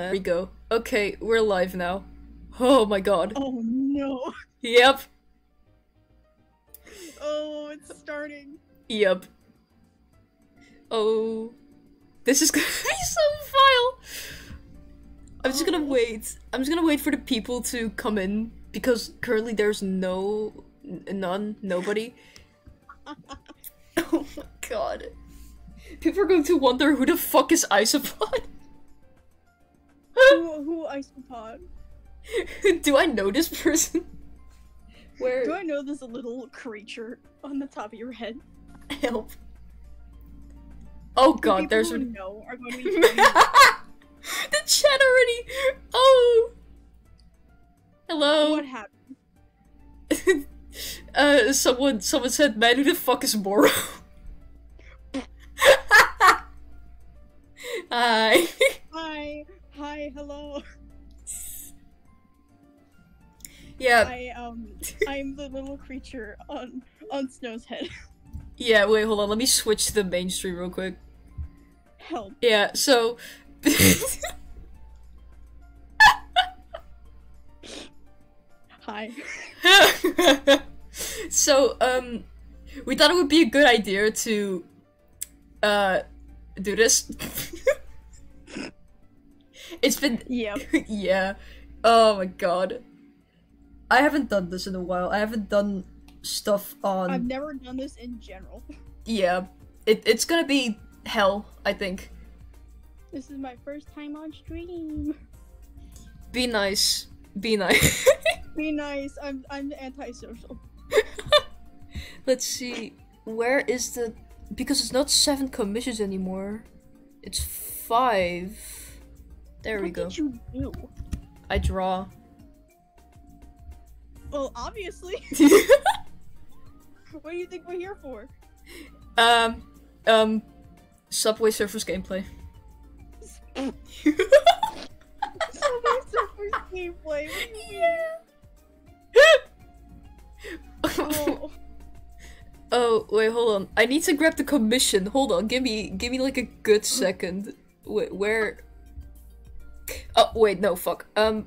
There we go. Okay, we're live now. Oh my god. Oh no. Yep. Oh, it's starting. Yep. Oh. This is gonna be so vile. I'm just gonna Oh. wait. I'm just gonna wait for the people to come in because currently there's no none, nobody. oh my god. People are going to wonder who the fuck is Isopod. Who, who isopod? Do I know this person? Where Do I know there's a little creature on the top of your head? help? Oh god, people there's who a know are going to be the chat already. Oh. Hello. what happened? uh, someone, someone said, "Man, who the fuck is Moro?" Hi. Hi, hi, hello. yeah, I um, I'm the little creature on on Snow's head. yeah. Wait, hold on. Let me switch to the mainstream real quick. Help. Yeah. So. Hi. so, um, we thought it would be a good idea to, uh, do this. it's been Yep. yeah. Oh my god. I haven't done this in a while. I haven't done stuff on. I've never done this in general. Yeah. It, it's gonna be hell, I think. This is my first time on stream. Be nice. Be nice. Be nice. I'm I'm antisocial. Let's see. Where is the. Because it's not seven commissions anymore. It's five. There we what go. did you do? I draw. Well, obviously. what do you think we're here for? um. Um. Subway Surfers gameplay. Subway Surfers gameplay. What mean? Oh, Oh wait, hold on. I need to grab the commission. Hold on, give me, give me like a good second. Wait, where? Oh wait, no, fuck. Um,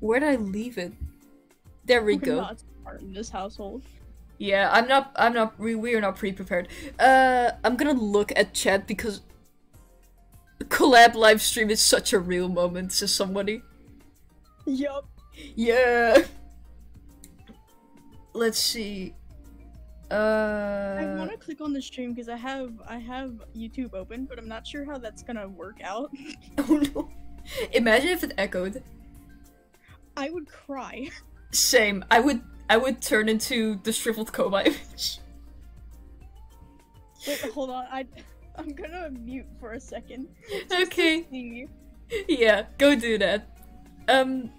where did I leave it? There we we're go. not smart in this household. Yeah, I'm not. I'm not. We we are not pre-prepared. Uh, I'm gonna look at chat because collab live stream is such a real moment. to somebody. Yup. Yeah. Let's see. Uh. I want to click on the stream because I have I have YouTube open, but I'm not sure how that's gonna work out. Oh no. Imagine if it echoed. I would cry. Same. I would I would turn into the shriveled coma image. Wait, hold on. I I'm gonna mute for a second. Okay. yeah, go do that. Um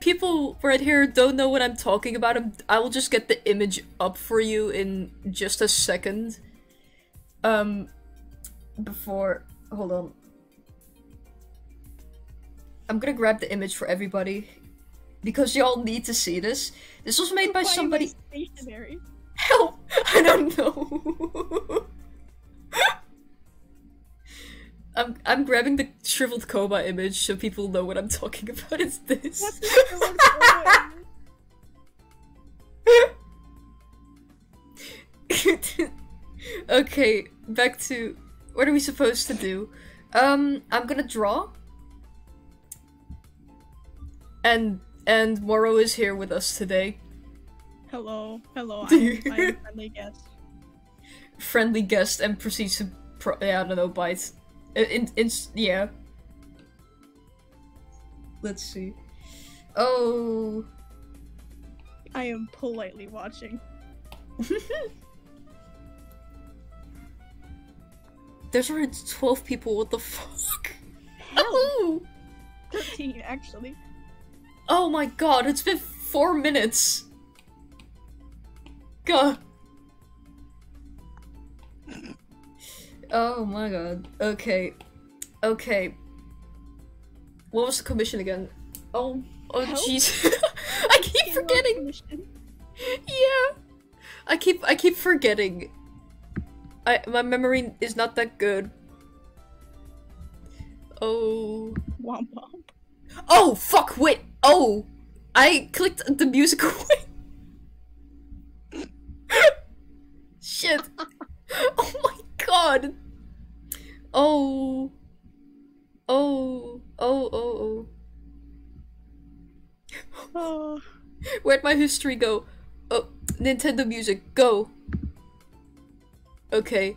people right here don't know what I'm talking about. I'm, I will just get the image up for you in just a second. Um before hold on. I'm gonna grab the image for everybody because y'all need to see this. This was made by Why somebody stationary. Help! I don't know. I'm I'm grabbing the shriveled coma image so people know what I'm talking about. It's this. Okay, back to what are we supposed to do? Um, I'm gonna draw. And and Moro is here with us today. Hello, hello. I'm, I'm a friendly guest. friendly guest and proceeds to pro- yeah, I don't know bite. In, in, in yeah. Let's see. Oh, I am politely watching. there's already twelve people. What the fuck? Oh, thirteen actually. oh my god! It's been four minutes. God. Oh my god. Okay. Okay. What was the commission again? Oh, oh jeez. I keep forgetting. Yeah. I keep I keep forgetting. I my memory is not that good. Oh. Womp womp. Oh, fuck, wait. Oh. I clicked the music away. Shit. Oh my god. Oh. Oh. Oh, oh, oh. Oh. Where'd my history go? Oh, Nintendo music, go. Okay.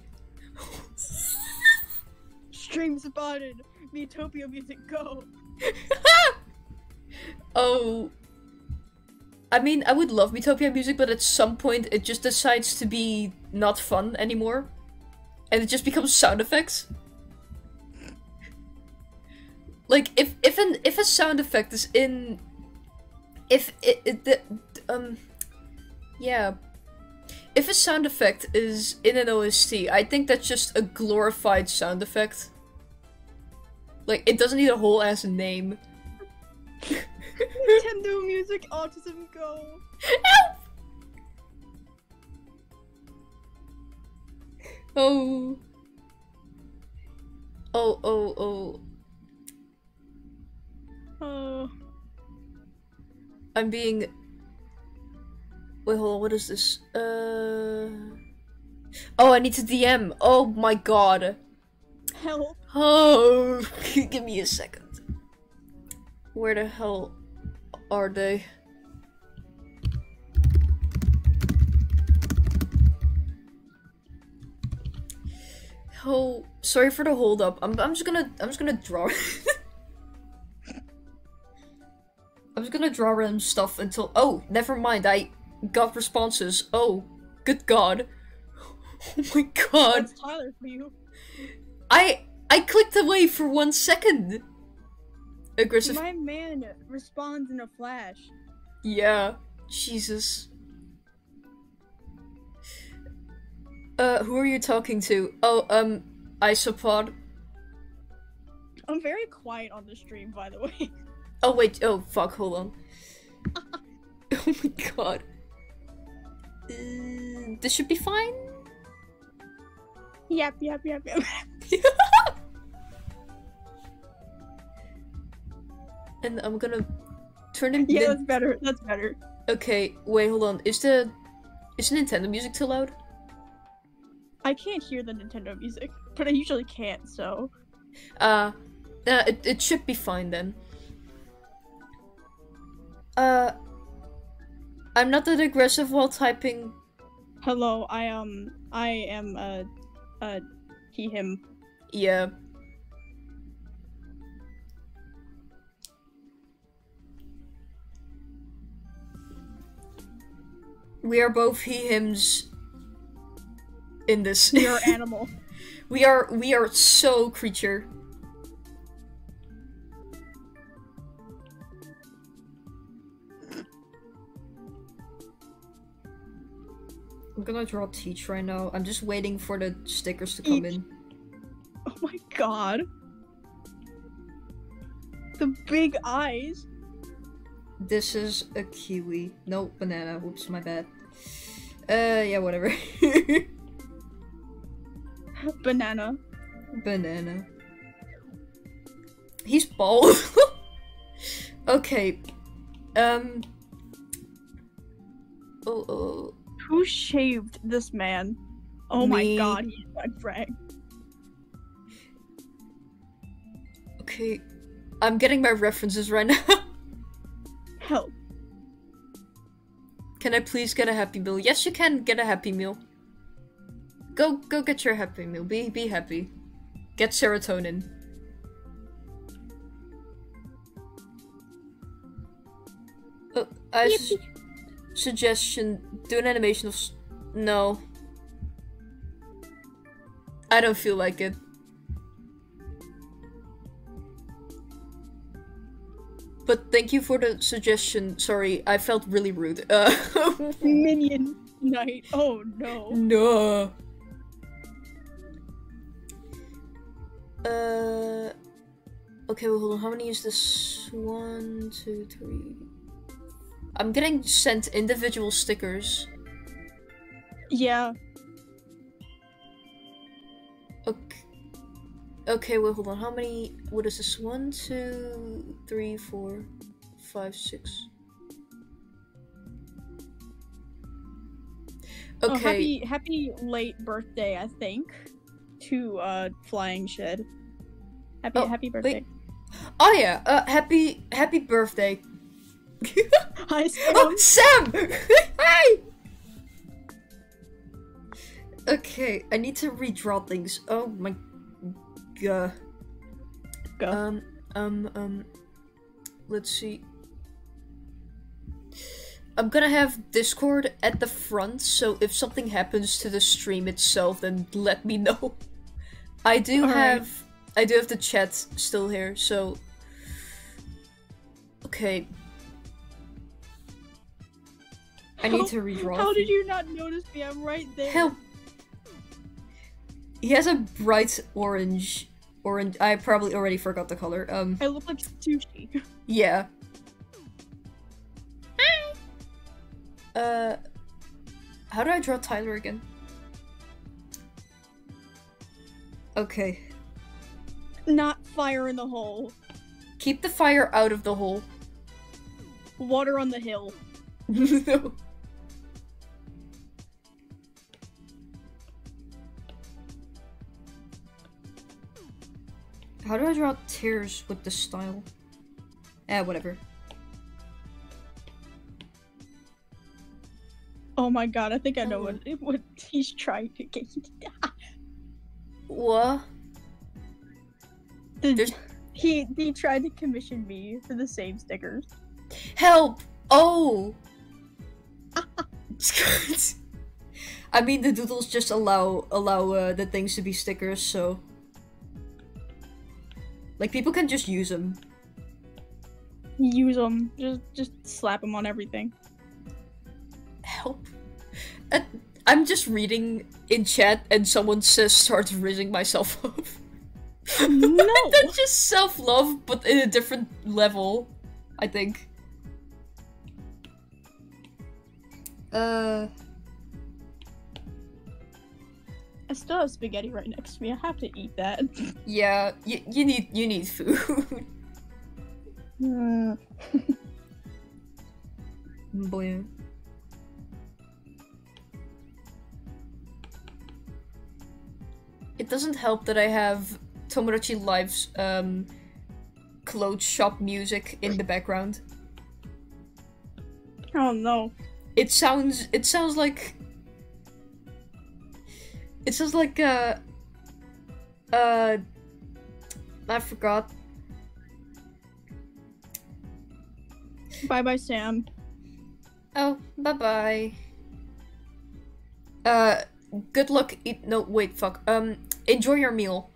Stream spotted. Miitopia music go. oh. I mean, I would love Miitopia music, but at some point it just decides to be not fun anymore. And it just becomes sound effects. Like, if if an if a sound effect is in if it, it the, um yeah if a sound effect is in an OST, I think that's just a glorified sound effect. Like it doesn't need a whole ass name. Nintendo music autism go. Help! Oh. Oh, oh, oh. Oh. I'm being. Wait, hold on. What is this? Uh. Oh, I need to DM. Oh my god. Help. Oh, give me a second. Where the hell are they? Oh, sorry for the hold up. I'm, I'm just gonna, I'm just gonna draw. I'm just gonna draw random stuff until. Oh, never mind. I got responses. Oh, good god. Oh my god. That's Tyler for you. I I clicked away for one second. Aggressive. My man responds in a flash. Yeah. Jesus. Uh, who are you talking to? Oh, um, Isopod. I'm very quiet on the stream, by the way. Oh wait. Oh fuck. Hold on. oh my god. Uh, this should be fine. yep, yep, yep, yep. and I'm gonna turn in. yeah, that's better. That's better. Okay, wait, hold on. Is the is Nintendo music too loud? I can't hear the Nintendo music, but I usually can't, so. Uh, uh it, it should be fine then. Uh, I'm not that aggressive while typing. Hello, I um, I am uh, uh, he him. Yeah. We are both he hims in this. We are animal. we are we are so creature. I'm gonna draw Teach right now. I'm just waiting for the stickers to come in. Oh my god. The big eyes. This is a kiwi. No, banana. Whoops, my bad. Uh, yeah, whatever. Banana. banana. He's bald. okay. Um. Oh, oh. Who shaved this man? Oh Me. my god, he's red frag. Okay. I'm getting my references right now. Help. can I please get a happy meal? Yes, you can get a happy meal. Go, go get your happy meal. Be, be happy. Get serotonin. Oh, I s- suggestion: do an animation of. No. I don't feel like it. But thank you for the suggestion. Sorry, I felt really rude. Uh, Minion night. Oh no. no. Uh. Okay, well, hold on. How many is this? One, two, three. I'm getting sent individual stickers. Yeah. Okay. Okay, wait, hold on. How many? What is this? One, two, three, four, five, six. Oh, Okay. happy happy late birthday, I think, to uh Flying Shed. Happy Oh, happy birthday. Oh yeah. Uh, happy happy birthday. Hi Sam. oh, Sam. Hi. Okay, I need to redraw things. Oh my god. Go. Um, um, um. Let's see. I'm gonna have Discord at the front, so if something happens to the stream itself, then let me know. I do Alright. have, I do have the chat still here, so. Okay. I need to redraw. How did you not notice me? I'm right there. Help! He has a bright orange, orange. I probably already forgot the color. Um, I look like sushi. yeah. Uh, how do I draw Tyler again? Okay. Not fire in the hole. Keep the fire out of the hole. Water on the hill. no. How do I draw tears with the style? Eh, whatever. Oh my god, I think I know Oh. what what he's trying to get. What? The- There's- he he tried to commission me for the same stickers. Help! Oh! I mean, the doodles just allow allow uh, the things to be stickers, so like people can just use them. Use them. Just just slap them on everything. Help! Uh, I'm just reading in chat, and someone says starts raising myself up. No. That's just self love, but in a different level, I think. Uh. I still have spaghetti right next to me. I have to eat that. Yeah, you, you need you need food. Boy. It doesn't help that I have Tomodachi Life's um clothes shop music in the background. oh no. It sounds it sounds like it sounds like uh uh I forgot. Bye bye Sam. Oh, bye bye. Uh, good luck. Eat. No, wait, fuck. Um, enjoy your meal.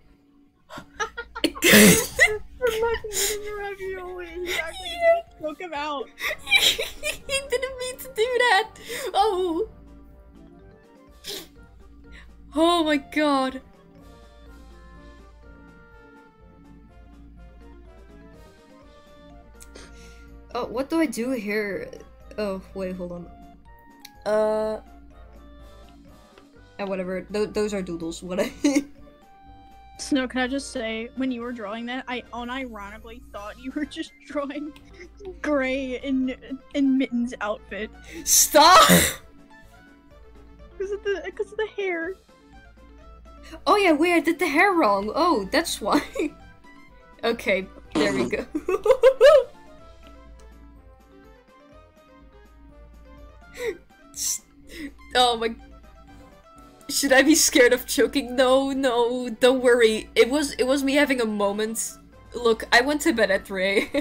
We're lucky you didn't ravioli. You actually didn't choke him out. he didn't mean to do that. Oh. Oh my god. Oh, what do I do here? Oh, wait, hold on. Uh. Uh, whatever. Th- those are doodles. What I. Snow, can I just say, when you were drawing that, I unironically thought you were just drawing Gray in in Mitten's outfit Stop! because of the because of the hair. Oh yeah, wait, I did the hair wrong. Oh, that's why. okay, there we go. oh my. Should I be scared of choking? No, no, don't worry. It was it was me having a moment. Look, I went to bed at 3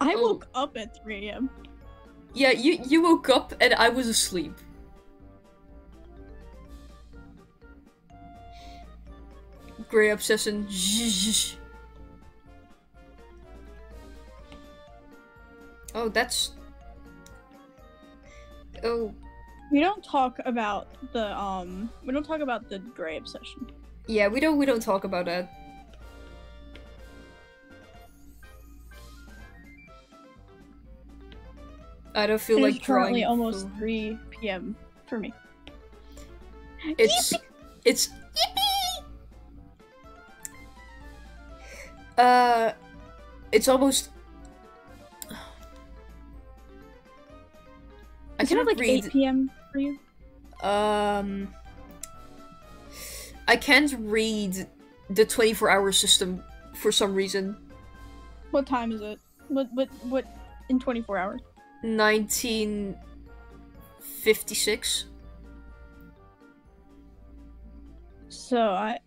I Oh. woke up at 3 a.m. Yeah, you you woke up and I was asleep. Gray obsession. Oh, that's. Oh, We don't talk about the um. We don't talk about the Gray obsession. yeah. We don't we don't talk about that. I don't feel It like drawing. currently almost food. 3 p.m. for me. It's it's yippee. Uh, it's almost. I Isn't cannot like read. 8 p.m. for you? Um, I can't read the 24 hour system for some reason. What time is it? What what what in 24 hours? 1956. So I.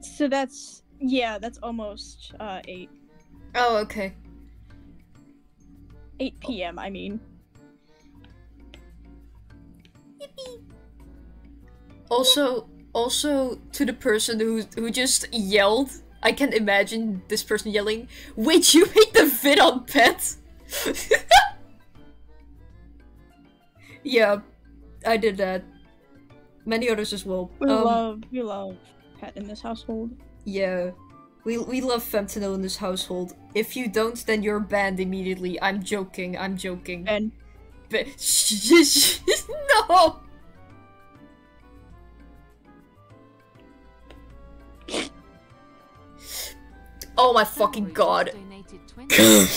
So that's yeah, that's almost uh 8 Oh, okay. 8 p.m. I mean. Also, also to the person who who just yelled, I can imagine this person yelling, "Wait, you made the vid on pet?" yeah, I did that. Many others as well. We Um, love we love pet in this household. Yeah. We, we love fentanyl in this household. If you don't, then you're banned immediately. I'm joking. I'm joking. And no. Oh my fucking god.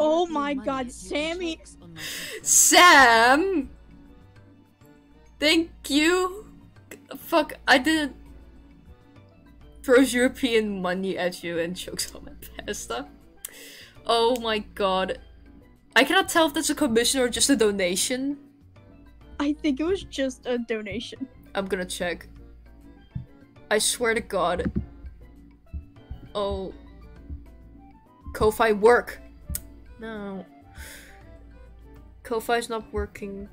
Oh my god, Sammy- Sam. Thank you. Fuck, I didn't throws European money at you and chokes on my pasta. Oh my god. I cannot tell if that's a commission or just a donation. I think it was just a donation. I'm gonna check. I swear to god. Oh. Ko-Fi work. No. Ko-Fi's not working.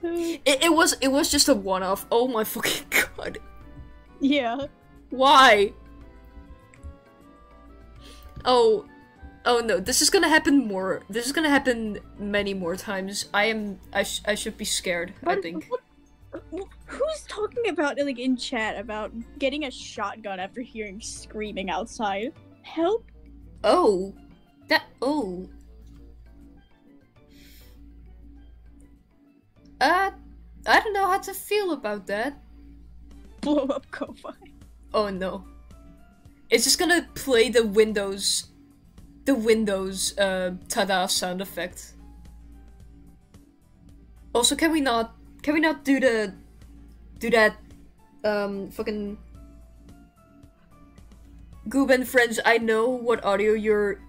Hmm. It, it was it was just a one-off. Oh my fucking god. yeah. Why? Oh, oh no! This is gonna happen more. This is gonna happen many more times. I am. I, sh- I should be scared. I think. what- Who's talking about like in chat about getting a shotgun after hearing screaming outside? Help! Oh, that. Oh. Uh, I don't know how to feel about that. Blow up Ko-Fi. Oh no. It's just gonna play the Windows the Windows uh tada sound effect. Also can we not can we not do the do that um fucking Goob and friends, I know what audio you're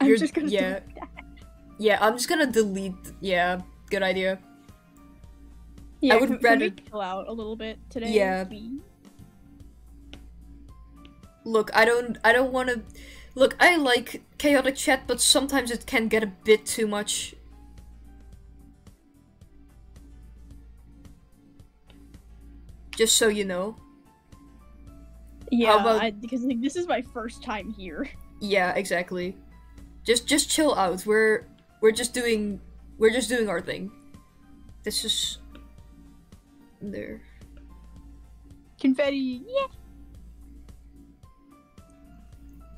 I'm you're just gonna yeah. delete that. Yeah, I'm just gonna delete yeah, good idea. Yeah, I would can, rather- can chill out a little bit today. Yeah. please? Look, I don't I don't wanna look, I like chaotic chat, but sometimes it can get a bit too much. Just so you know. Yeah, about- I, because like this is my first time here. Yeah, exactly. Just just chill out. We're we're just doing we're just doing our thing. This is there. Confetti, yeah.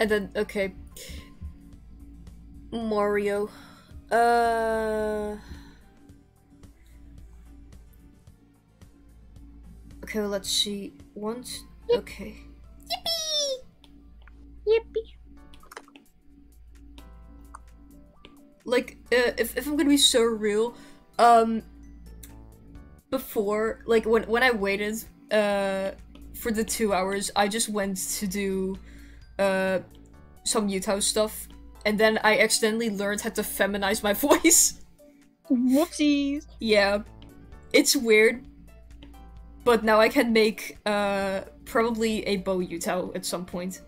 And then okay. Mario. Uh Okay, well, let's see. Once okay. Yippee! Yippee. like uh, if, if i'm gonna be so real um before like when when i waited uh for the two hours i just went to do uh some utah stuff and then i accidentally learned how to feminize my voice. Whoopsies. yeah. It's weird but now i can make uh probably a bow utah at some point.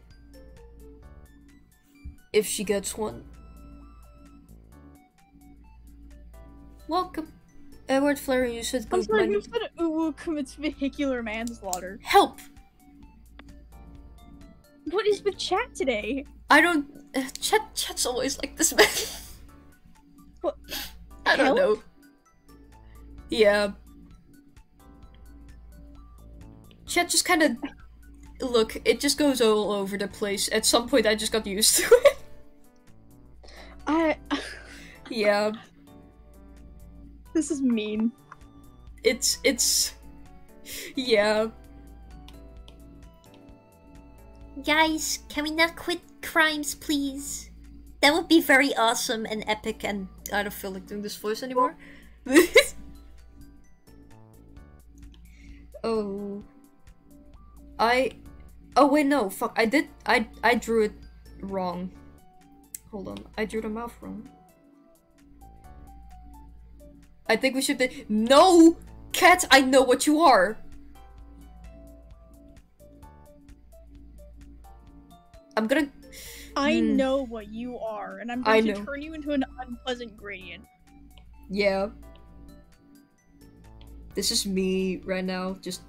If she gets one. Welcome. Edward flare you said I'm good sorry, who said Uwu commits vehicular manslaughter? help What is with chat today? i don't uh, chat chat's always like this man What? i don't Help? know yeah chat just kind of look it just goes all over the place at some point i just got used to it I. yeah this is mean. it's it's yeah Guys, can we not quit crimes, please? That would be very awesome and epic and I don't feel like doing this voice anymore. oh. I. Oh wait, no. Fuck. I did. I I drew it wrong. Hold on. I drew the mouth wrong. I think we should be. No, cat. I know what you are. I'm gonna. I Hmm. know what you are, and I'm going to turn you into an unpleasant gradient. Yeah. This is me right now. Just.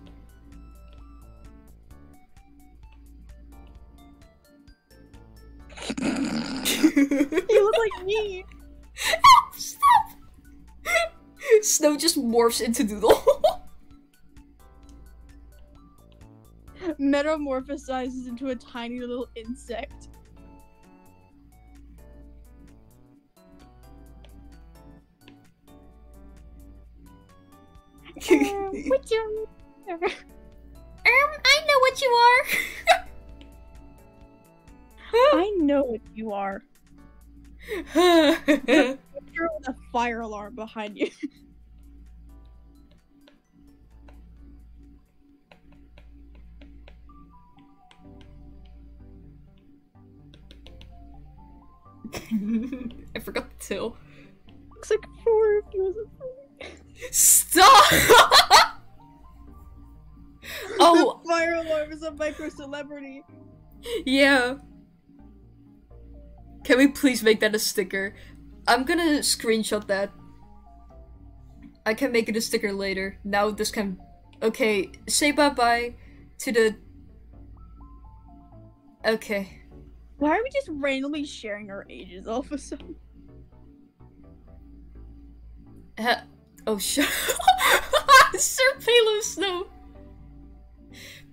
You look like me. Stop! Snow just morphs into Doodle. Metamorphosizes into a tiny little insect. Uh, what you? Um, I know what you are. I know what you are. You're with a fire alarm behind you. I forgot the tail. Looks like four of you. Stop! oh, The fire alarm is a micro celebrity. yeah. Can we please make that a sticker? I'm gonna screenshot that. I can make it a sticker later. Now this can. Okay, say bye bye to the. Okay. Why are we just randomly sharing our ages all of a sudden? Ha- oh shit. Sir Palo Snow.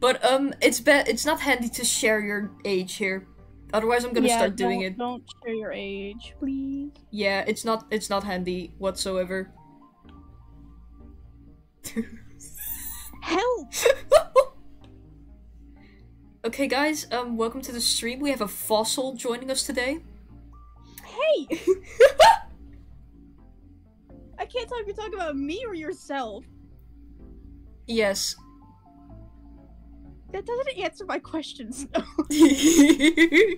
But um, it's be- it's not handy to share your age here. Otherwise, I'm gonna Yeah, start doing it. Don't share your age, please. Yeah, it's not it's not handy whatsoever. Help! Okay, guys. Um, welcome to the stream. We have a fossil joining us today. Hey! I can't tell if you're talking about me or yourself. Yes. That doesn't answer my questions. though.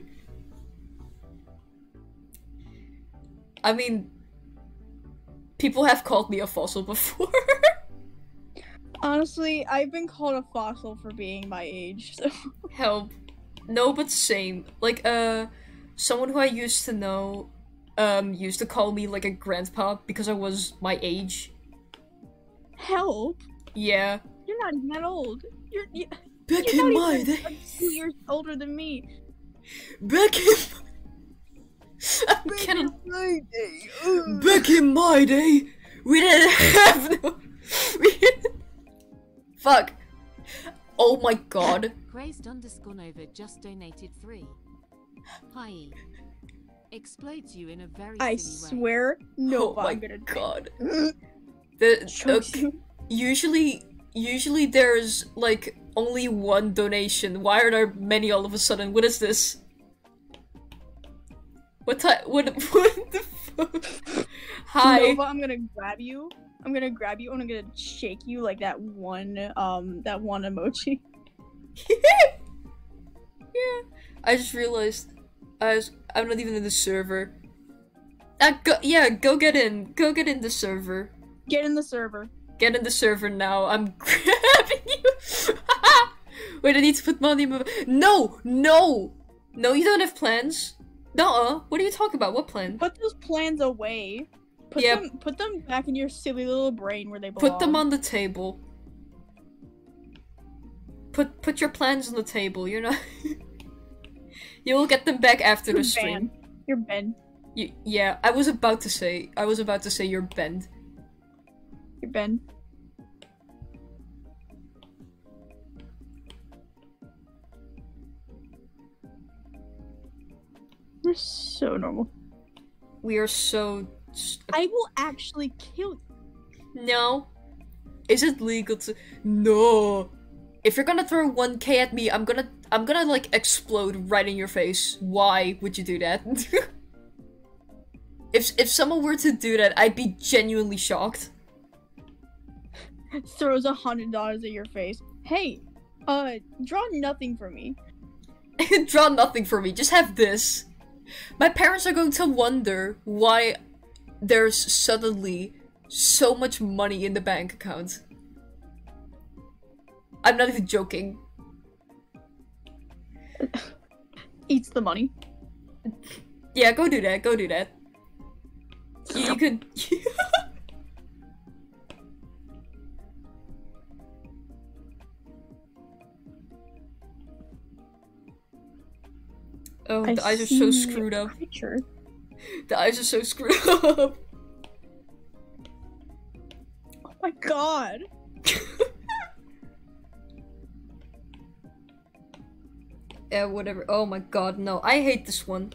I mean, people have called me a fossil before. Honestly, I've been called a fossil for being my age, so Help. No, but same. Like, uh, someone who I used to know, um, used to call me like a grandpa because I was my age. help. Yeah. You're not even that old. You're you, Back you're in not my day. two years older than me. Back in. I'm kidding. Back in my day, we didn't have no. We didn't... Fuck. Oh my god. Crazed underscore Nova just donated three. Hi. Explodes you in a very I silly way. swear, no, oh my gonna god. The, uh, okay, usually, usually there's like only one donation. Why are there many all of a sudden? What is this? What type? What? What the fuck? Hi. Nova, I'm gonna grab you. I'm gonna grab you and I'm gonna shake you like that one, um, that one emoji. yeah. I just realized I was, I'm not even in the server. Uh, go, yeah, go get in. Go get in the server. Get in the server. Get in the server now. I'm grabbing you. Wait, I need to put money in my. No, no, no. You don't have plans. Nuh-uh. What are you talking about? What plan? Put those plans away. Put Yep. them, put them back in your silly little brain where they belong. Put them on the table. Put put your plans on the table. You're not. you will get them back after the You're stream. banned. You're Ben. Y- yeah, I was about to say. I was about to say you're bent. You're Ben. We're so normal. We are so. I will actually kill you. No. Is it legal to? No. if you're gonna throw 1k at me, I'm gonna I'm gonna like explode right in your face. Why would you do that? if if someone were to do that, I'd be genuinely shocked. Throws a hundred dollars at your face. Hey, uh, draw nothing for me. Draw nothing for me. Just have this. My parents are going to wonder why there's suddenly so much money in the bank account. I'm not even joking. Eats the money. Yeah, go do that. Go do that. You, you could. oh, I the eyes are so screwed up. Creature. The eyes are so screwed up. Oh my god. Yeah, whatever. Oh my god, no. I hate this one.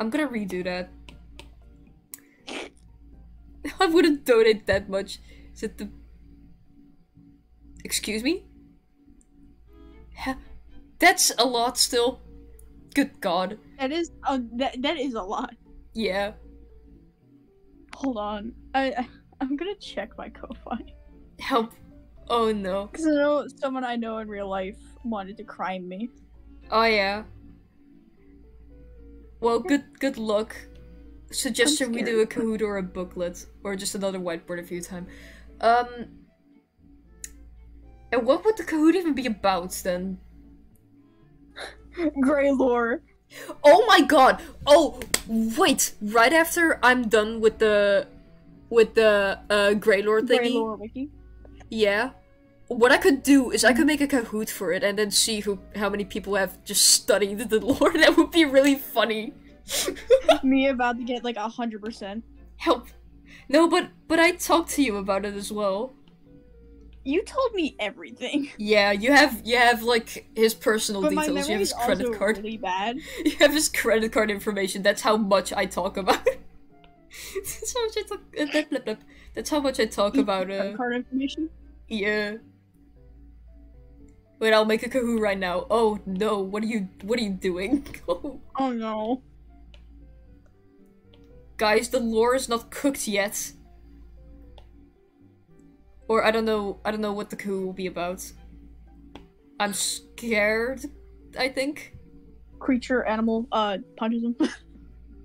I'm gonna redo that. I wouldn't donate that much. Is it the. Excuse me? That's a lot still. Good god. That is uh, that that is a lot. Yeah. Hold on. I, I I'm gonna check my Ko-fi Help. Oh no. because I know someone I know in real life wanted to crime me. Oh yeah. Well, good good luck. Suggestion we do a Kahoot or a booklet, or just another whiteboard a few have time. Um, and what would the Kahoot even be about then? Gray lore. Oh my god! Oh wait! Right after I'm done with the with the uh Greylord Gray thingy, lore wiki. yeah. What I could do is I could make a Kahoot for it and then see who how many people have just studied the lore. That would be really funny. me about to get like a hundred percent. Help. No, but but I talked to you about it as well. You told me everything, Yeah, you have you have like his personal but my details. You have his credit also card. really bad. You have his credit card information. That's how much I talk about. That's how much I talk. uh, blah, blah. That's how much I talk about. Credit Uh, card information. yeah. Wait, I'll make a Kahoot right now. Oh no! What are you? What are you doing? Oh no. Guys, the lore is not cooked yet. Or I don't know. I don't know what the coup will be about. I'm scared. I think. Creature, animal, uh, punches him.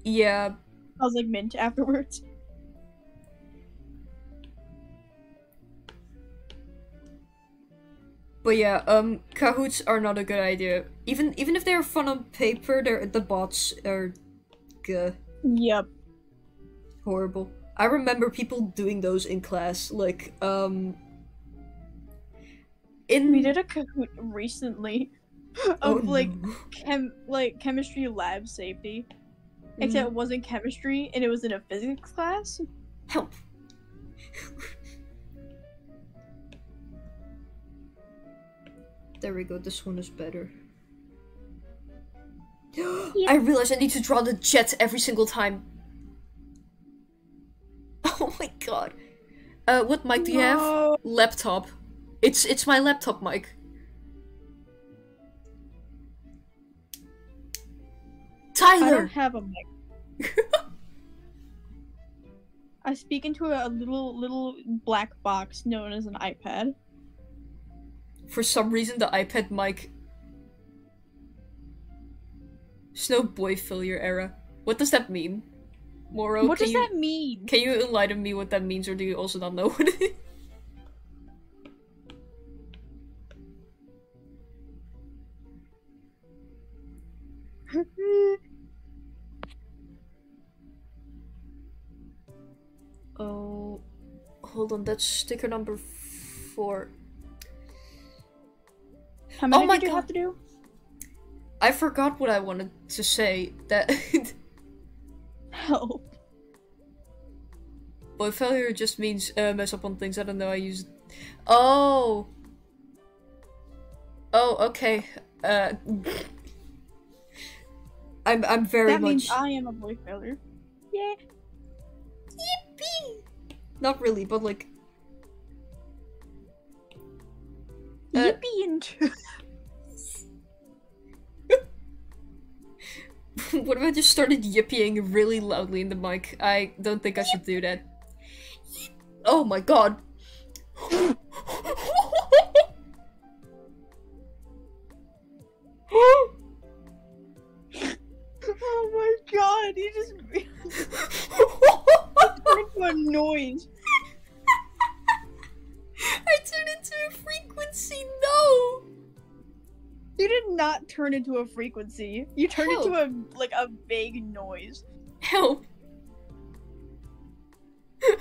Yeah, I was like mint afterwards. But yeah, um, Kahoots are not a good idea. Even even if they're fun on paper, they're the bots are, gah, Yep. horrible. I remember people doing those in class, like um. In We did a Kahoot recently of oh, like no. chem like chemistry lab safety. Mm-hmm. Except it wasn't chemistry and it was in a physics class. help. there we go. This one is better. I realize I need to draw the jet every single time. Oh my god. Uh, what mic do you have? Laptop. It's it's my laptop mic. Tyler. I don't have a mic. I speak into a little little black box known as an iPad. For some reason, the iPad mic. Snow boy failure era. What does that mean? Moro, what does you that mean? can you enlighten me what that means, or do you also not know what it is? Oh, hold on. That's sticker number four. How many Oh my did you God. have to do? I forgot what I wanted to say. That Help. boy failure just means uh, mess up on things. I don't know. I use. Oh. Oh, okay. Uh, I'm I'm very that much means I am a boy failure. Yeah. Yippee! not really, but like Uh, Yippee what if I just started yipping really loudly in the mic? I don't think I should do that. Oh my god. Oh my god, he just what noise. I turned into a frequency, no! You did not turn into a frequency. You turned into a like a vague noise. Help.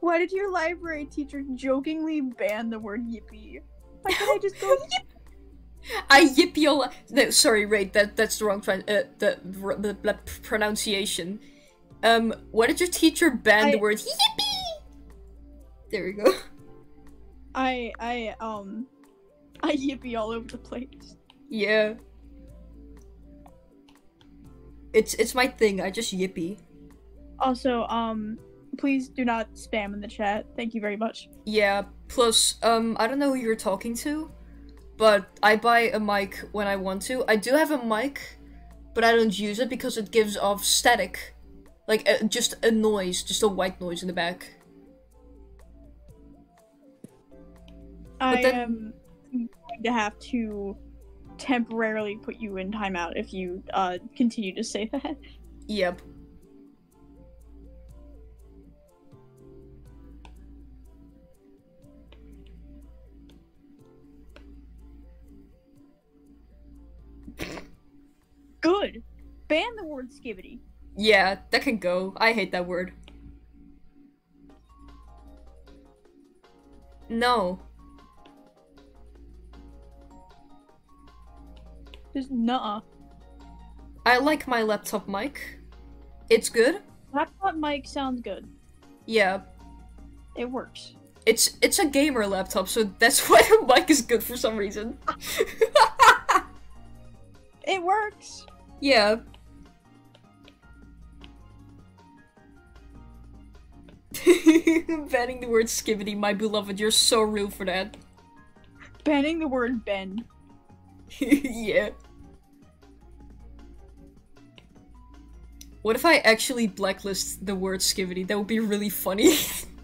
Why did your library teacher jokingly ban the word yippee? Why can't I just go yip? I yip your li- No, sorry, Ray, that, that's the wrong uh, the, the, the, the pronunciation. Um, why did your teacher ban the word yippee? There we go. I I um Yippee all over the place. Yeah. It's it's my thing. I just yippee. Also, um, please do not spam in the chat. Thank you very much. Yeah. Plus, um, I don't know who you're talking to, but I buy a mic when I want to. I do have a mic, but I don't use it because it gives off static, like uh, just a noise, just a white noise in the back. I am going to have to temporarily put you in timeout if you uh continue to say that. Yep. Good. Ban the word skibbity. Yeah, that can go. I hate that word. No. Just nuh I like my laptop mic. It's good. Laptop mic sounds good. Yeah. It works. It's it's a gamer laptop, so that's why the mic is good for some reason. It works. yeah. Banning the word skibbity, my beloved, you're so rude for that. Banning the word Ben. yeah. What if I actually blacklist the word skivity? That would be really funny.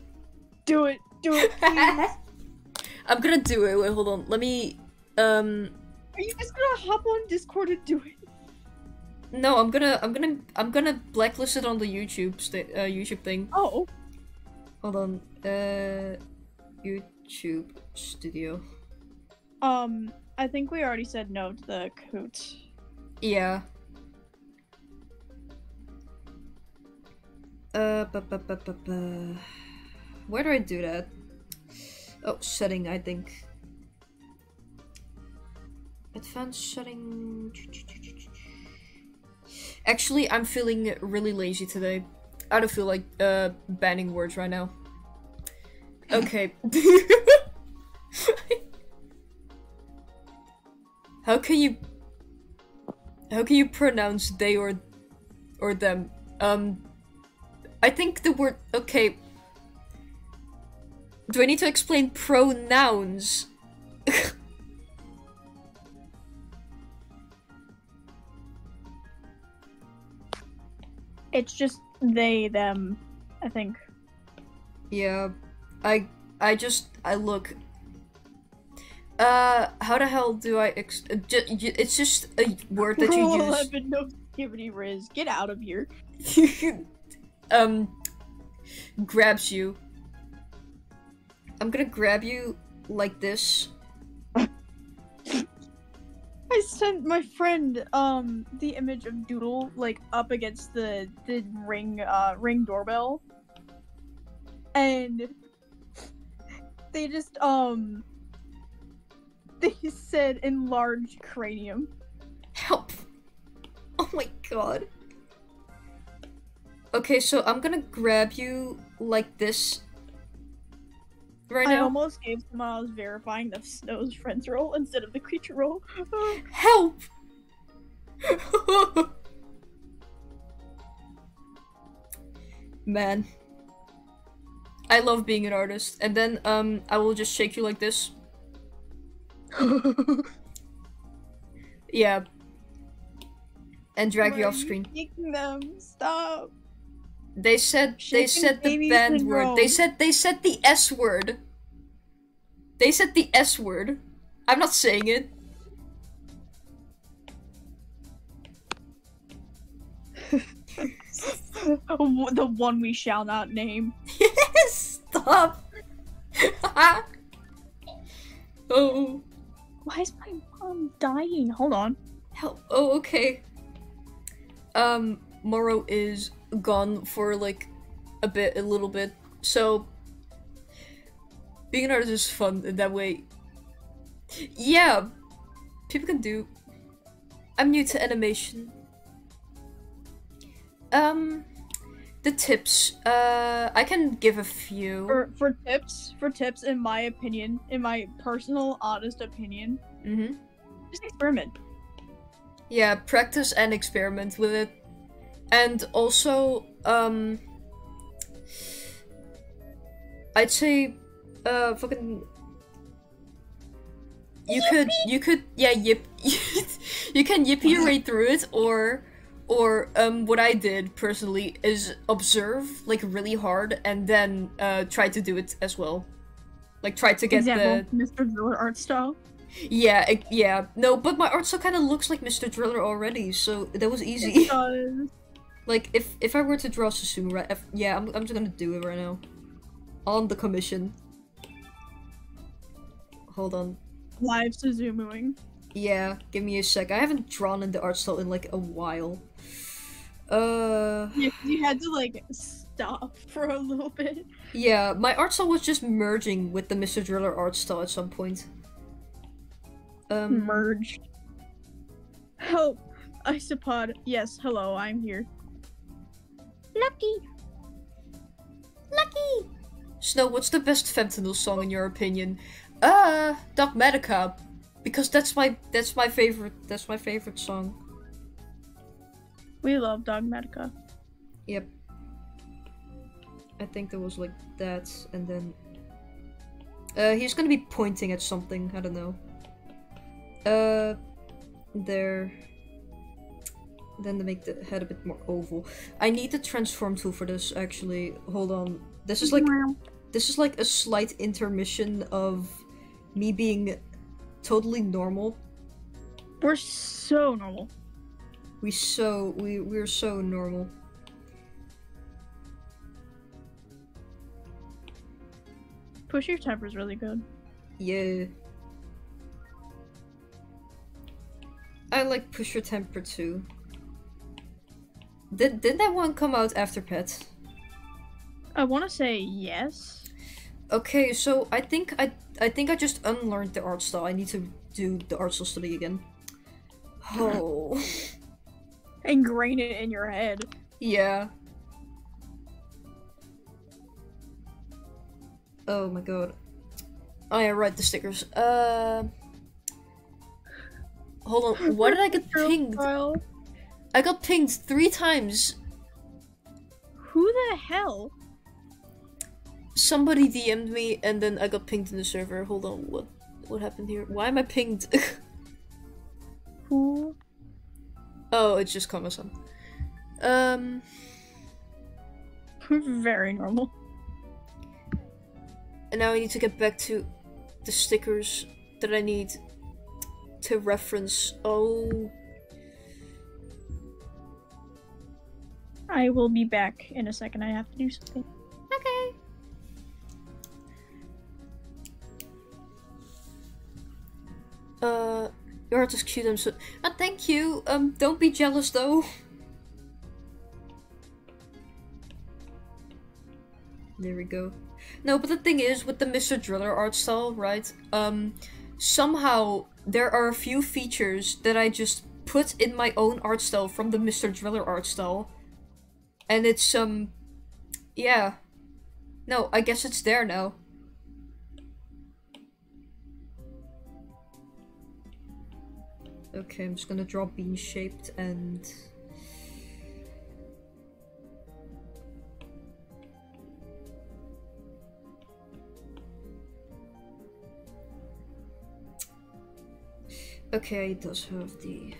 Do it. Do it. I'm gonna do it. Wait, hold on. Let me. Um. Are you just gonna hop on Discord and do it? No, I'm gonna. I'm gonna. I'm gonna blacklist it on the YouTube uh, YouTube thing. Oh. Hold on. Uh. YouTube Studio. Um, I think we already said no to the Kahoot. Yeah. Uh, bu- bu- bu- bu- bu- where do I do that? Oh, setting, I think. Advanced setting. Actually, I'm feeling really lazy today. I don't feel like uh banning words right now. Okay. How can you how can you pronounce they or or them? Um I think the word okay. Do I need to explain pronouns? It's just they, them, I think. yeah. I I just I look uh how the hell do I ex- uh, ju- it's just a word that you use 11, no skibbity riz. Get out of here. um grabs you. I'm gonna grab you like this. I sent my friend um the image of Doodle like up against the the ring uh ring doorbell. And they just um they said enlarged cranium. Help! Oh my god. Okay, so I'm gonna grab you like this. Right I now. I almost gave someone I was verifying the Snow's friends role instead of the creature role. Help! Man. I love being an artist. And then um I will just shake you like this. Yeah. And drag you off screen. Kicking them. Stop. They said they said the banned word. They said they said the S word. They said the S word. I'm not saying it. the one we shall not name. Stop. oh. Why is my mom dying? Hold on. Help. Oh, okay. Um, Moro is gone for like a bit, a little bit. So, being an artist is fun in that way. Yeah, people can do. I'm new to animation. Um, the tips. Uh, I can give a few. For for tips, for tips, in my opinion, in my personal, honest opinion, Mm-hmm. just experiment. Yeah, practice and experiment with it. And also, um I'd say uh fucking you could you could yeah yip you can yip your way through it or or um what I did personally is observe like really hard and then uh try to do it as well. Like try to get the Mr. Driller art style. yeah, it, yeah. No, but my art style kind of looks like Mr. Driller already, so that was easy. Because like, if if I were to draw Susumu, right? If, yeah, I'm, I'm just gonna do it right now. On the commission. Hold on. live Susumuing. Yeah, give me a sec. I haven't drawn in the art style in like a while. Uh, You, you had to like stop for a little bit. yeah, my art style was just merging with the Mr. Driller art style at some point. Um, Merged. Help! Isopod. Yes, hello, I'm here. Lucky. Lucky. Snow, what's the best fentanyl song in your opinion? Uh, Dogmatica, because that's my that's my favorite that's my favorite song. We love Dogmatica. Yep. I think there was like that, and then uh, he's gonna be pointing at something. I don't know. Uh, there. Then to make the head a bit more oval. I need the transform tool for this. Actually, hold on. This is like this is like a slight intermission of me being totally normal. We're so normal. We so we we're so normal. Push your temper is really good. Yeah. I like push your temper too. Did did that one come out after Pet? I want to say yes. Okay, so I think I I think I just unlearned the art style. I need to do the art style study again. Oh. Ingrain it in your head. Yeah. Oh my god. Oh yeah, right, the stickers. Uh Hold on, why did I get pinged? I got pinged three times. Who the hell? Somebody DM'd me and then I got pinged in the server. Hold on, what what happened here? Why am I pinged? Who? oh, it's just Kama-san. Um Very normal. and now I need to get back to the stickers that I need to reference. Oh I will be back in a second. I have to do something. Okay. Uh, your art is cute. I'm so. Ah, thank you. Um, don't be jealous though. There we go. No, but the thing is, with the Mr. Driller art style, right? Um, somehow there are a few features that I just put in my own art style from the Mr. Driller art style, and it's, um, yeah. No, I guess it's there now. Okay, I'm just gonna draw bean shaped and... Okay, it does have the...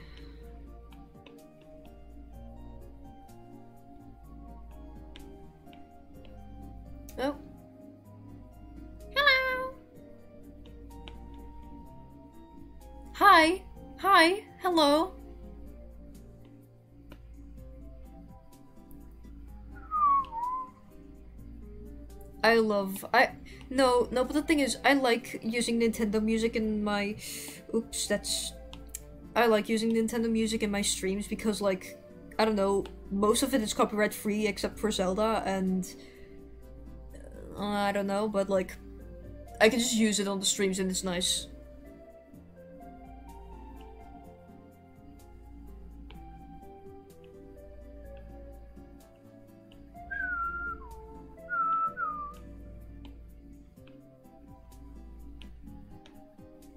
Oh. Hello. Hi. Hi. Hello. I love I no no but the thing is I like using Nintendo music in my oops that's I like using Nintendo music in my streams because like I don't know most of it is copyright free except for Zelda and I don't know but like I can just use it on the streams and it's nice.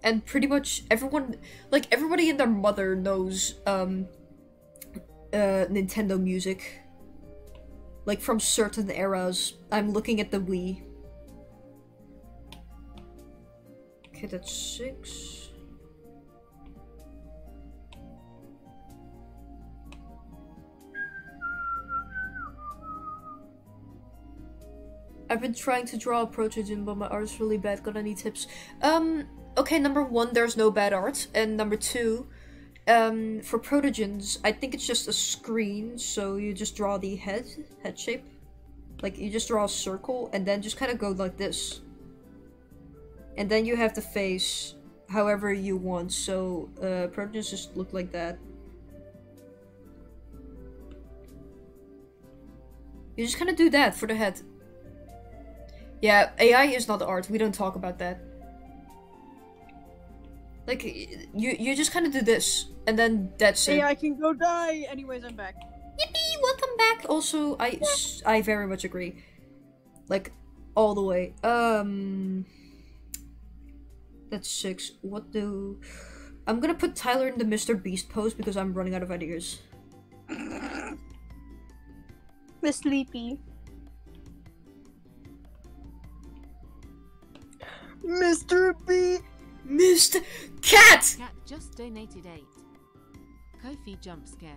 and pretty much everyone like everybody and their mother knows um uh Nintendo music like from certain eras I'm looking at the Wii okay that's six I've been trying to draw a protogen, but my art's really bad. Got any tips? Um, okay, number one, there's no bad art, and number two, um, for protogens, I think it's just a screen, so you just draw the head, head shape. Like, you just draw a circle, and then just kind of go like this. And then you have the face however you want, so, uh, protogens just look like that. You just kind of do that for the head. Yeah, AI is not art, we don't talk about that. Like you, you just kind of do this, and then that's Hey, it. I can go die. Anyways, I'm back. Yippee! Welcome back. Also, I, I very much agree. Like, all the way. Um, that's six. What do? I'm gonna put Tyler in the Mr. Beast pose because I'm running out of ideas. Miss Sleepy. Mr. B. Mr. Cat. Cat just donated 8. Kofi jump scare.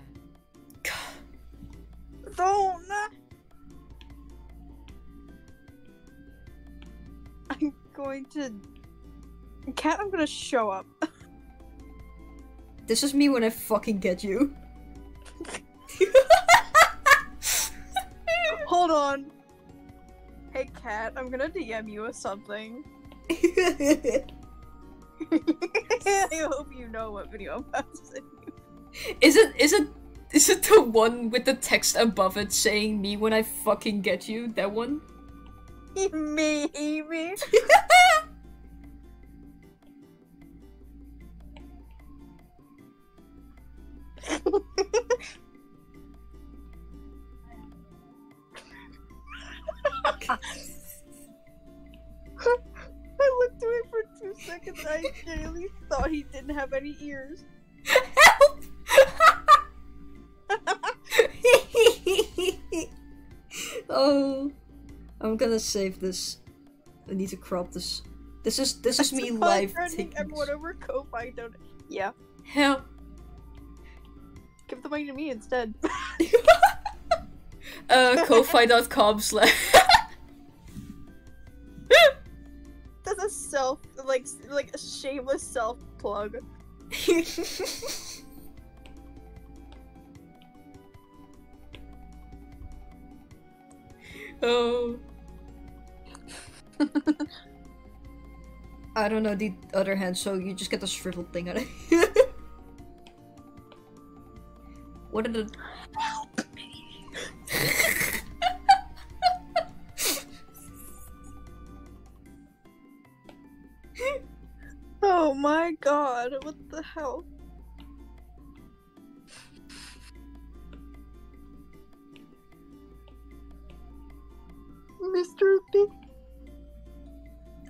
Don't. I'm going to. Cat, I'm gonna show up. This is me when I fucking get you. Hold on. Hey, Cat, I'm gonna DM you with something. I hope you know what video I'm about to send Is it is it is it the one with the text above it saying me when I fucking get you? That one? you. Maybe. ears. Help! oh, I'm gonna save this. I need to crop this. This is this is me Surprise live threatening taking. everyone over Ko-Fi don't. Yeah, Help! give the money to me instead. Uh, ko-fi.com slash. That's a self, like, like a shameless self plug. oh. I don't know the other hand, so you just get the shriveled thing out of it. what are the god, what the hell? Mr. B.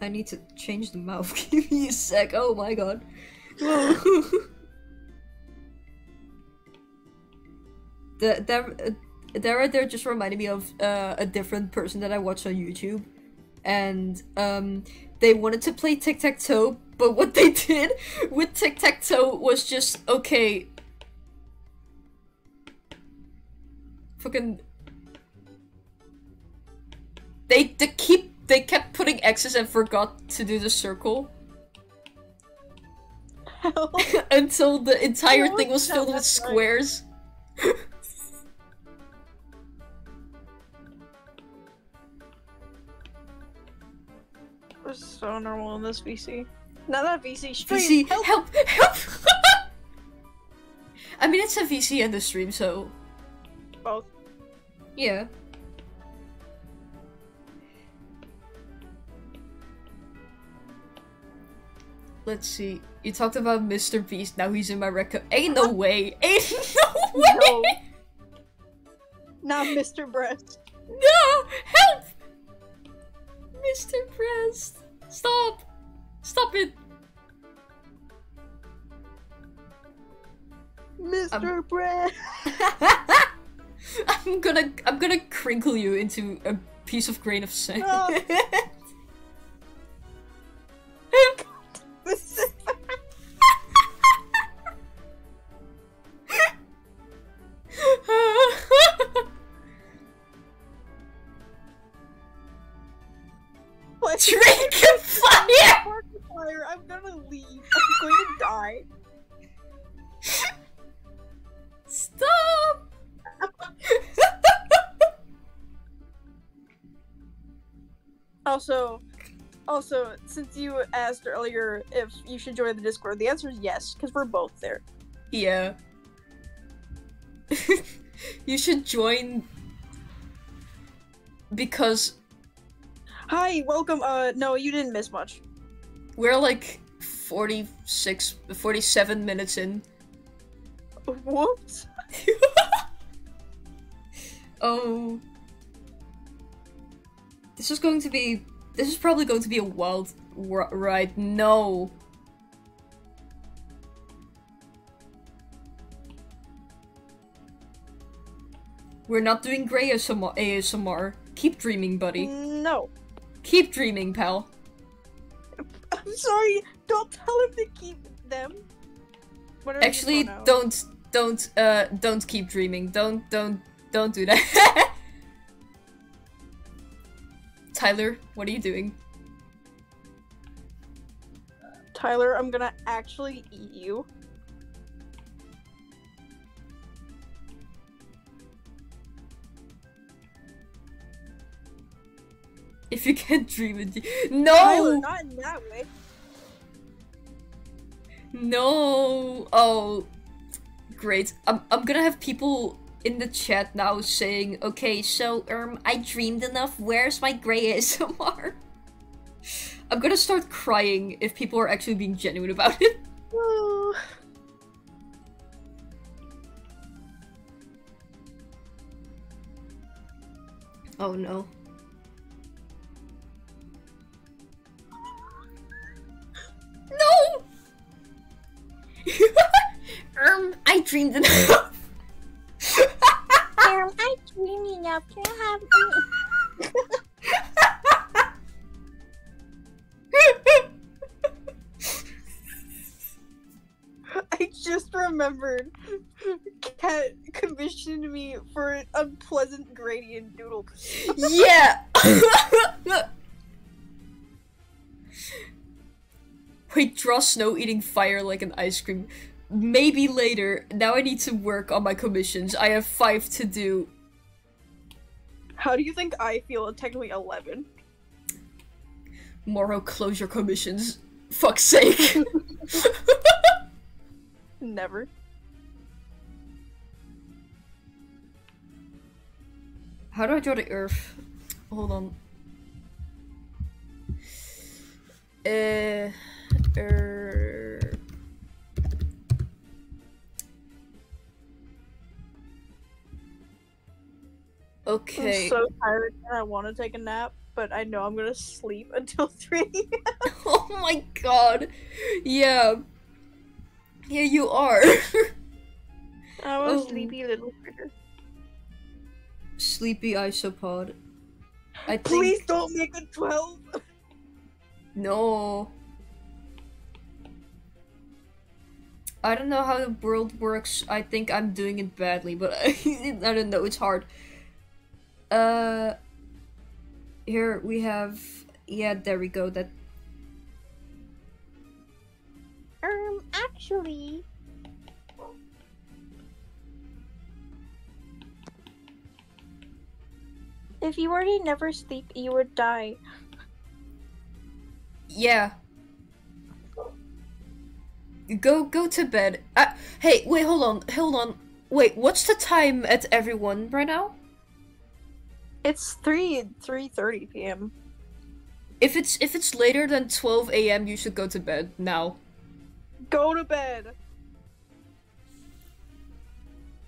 I need to change the mouth. Give me a sec. Oh my god. the, that, uh, that right there just reminded me of uh, a different person that I watched on YouTube. And um, they wanted to play tic tac toe, But what they did with tic tac toe was just okay. Fucking. They they keep they kept putting X's and forgot to do the circle until the entire thing was filled with squares. Was so normal in this VC. Not that VC stream. VC, help. help, help! I mean, it's a VC and the stream, so Both. yeah. Let's see. You talked about Mr. Beast. Now he's in my record. Ain't no way. Ain't no way. No. Not Mr. Breast. No! Help! Mr. Breast. Stop. Stop it. Mr. Bread. I'm gonna I'm gonna crinkle you into a piece of grain of sand. No. What? Also, since you asked earlier if you should join the Discord, the answer is yes, because we're both there. yeah. you should join because Hi, welcome. Uh, no, you didn't miss much. we're like 46 47 minutes in. Whoops. oh. This is going to be. This is probably going to be a wild ride. No. We're not doing Grey ASMR. ASMR. Keep dreaming, buddy. No. Keep dreaming, pal. I'm sorry. Don't tell him to keep them. What are his Actually, don't, don't, uh, don't keep dreaming. Don't, don't, don't do that. Tyler, what are you doing? Tyler, I'm gonna actually eat you. If you can't dream it, Tyler, no, not in that way. no. Oh, great. I'm I'm gonna have people in the chat now saying, "Okay, so um, I dreamed enough. Where's my gray ASMR?" I'm gonna start crying if people are actually being genuine about it. Ooh. Oh no. No! um, I dreamed enough. Dream enough to have. I just remembered. Cat commissioned me for an unpleasant gradient doodle. yeah! Wait, draw snow eating fire like an ice cream. Maybe later. Now I need to work on my commissions. I have five to do. How do you think I feel at technically 11? Moro, close your commissions. Fuck's sake. Never. How do I draw the earth? Hold on. Uh, er... Okay. I'm so tired and I want to take a nap, but I know I'm gonna sleep until 3. oh my god. Yeah. Yeah, you are. I'm a Oh. sleepy little critter. Sleepy isopod. I think Please don't make a 12! no. I don't know how the world works. I think I'm doing it badly, but I, I don't know. It's hard. Uh, here we have. Yeah, there we go. That Um, actually. If you were to never sleep, you would die. yeah. Go go to bed. Uh, hey, wait, hold on, hold on. Wait, what's the time at everyone right now? It's three three thirty p.m. If it's if it's later than 12 a.m., you should go to bed now. Go to bed.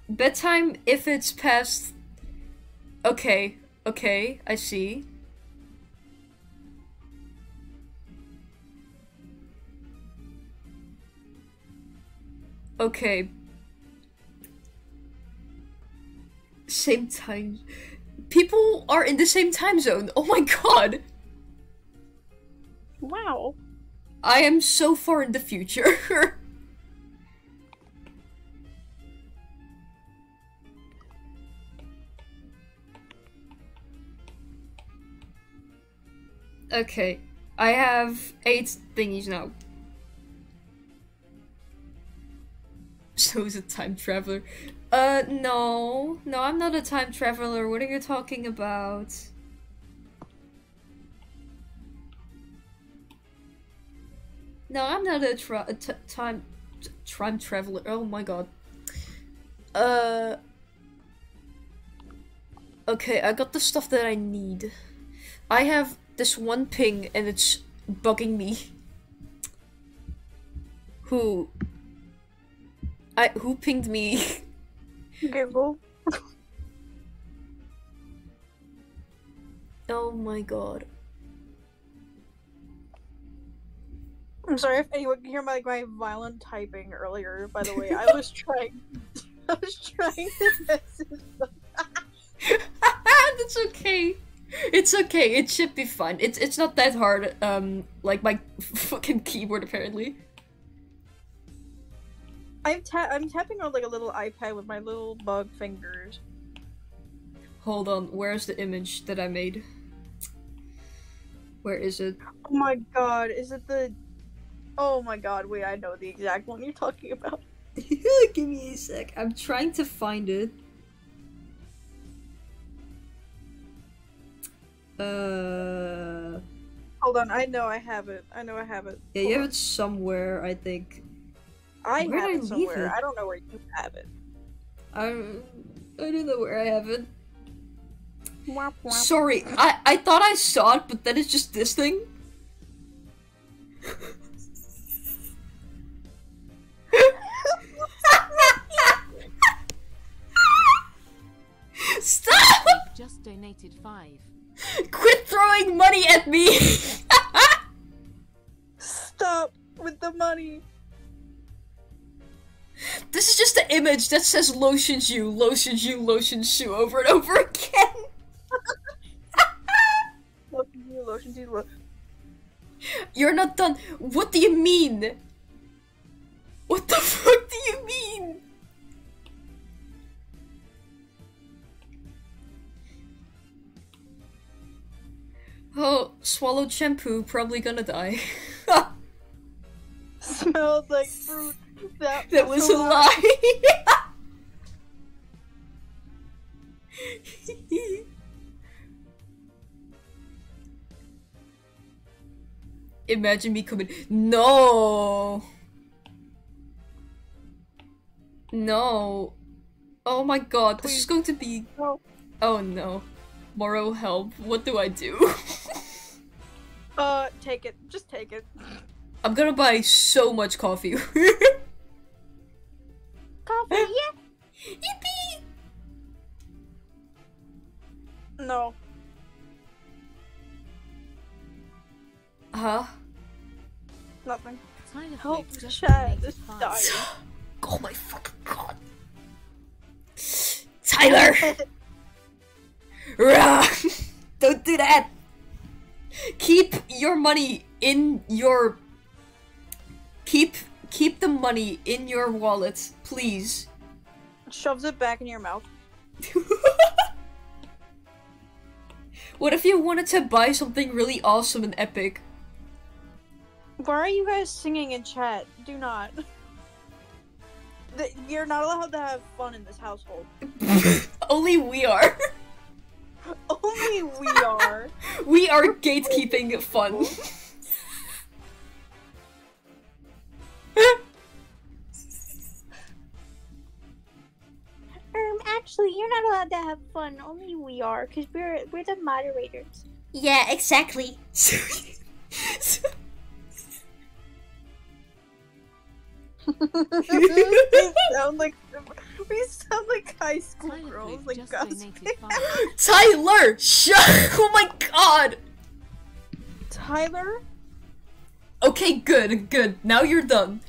Bedtime if it's past. Okay, okay, I see. Okay. Same time. People are in the same time zone. Oh my god! Wow. I am so far in the future. okay, I have eight thingies now. So is a time traveler. Uh, no. No, I'm not a time traveler. What are you talking about? No, I'm not a, tra- time time traveler. Oh my god. Uh. Okay, I got the stuff that I need. I have this one ping and it's bugging me. Who? I who pinged me? Google. oh my god. I'm sorry if anyone can hear my, like, my violent typing earlier. By the way, I was trying. I was trying to message. That's okay. It's okay. It should be fun. It's it's not that hard. Um, like my fucking keyboard apparently. I'm ta- I'm tapping on like a little iPad with my little bug fingers. Hold on. Where's the image that I made? Where is it? Oh my god, is it the? Oh my god, wait, I know the exact one you're talking about. Give me a sec. I'm trying to find it. Uh, Hold on, I know I have it. I know I have it. yeah, you have it somewhere. I think. I Where have I it leave somewhere. it? I don't know where you have it. I I don't know where I have it. Womp womp. Sorry, I I thought I saw it, but then it's just this thing. Stop! You've just donated five. Quit throwing money at me! Stop with the money. This is just the image that says lotion you, lotion you, lotion shoe over and over again. Lotion to lotion to lo- You're not done. What do you mean? What the fuck do you mean? Oh, swallowed shampoo, probably gonna die. Smells like fruit. That, that was a lie. Imagine me coming. No. No. Oh my god, this is going to be. No. Oh no. Moro, help. What do I do? Uh, take it. Just take it. I'm gonna buy so much coffee. Coffee, eh. yeah. Yippee! No. Huh? Nothing. Help Flake just chat donated is five. dying. Oh my fucking god. Tyler! Rah! Don't do that! Keep your money in your. Keep keep the money in your wallet, please. Shoves it back in your mouth. What if you wanted to buy something really awesome and epic? Why are you guys singing in chat? Do not. You're not allowed to have fun in this household. Only we are. Only we are. We are gatekeeping fun. Um, actually, you're not allowed to have fun. Only we are, cause we're we're the moderators. Yeah, exactly. we sound like we sound like high school Tyler girls, like just gossiping. donated five. Tyler, shut! Oh my god. Tyler, Okay, good, good. Now you're done.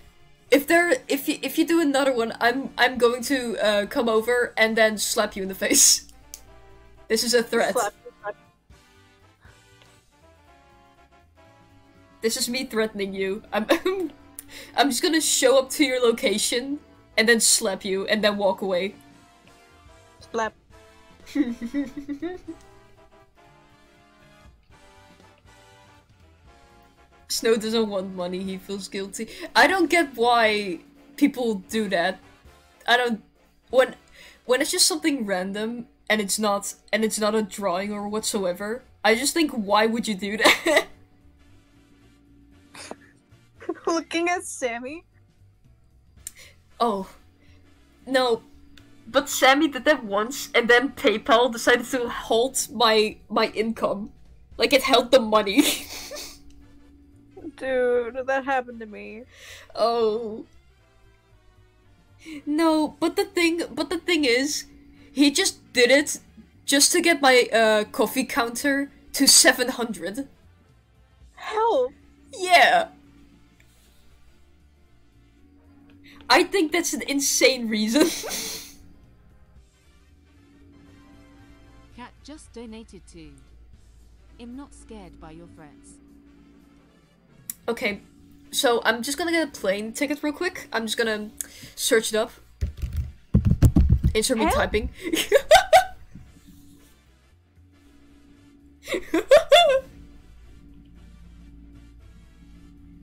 If there, if you if you do another one, I'm I'm going to uh, come over and then slap you in the face. This is a threat. slap- This is me threatening you. I'm I'm just gonna show up to your location and then slap you and then walk away. slap. Snow doesn't want money, he feels guilty. I don't get why people do that. I don't when when it's just something random and it's not and it's not a drawing or whatsoever. I just think why would you do that? Looking at Sammy. oh. No. But Sammy did that once and then PayPal decided to halt my my income. Like it held the money. Dude, that happened to me. Oh. No, but the thing, but the thing is, he just did it just to get my uh, Ko-Fi counter to 700. Help! Yeah. I think that's an insane reason. Cat just donated to. I'm not scared by your threats. Okay, so I'm just gonna get a plane ticket real quick. I'm just gonna search it up. Insert me typing.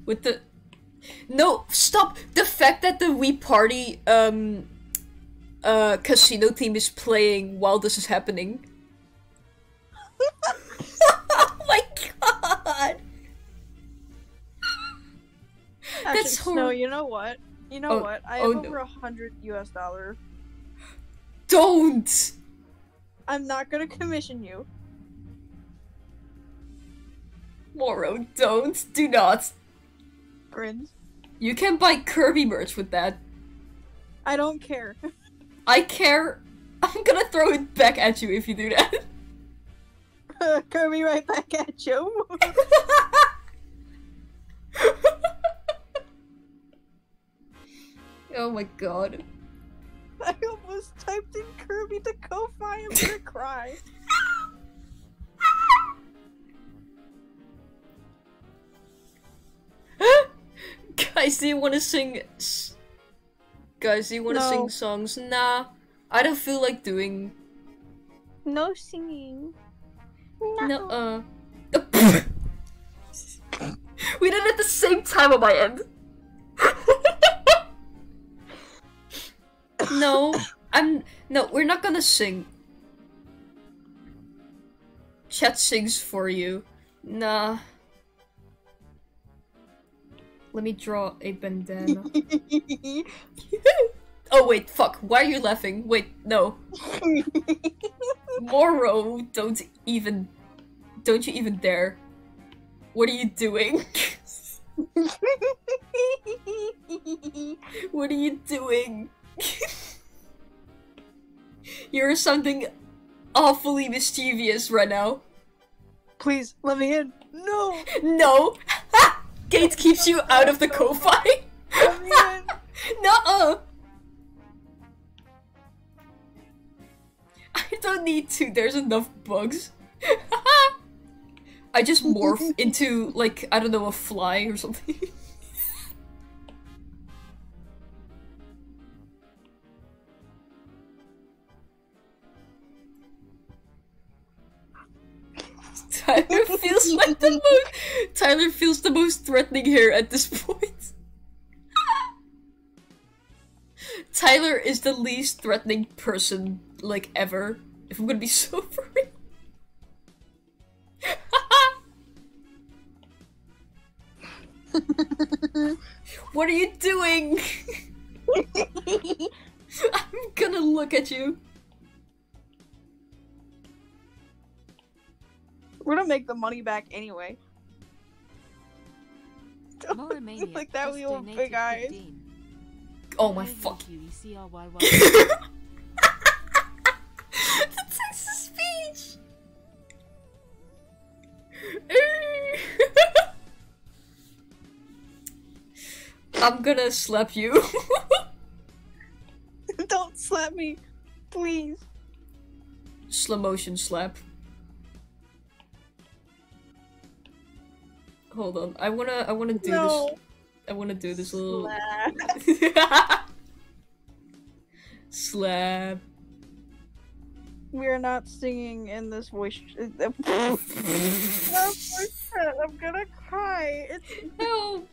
With the no stop the fact that the Wii Party um uh casino theme is playing while this is happening. oh my god! Actually, That's Snow, hor- you know what? You know Oh, what? I oh have no. over a hundred US dollar. Don't! I'm not gonna commission you. Moro, don't. Do not. Grins. You can buy Kirby merch with that. I don't care. I care. I'm gonna throw it back at you if you do that. Kirby right back at you. Oh my god. I almost typed in Kirby to Ko-Fi. I'm gonna cry. Guys, do you want to sing? Guys, do you want to No. sing songs? Nah, I don't feel like doing. No singing. No, uh. we did it at the same time on my end. No, I'm. No, we're not gonna sing. Chat sings for you. Nah. Let me draw a bandana. oh wait, fuck. Why are you laughing? Wait, no. Moro, don't even. Don't you even dare. What are you doing? what are you doing? You're something awfully mischievous right now. Please let me in. No. No! Gate keeps you out of the Ko-Fi! Let me in. Nuh-uh! I don't need to, there's enough bugs. I just morph into, like, I don't know, a fly or something. Tyler feels like the most. Tyler feels the most threatening here at this point. Tyler is the least threatening person, like, ever. If I'm gonna be so real. what are you doing? I'm gonna look at you. We're gonna make the money back anyway. Moramania Like that just we all donated big eyes. Oh my fuck. VQECRYY. the text speech. I'm gonna slap you. Don't slap me, please. Slow motion slap. Hold on. I wanna I wanna do no. this I wanna do this little Slap. slap. We are not singing in this voice. That voice chat, I'm gonna cry. It's Help.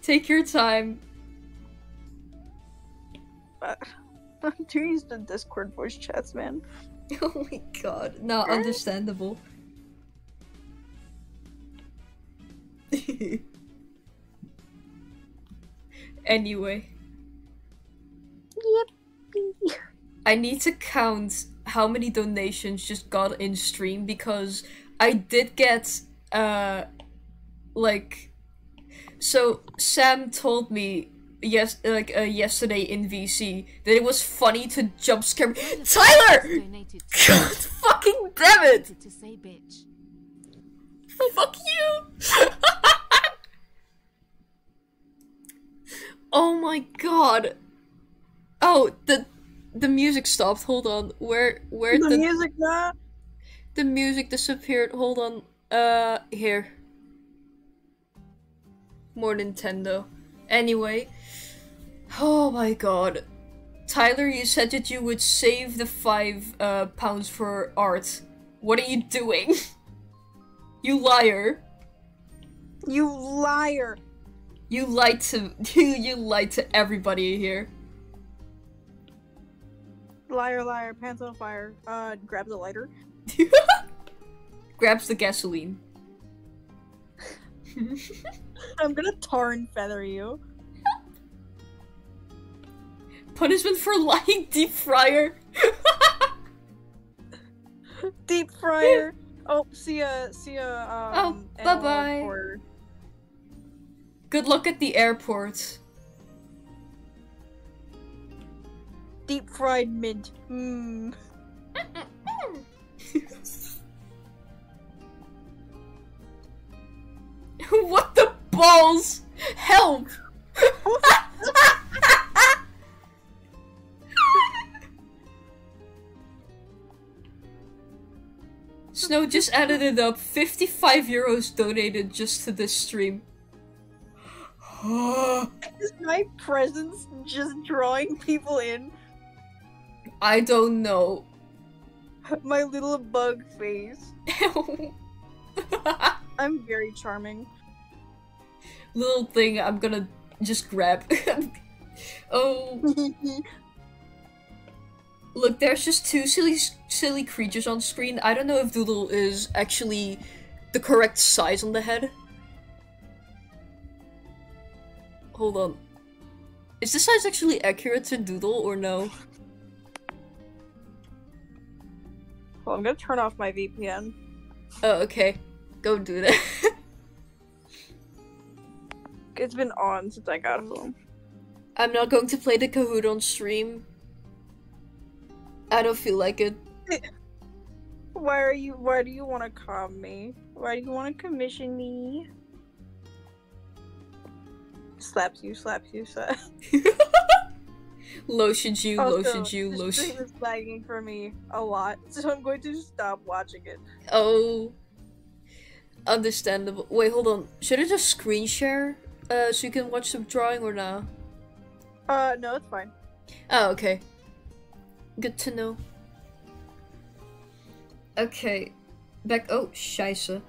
Take your time. I'm too used to Discord voice chats, man. Oh my god. Not understandable. anyway, Yep. I need to count how many donations just got in stream because I did get uh like so Sam told me yes like uh, yesterday in VC that it was funny to jump scare me. Tyler! God fucking damn it! Fuck you! oh my god. Oh, the the music stopped. Hold on. Where where The the music not. the music disappeared? Hold on. Uh here. More Nintendo. Anyway. Oh my god. Tyler, you said that you would save the five uh, pounds for art. What are you doing? you liar. You liar. You lied to you you lied to everybody here. Liar, liar, pants on fire. Uh, grabs a lighter. Grabs the gasoline. I'm gonna tar and feather you. Punishment for lying deep fryer. Deep fryer. Oh, see ya, see ya. Oh, Um, bye-bye. analog Good luck at the airport. Deep fried mint. Hmm. what the balls? Help! Snow just added it up. 55 euros donated just to this stream. Is my presence just drawing people in? I don't know. My little bug face. I'm very charming. Little thing I'm gonna just grab. oh, look, there's just two silly, silly creatures on screen. I don't know if Doodle is actually the correct size on the head. Hold on. Is this size actually accurate to Doodle or no? well, I'm gonna turn off my VPN. Oh, okay. Go do that. It's been on since I got home. I'm not going to play the Kahoot on stream. I don't feel like it. Why are you? Why do you want to calm me? Why do you want to commission me? Slaps you, slaps you, slaps. Lotions you, Also, lotions you, this lotion. stream is lagging for me a lot, so I'm going to stop watching it. Oh. Understandable. Wait, hold on. Should I just screen share? Uh, so you can watch the drawing or not? Uh, no, it's fine. Oh, okay. Good to know. Okay. Back. Oh, scheisse.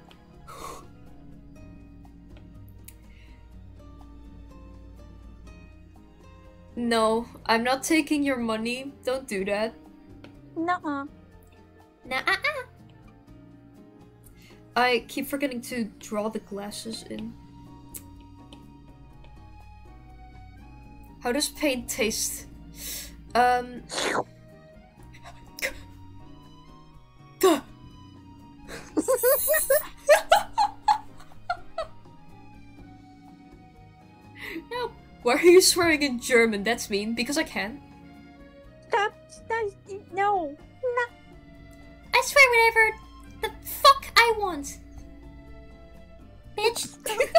No, I'm not taking your money. Don't do that. Nuh-uh. Nah, uh, uh. I keep forgetting to draw the glasses in. How does paint taste? Um. Gah. no. Why are you swearing in German? That's mean. Because I can. Stop. Stop. No. No. I swear whatever the fuck I want. Bitch.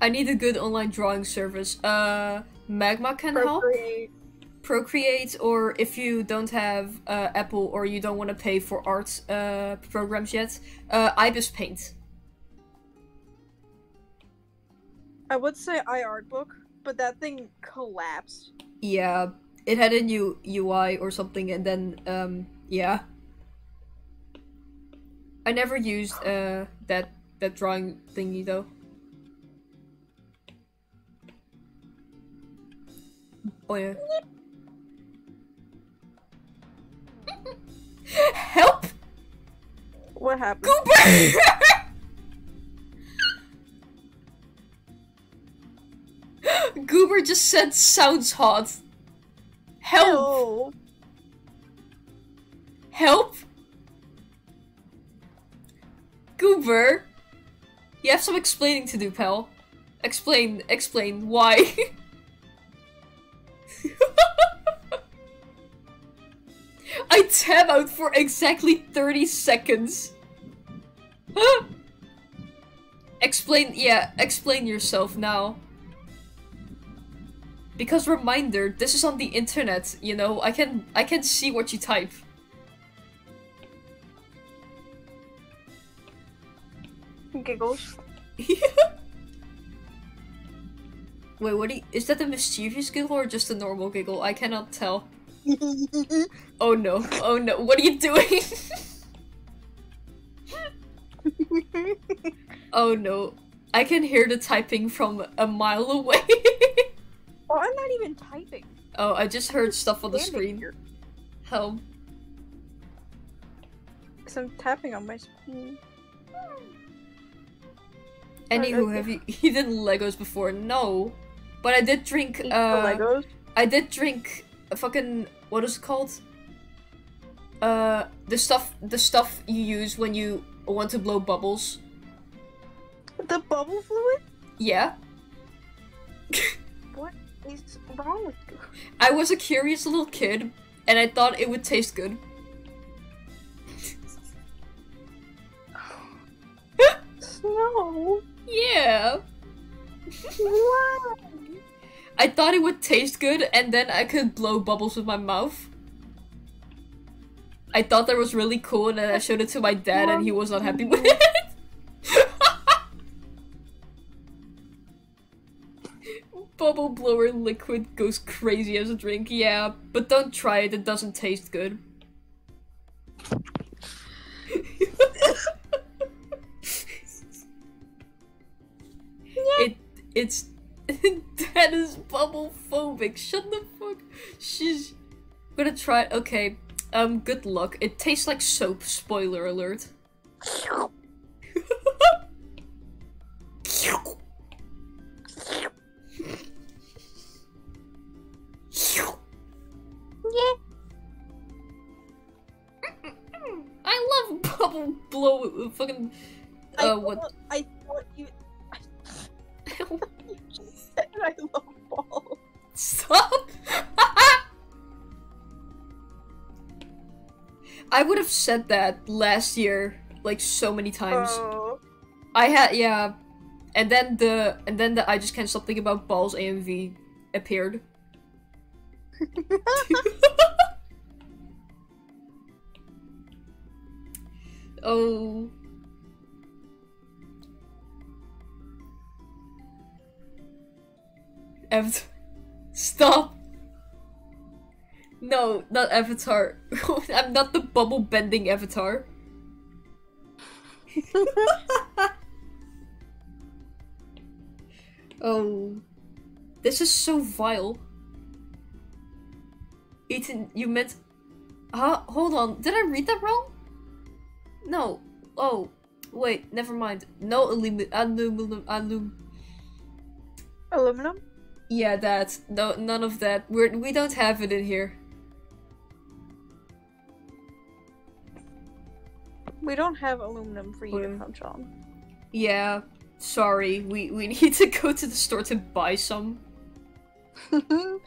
I need a good online drawing service. Uh, Magma can help. Procreate. Procreate, or if you don't have uh, Apple or you don't want to pay for art uh, programs yet, uh, Ibis Paint. I would say iArtbook, but that thing collapsed. Yeah, it had a new UI or something, and then um, yeah. I never used uh that that drawing thingy though. Oh yeah. Help! What happened? Goober! Goober just said sounds hot. Help! No. Help! Goober! You have some explaining to do, pal. Explain, explain, why? I tab out for exactly 30 seconds. explain, yeah, explain yourself now. Because reminder, this is on the internet, you know, I can I can see what you type. Giggles. Wait, what you- is that a mischievous giggle or just a normal giggle? I cannot tell. Oh no, oh no, what are you doing? oh no. I can hear the typing from a mile away. oh, I'm not even typing. oh, I just heard stuff on the screen. you're- Help. Cause I'm tapping on my screen. Anywho, have you eaten Legos before? No. But I did drink Eat uh Legos. I did drink a fucking what is it called? Uh the stuff the stuff you use when you want to blow bubbles. The bubble fluid? Yeah. What is wrong with you? I was a curious little kid and I thought it would taste good. No. Yeah. Why? I thought it would taste good and then I could blow bubbles with my mouth. I thought that was really cool and then I showed it to my dad and he was not happy with it. Bubble blower liquid goes crazy as a drink, yeah, but don't try it, it doesn't taste good. it it's that is bubble phobic. Shut the fuck. She's gonna try. Okay. Um. Good luck. It tastes like soap. Spoiler alert. Yeah. I love bubble blow. Fucking. I Uh. What? I I would have said that last year, like so many times. Oh. I had yeah, and then the and then the I just can't stop thinking about balls AMV appeared. oh. Ev, stop. No, not Avatar. I'm not the bubble bending Avatar. oh. This is so vile. Ethan, you meant. Huh? Hold on. Did I read that wrong? No. Oh. Wait, never mind. No aluminum. Aluminum. Alum. Aluminum? Yeah, that. No, none of that. We're, we don't have it in here. We don't have aluminum for you to punch on. Yeah. Sorry. We, we need to go to the store to buy some.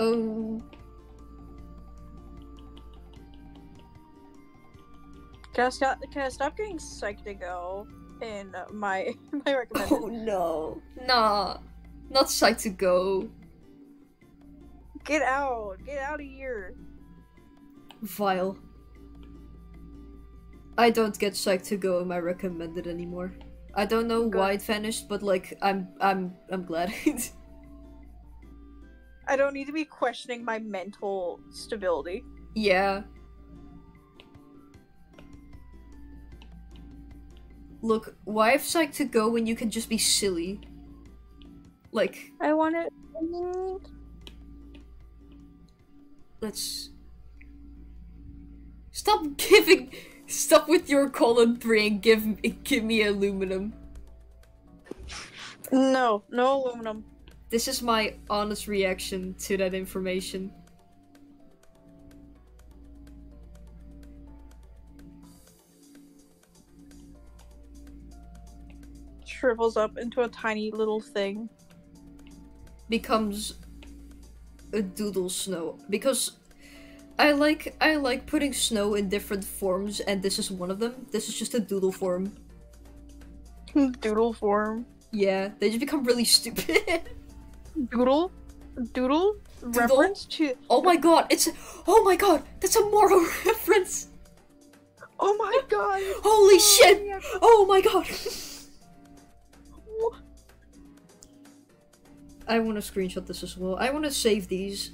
Oh. Can I stop? Can I stop getting Psych2Go? In uh, my my recommended. Oh no. Nah. Not Psych2Go. Get out! Get out of here! Vile. I don't get Psych2Go in my recommended anymore. I don't know Good. why it vanished, but like I'm I'm I'm glad. I don't need to be questioning my mental stability. yeah. Look, why have Psych2Go when you can just be silly? Like, I want it. let's stop giving stop with your colon three and give give me aluminum. No, no aluminum. This is my honest reaction to that information. Shrivels up into a tiny little thing. Becomes a doodle snow because I like I like putting snow in different forms and this is one of them. This is just a doodle form. Doodle form. Yeah, they just become really stupid. Doodle? Doodle? Reference to. oh my god, it's oh my god, that's a Moro reference. Oh my god! Holy Oh, shit! yeah. Oh my god. I want to screenshot this as well. I want to save these.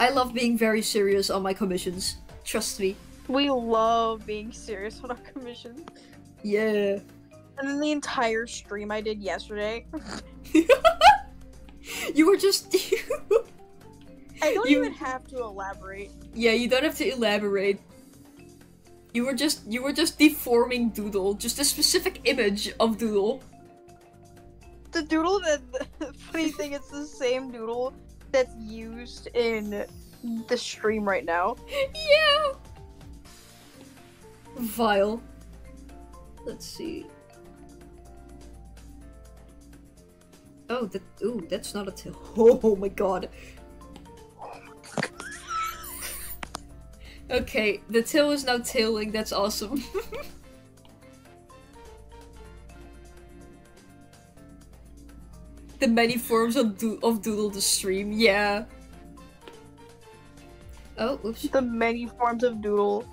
I love being very serious on my commissions. Trust me. we love being serious on our commissions. Yeah. And then the entire stream I did yesterday. you were just. I don't You- even have to elaborate. yeah, you don't have to elaborate. You were just you were just deforming Doodle, just a specific image of Doodle. The doodle that the funny thing, it's the same doodle that's used in the stream right now. Yeah. Vile. Let's see. Oh, that. Ooh, that's not a tail. Oh my god. Okay, the tail is now tailing. That's awesome. The many forms of, do- of Doodle the stream. Yeah. Oh, oops. The many forms of doodle.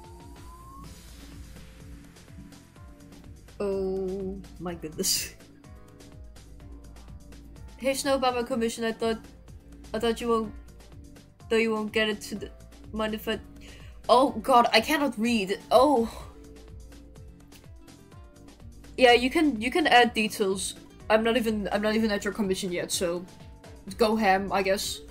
Oh my goodness. Hey Snowbomber Commission, I thought I thought you won't though you won't get it to the mind if I Oh god, I cannot read. Oh Yeah, you can you can add details. I'm not even I'm not even at your commission yet, so go ham, I guess.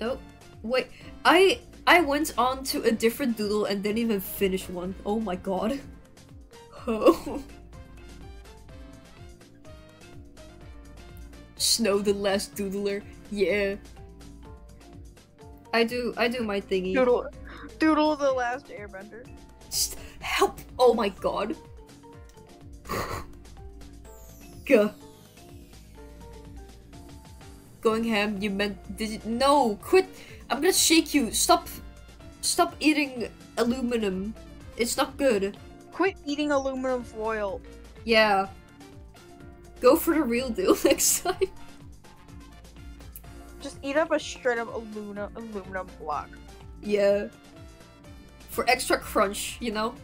Oh, wait. I I went on to a different doodle and didn't even finish one. Oh my god. Oh. Snow the last doodler. Yeah. I do I do my thingy. Doodle. Doodle the last airbender. Just help! Oh my god. Gah. Going ham, you meant did you no, quit I'm gonna shake you. Stop stop eating aluminum. It's not good. Quit eating aluminum foil. Yeah. Go for the real deal next time. Just eat up a straight up aluminum aluminum block. Yeah. For extra crunch, you know?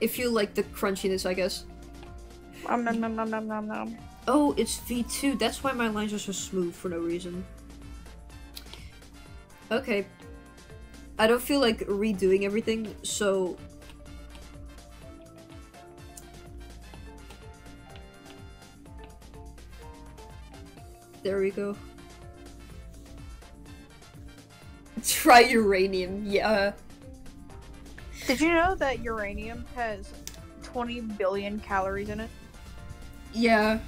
If you like the crunchiness, I guess. Um, nom nom nom nom nom nom. Oh, it's V2. That's why my lines are so smooth for no reason. Okay. I don't feel like redoing everything, so... There we go. Try uranium, yeah. Did you know that uranium has 20 billion calories in it? Yeah.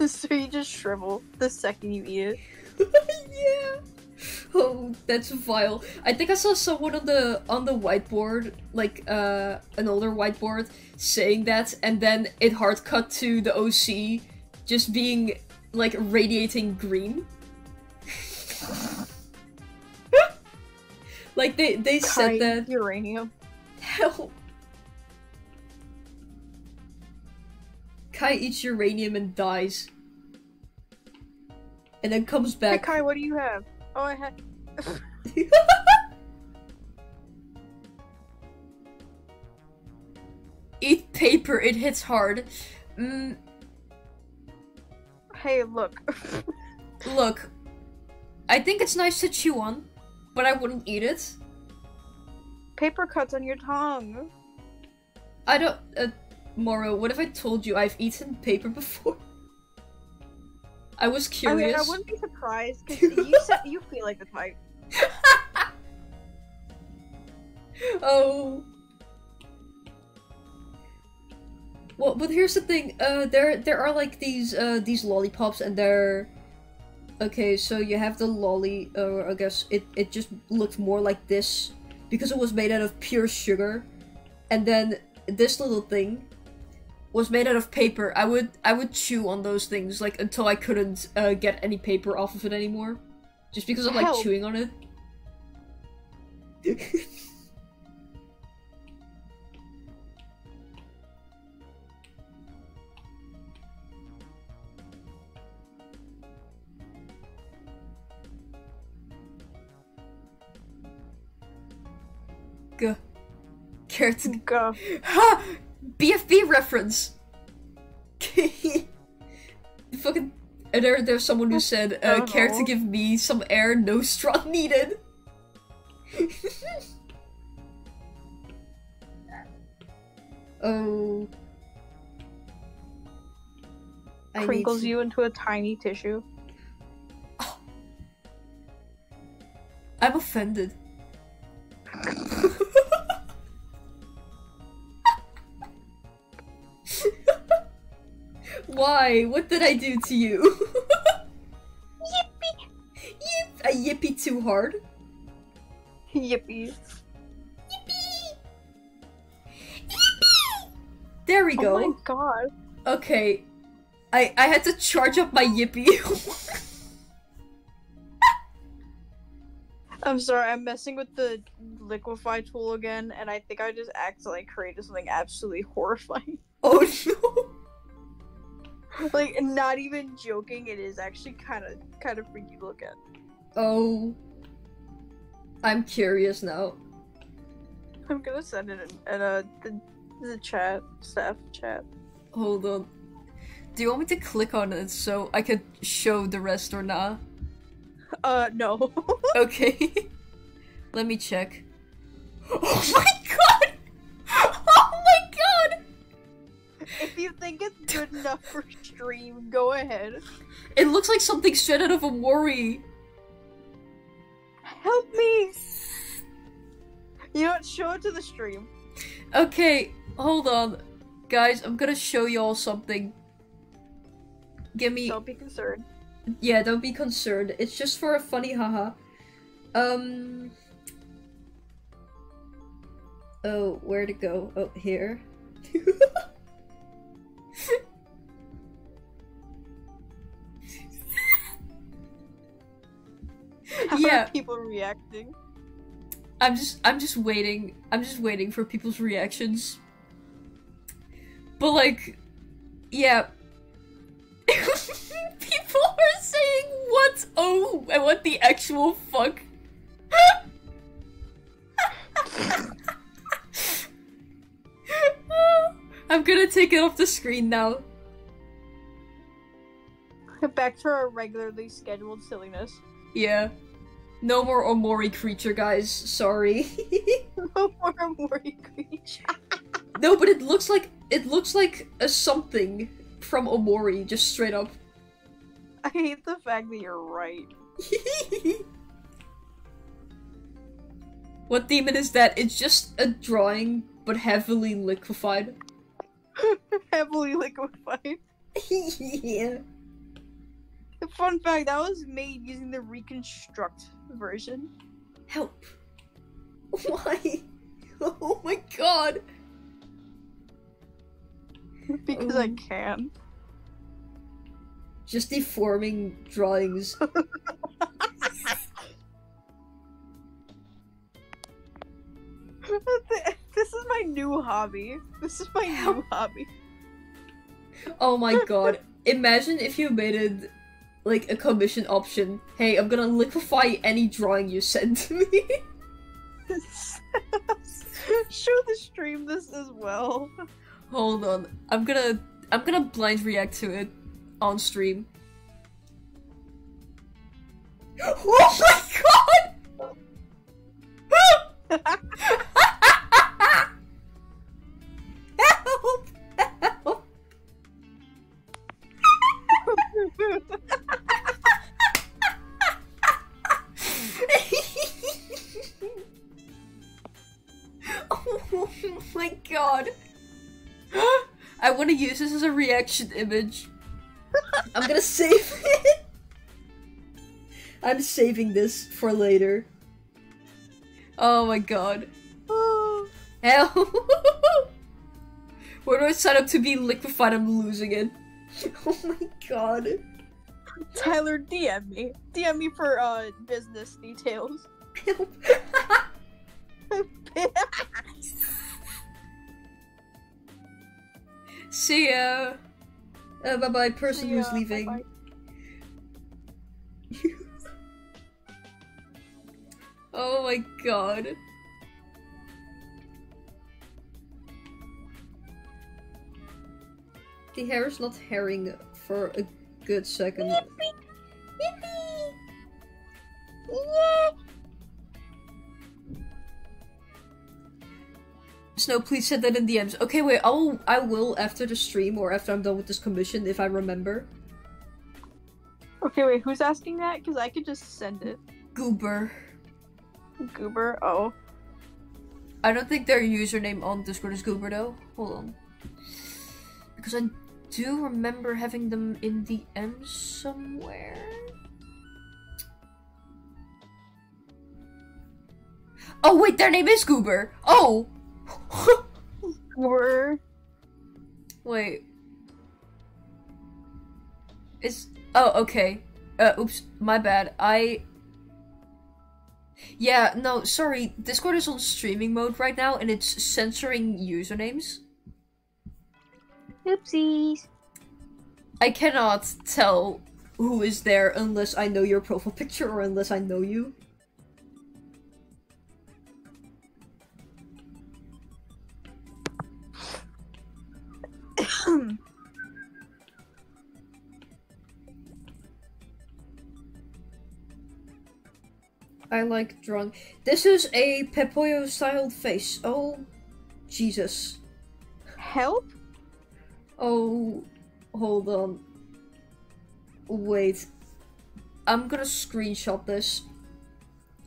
so you just shrivel the second you eat it. yeah. Oh, that's vile. I think I saw someone on the on the whiteboard, like uh an older whiteboard, saying that, and then it hard cut to the OC just being like radiating green. like they they said that. uranium. Hell. Kai eats uranium and dies. And then comes Hey back. Kai, what do you have? Oh, I had. Eat paper, it hits hard. Mm, Hey, look. look, I think it's nice to chew on, but I wouldn't eat it. Paper cuts on your tongue. I don't. Uh, Moro, what if I told you I've eaten paper before? I was curious. I mean, I wouldn't be surprised because you said you feel like the type. oh. Well, but here's the thing. Uh, there there are like these uh these lollipops, and they're okay. So you have the lolly, or I guess it it just looked more like this because it was made out of pure sugar, and then this little thing was made out of paper. I would I would chew on those things like until I couldn't uh, get any paper off of it anymore, just because I'm like Help. chewing on it. Care to Go. Ha! BFB reference. Fucking. And there, there's someone who said, uh, Oh, "Care to give me some air? No straw needed." oh. I Crinkles you into a tiny tissue. I'm offended. Why? What did I do to you? yippee! Yip! I yippee too hard? Yippy. Yippee. Yippee. There we go. Oh go. my god. Okay. I I had to charge up my yippee. I'm sorry, I'm messing with the liquefy tool again, and I think I just accidentally created something absolutely horrifying. oh no. like, not even joking, it is actually kind of kind of freaky to look at. Oh. I'm curious now. I'm gonna send it in, in uh, the the chat staff chat. Hold on. Do you want me to click on it so I could show the rest or not? Uh, no. Okay. Let me check. Oh my god! Oh my god! if you think it's good enough for stream, go ahead. It looks like something straight out of Omori. Help me. You know what? Show it to the stream. Okay, hold on. Guys, I'm gonna show y'all something. Give me. Don't be concerned. Yeah, don't be concerned. It's just for a funny haha. Um. Oh, where to go? Oh, here. How Yeah. are people reacting? I'm just I'm just waiting. I'm just waiting for people's reactions. But like yeah, People are saying what? Oh, and what the actual fuck? I'm gonna take it off the screen now. Back to our regularly scheduled silliness. Yeah. No more Omori creature, guys. Sorry. No more Mori creature. no, but it looks like it looks like a something from Omori, just straight up. I hate the fact that you're right. what demon is that? It's just a drawing, but heavily liquefied. Heavily liquefied. yeah. Fun fact, that was made using the reconstruct version. Help. Why? Oh my god. Because I Um. can. Just deforming drawings. this is my new hobby. This is my new hobby. Oh my god. Imagine if you made it like a commission option. Hey, I'm gonna liquefy any drawing you send to me. Show the stream this as well. Hold on. I'm gonna I'm gonna blind react to it on stream. Oh my god! Help! Help! oh my god. I want to use this as a reaction image. I'm gonna save it. I'm saving this for later. Oh my god. Oh. Hell. Where do I sign up to be liquefied? I'm losing it. Oh my god. Tyler, DM me. DM me for uh business details. See ya. Uh, bye bye, person who's leaving. bye-bye. oh my god. The hair is not herring for a good second. Snow, please send that in DMs. Okay, wait, I'll I will after the stream or after I'm done with this commission if I remember. Okay, wait, who's asking that? Because I could just send it. Goober. Goober. Oh. I don't think their username on Discord is Goober though. Hold on. Because I do remember having them in the M somewhere. Oh wait, their name is Goober. Oh. Goober. wait. Is oh okay. Uh, oops, my bad. I. Yeah, no, sorry. Discord is on streaming mode right now, and it's censoring usernames. Oopsies. I cannot tell who is there unless I know your profile picture or unless I know you. I like drunk. This is a Pepoyo styled face. Oh, Jesus. Help? Oh, hold on. Wait. I'm gonna screenshot this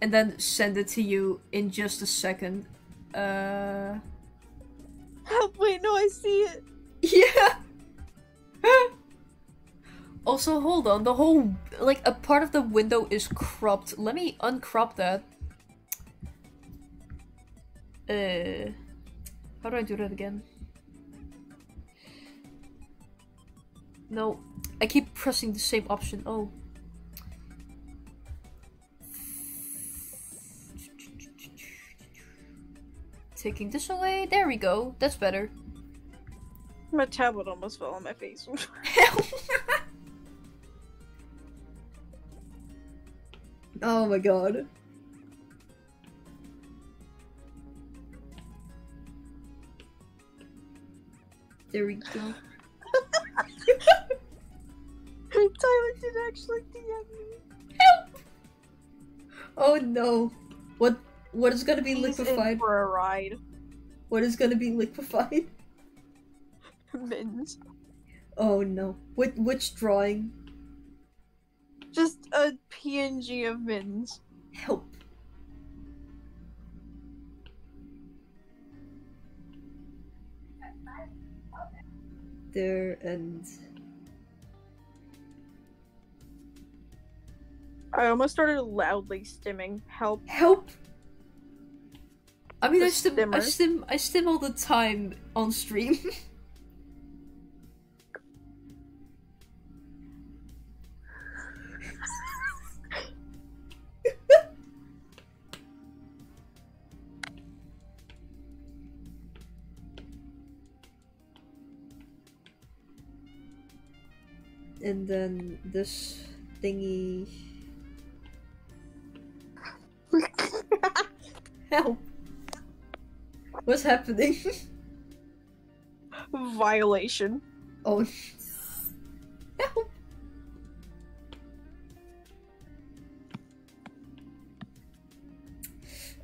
and then send it to you in just a second. Uh. Help! Wait, no, I see it. Yeah! also, hold on. The whole. Like, a part of the window is cropped. Let me uncrop that. Uh. How do I do that again? No, I keep pressing the same option. Oh. Taking this away. There we go. That's better. My tablet almost fell on my face. oh my god. There we go. Tyler did actually DM me. Help! Oh no. What what is gonna be He's liquefied? for a ride. What is gonna be liquefied? Mittens. Oh no. Which which drawing? Just a PNG of mittens. Help. There and I almost started loudly stimming. Help. help. I mean, The I stim, I stim, I stim all the time on stream. and then this thingy. Help! What's happening? Violation. oh. Help!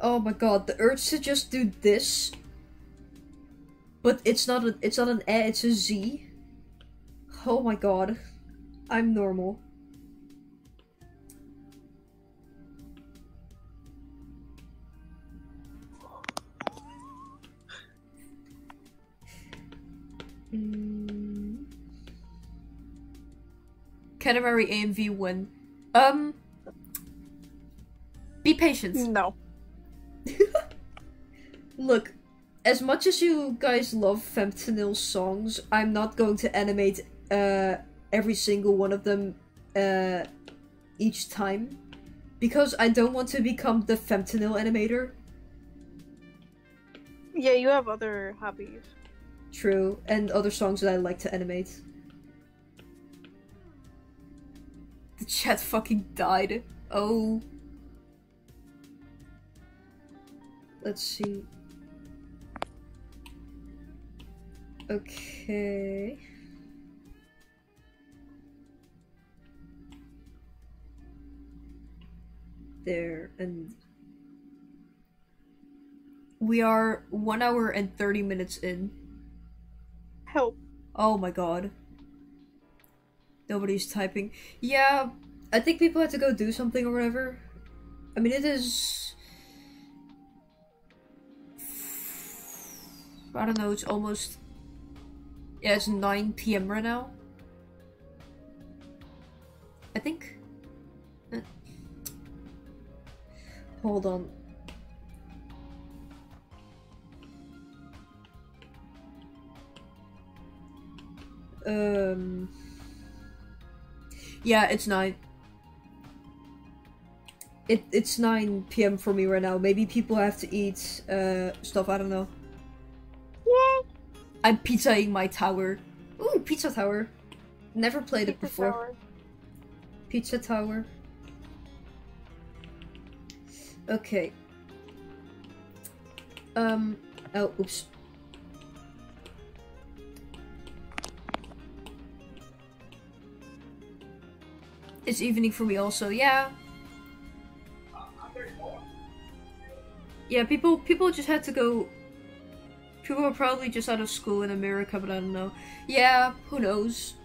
Oh my god, the urge to just do this. But it's not a it's not an A, it's a Z. Oh my god. I'm normal. Mm. Katamari AMV win. Um. Be patient. No. Look, as much as you guys love Femtanyl's songs, I'm not going to animate uh, every single one of them uh, each time. Because I don't want to become the Femtanyl animator. Yeah, you have other hobbies. True, and other songs that I like to animate. The chat fucking died. Oh. Let's see. Okay. There, and we are one hour and 30 minutes in. Help. Oh my god. Nobody's typing. Yeah, I think people had to go do something or whatever. I mean, it is. I don't know, it's almost. Yeah, it's 9 pm right now. I think. Hold on. Um. Yeah, it's nine. It it's nine p.m. for me right now. Maybe people have to eat uh stuff. I don't know. What? I'm pizzaing my tower. Ooh, pizza tower. Never played it before. Pizza tower. Okay. Um. Oh, oops. It's evening for me also. Yeah. Yeah, people people just had to go. People are probably just out of school in America, but I don't know. Yeah, who knows?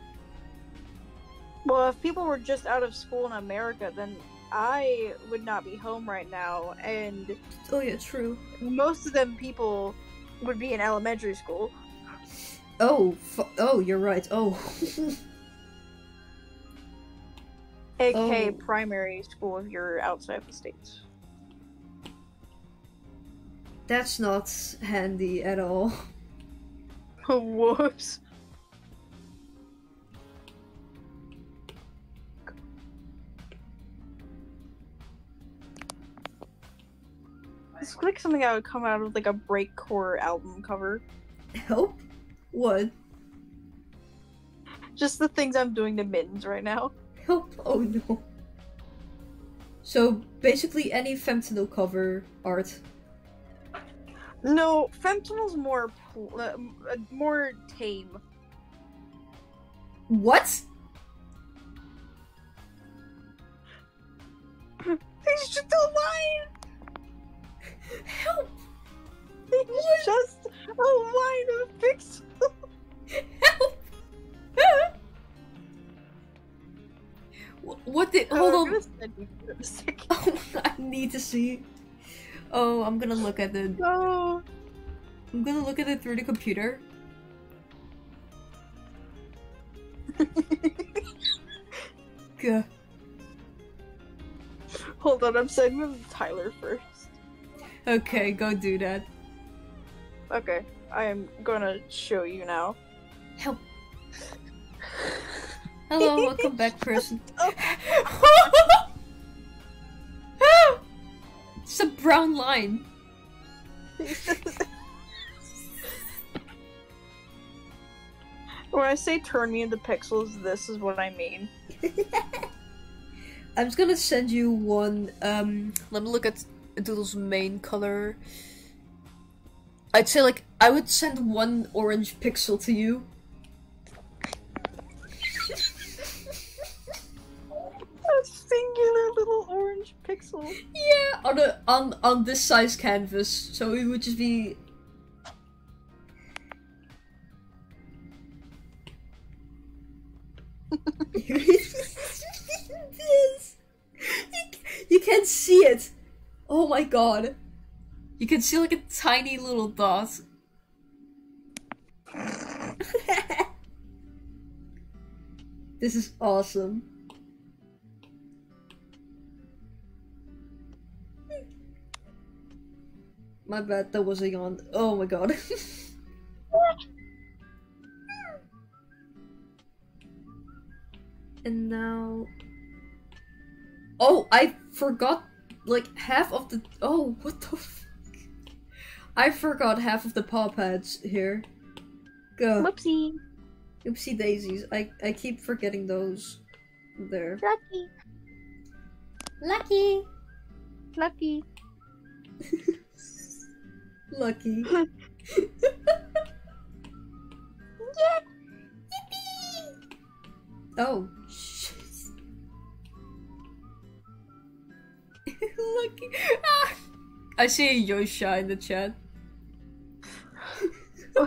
Well, if people were just out of school in America, then I would not be home right now, and Oh yeah, true. most of them people would be in elementary school. Oh, oh, you're right. Oh, aka Oh. primary school if you're outside the states. that's not handy at all. Whoops. Looks like something that would come out of like a breakcore album cover. Help? What? Just the things I'm doing to mittens right now. Help? Oh no. So basically, any Femtanyl cover art. No, Femtanyl's more pl- uh, uh, more tame. What? He's just a. Help! He's just a line of pixels. Help! Wh- what did? Hold on. gonna send you in a. Oh, I need to see. Oh, I'm gonna look at the. Oh, I'm gonna look at it through the computer. Hold on, I'm sending them to Tyler first. Okay, go do that. Okay, I am gonna show you now. Help. Hello, welcome back, person. it's a brown line. when I say turn me into pixels, this is what I mean. I'm just gonna send you one. Um, let me look at Doodle's main color. I'd say like I would send one orange pixel to you. A singular little orange pixel. Yeah, on a on on this size canvas, so it would just be. this. You, you can't see it. Oh my god. You can see like a tiny little dot. this is awesome. My bad, that was a yawn. Oh my god. and now. Oh, I forgot like half of the. Oh, what the fuck? I forgot half of the paw pads here. Go. Whoopsie. Oopsie daisies. I, I keep forgetting those. There. Lucky. Lucky. Lucky. Lucky. Oh, Lucky. Ah. I see a Yosha in the chat.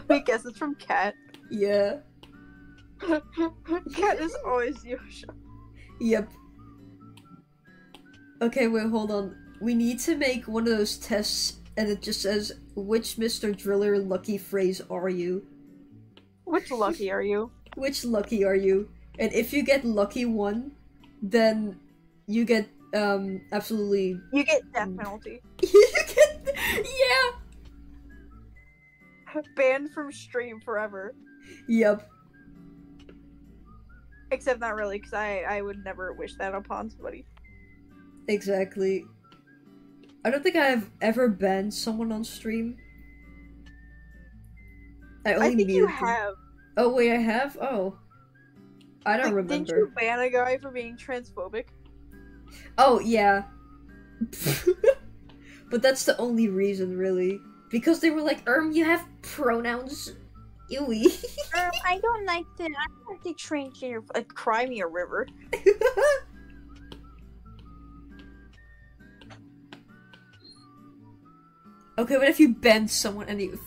I guess it's from Cat. Yeah. Cat is always Yosha. Yep. Okay, wait, hold on. We need to make one of those tests, and it just says, which Mr. Driller lucky phrase are you? Which lucky are you? Which lucky are you? And if you get lucky one, then you get, um, absolutely. You get death penalty. you get. Yeah! Banned from stream forever. Yep. Except not really, because I, I would never wish that upon somebody. Exactly. I don't think I have ever banned someone on stream. I only I think you them. have. Oh wait, I have. Oh, I don't Like, Didn't remember. you ban a guy for being transphobic? Oh yeah. but that's the only reason, really, because they were like, "Erm, you have pronouns." Ewy. um, I don't like the. I don't like the transgender. Uh, cry me a river. okay, what if you bend someone and you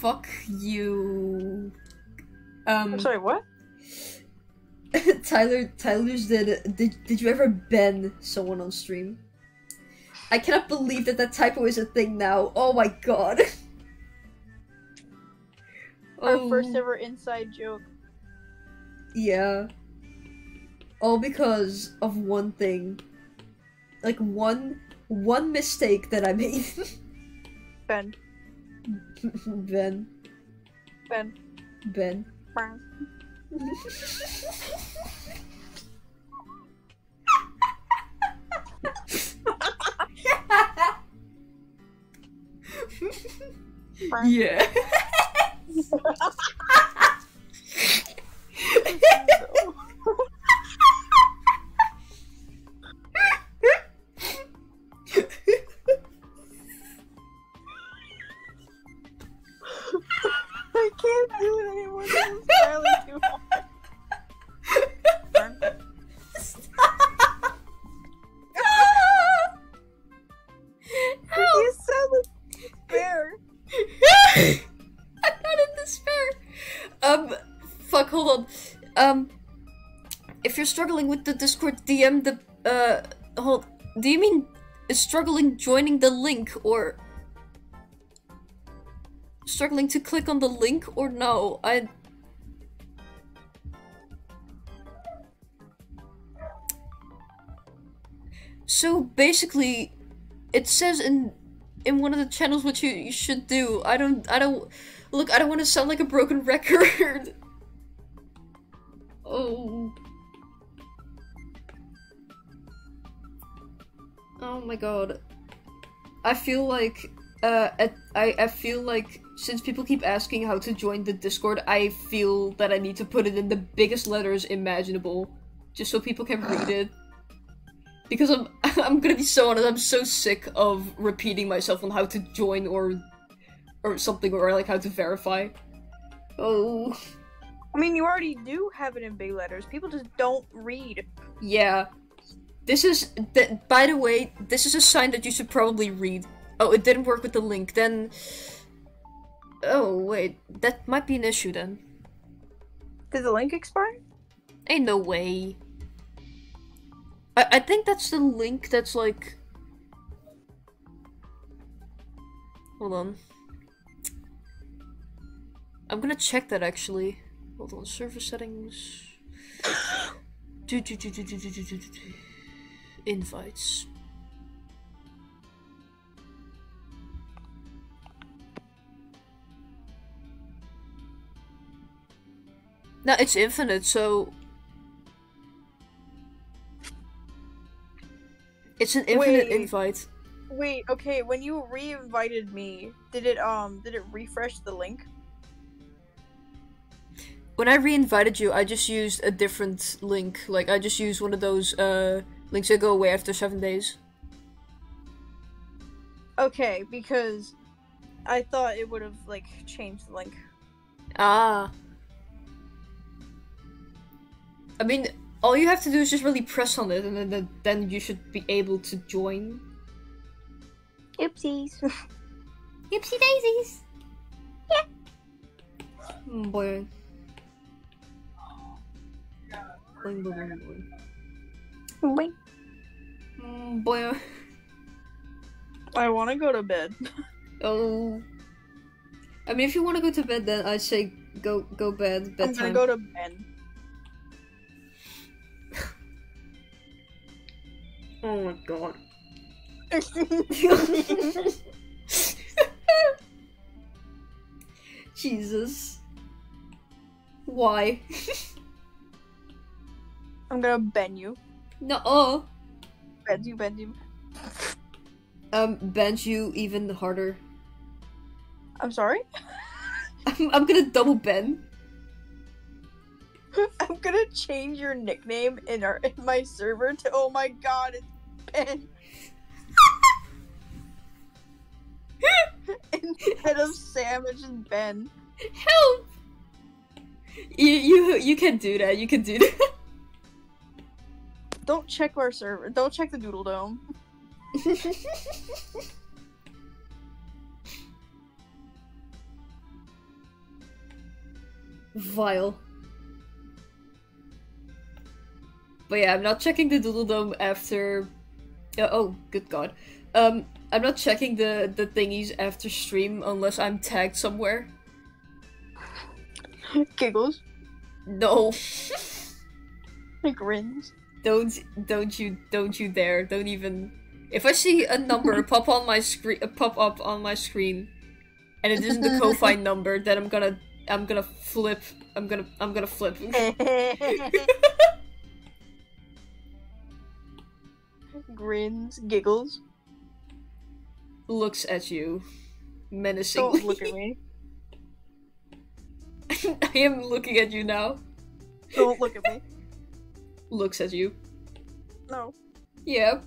fuck you? Um, I'm sorry, what? Tyler, Tyler's did, did. Did you ever ban someone on stream? I cannot believe that that typo is a thing now. Oh my god. Our Oh, first ever inside joke. Yeah. All because of one thing. Like one one mistake that I made. Ben. ben. Ben. Ben. Yeah. the Discord DM, the uh, hold. Do you mean struggling joining the link or struggling to click on the link or no? I. So basically, it says in in one of the channels what you, you should do. I don't I don't look I don't want to sound like a broken record. oh. Oh my god. I feel like uh I I feel like since people keep asking how to join the Discord, I feel that I need to put it in the biggest letters imaginable just so people can read it because I'm I'm gonna be so honest. I'm so sick of repeating myself on how to join or or something or like how to verify. Oh I mean, you already do have it in big letters. People just don't read. yeah, this is- that. by the way, this is a sign that you should probably read. Oh, it didn't work with the link, then... Oh, wait, that might be an issue then. Did the link expire? Ain't no way. I, I think that's the link that's like... Hold on. I'm gonna check that actually. Hold on, server settings. do, do, do, do, do, do, do, do. Invites. No, it's infinite, so It's an infinite Wait. invite. Wait, okay, when you re-invited me, did it um did it refresh the link? When I re-invited you, I just used a different link. Like I just used one of those uh links should go away after seven days. Okay, because I thought it would have like changed the link. Ah. I mean, all you have to do is just really press on it, and then then, then you should be able to join. Oopsies. Oopsie daisies. Mm, boy. Boing, boing, boing, boing. Wait, Mm, boy. I want to go to bed. Oh. I mean, if you want to go to bed, then I'd say go go bed. Bedtime. I'm gonna go to bed. Oh my god. Jesus. Why? I'm gonna bend you. No. Oh. Bend you, bend you. Um, bend you even harder. I'm sorry. I'm, I'm gonna double bend. I'm gonna change your nickname in our in my server to oh my god, it's Ben. Instead of Sam, it's just Ben. Help! You you you can do that. You can do that. Don't check our server. Don't check the Doodle Dome. Vile. But yeah, I'm not checking the Doodle Dome after. Uh, oh, good god. Um, I'm not checking the the thingies after stream unless I'm tagged somewhere. Giggles. No, Grins. Don't don't you don't you dare! Don't even. If I see a number pop on my screen, uh, pop up on my screen, and it isn't the Ko-fi number, then I'm gonna I'm gonna flip. I'm gonna I'm gonna flip. Grins. Giggles. Looks at you, menacingly. Don't look at me. I am looking at you now. Don't look at me. Looks at you. No. Yeah.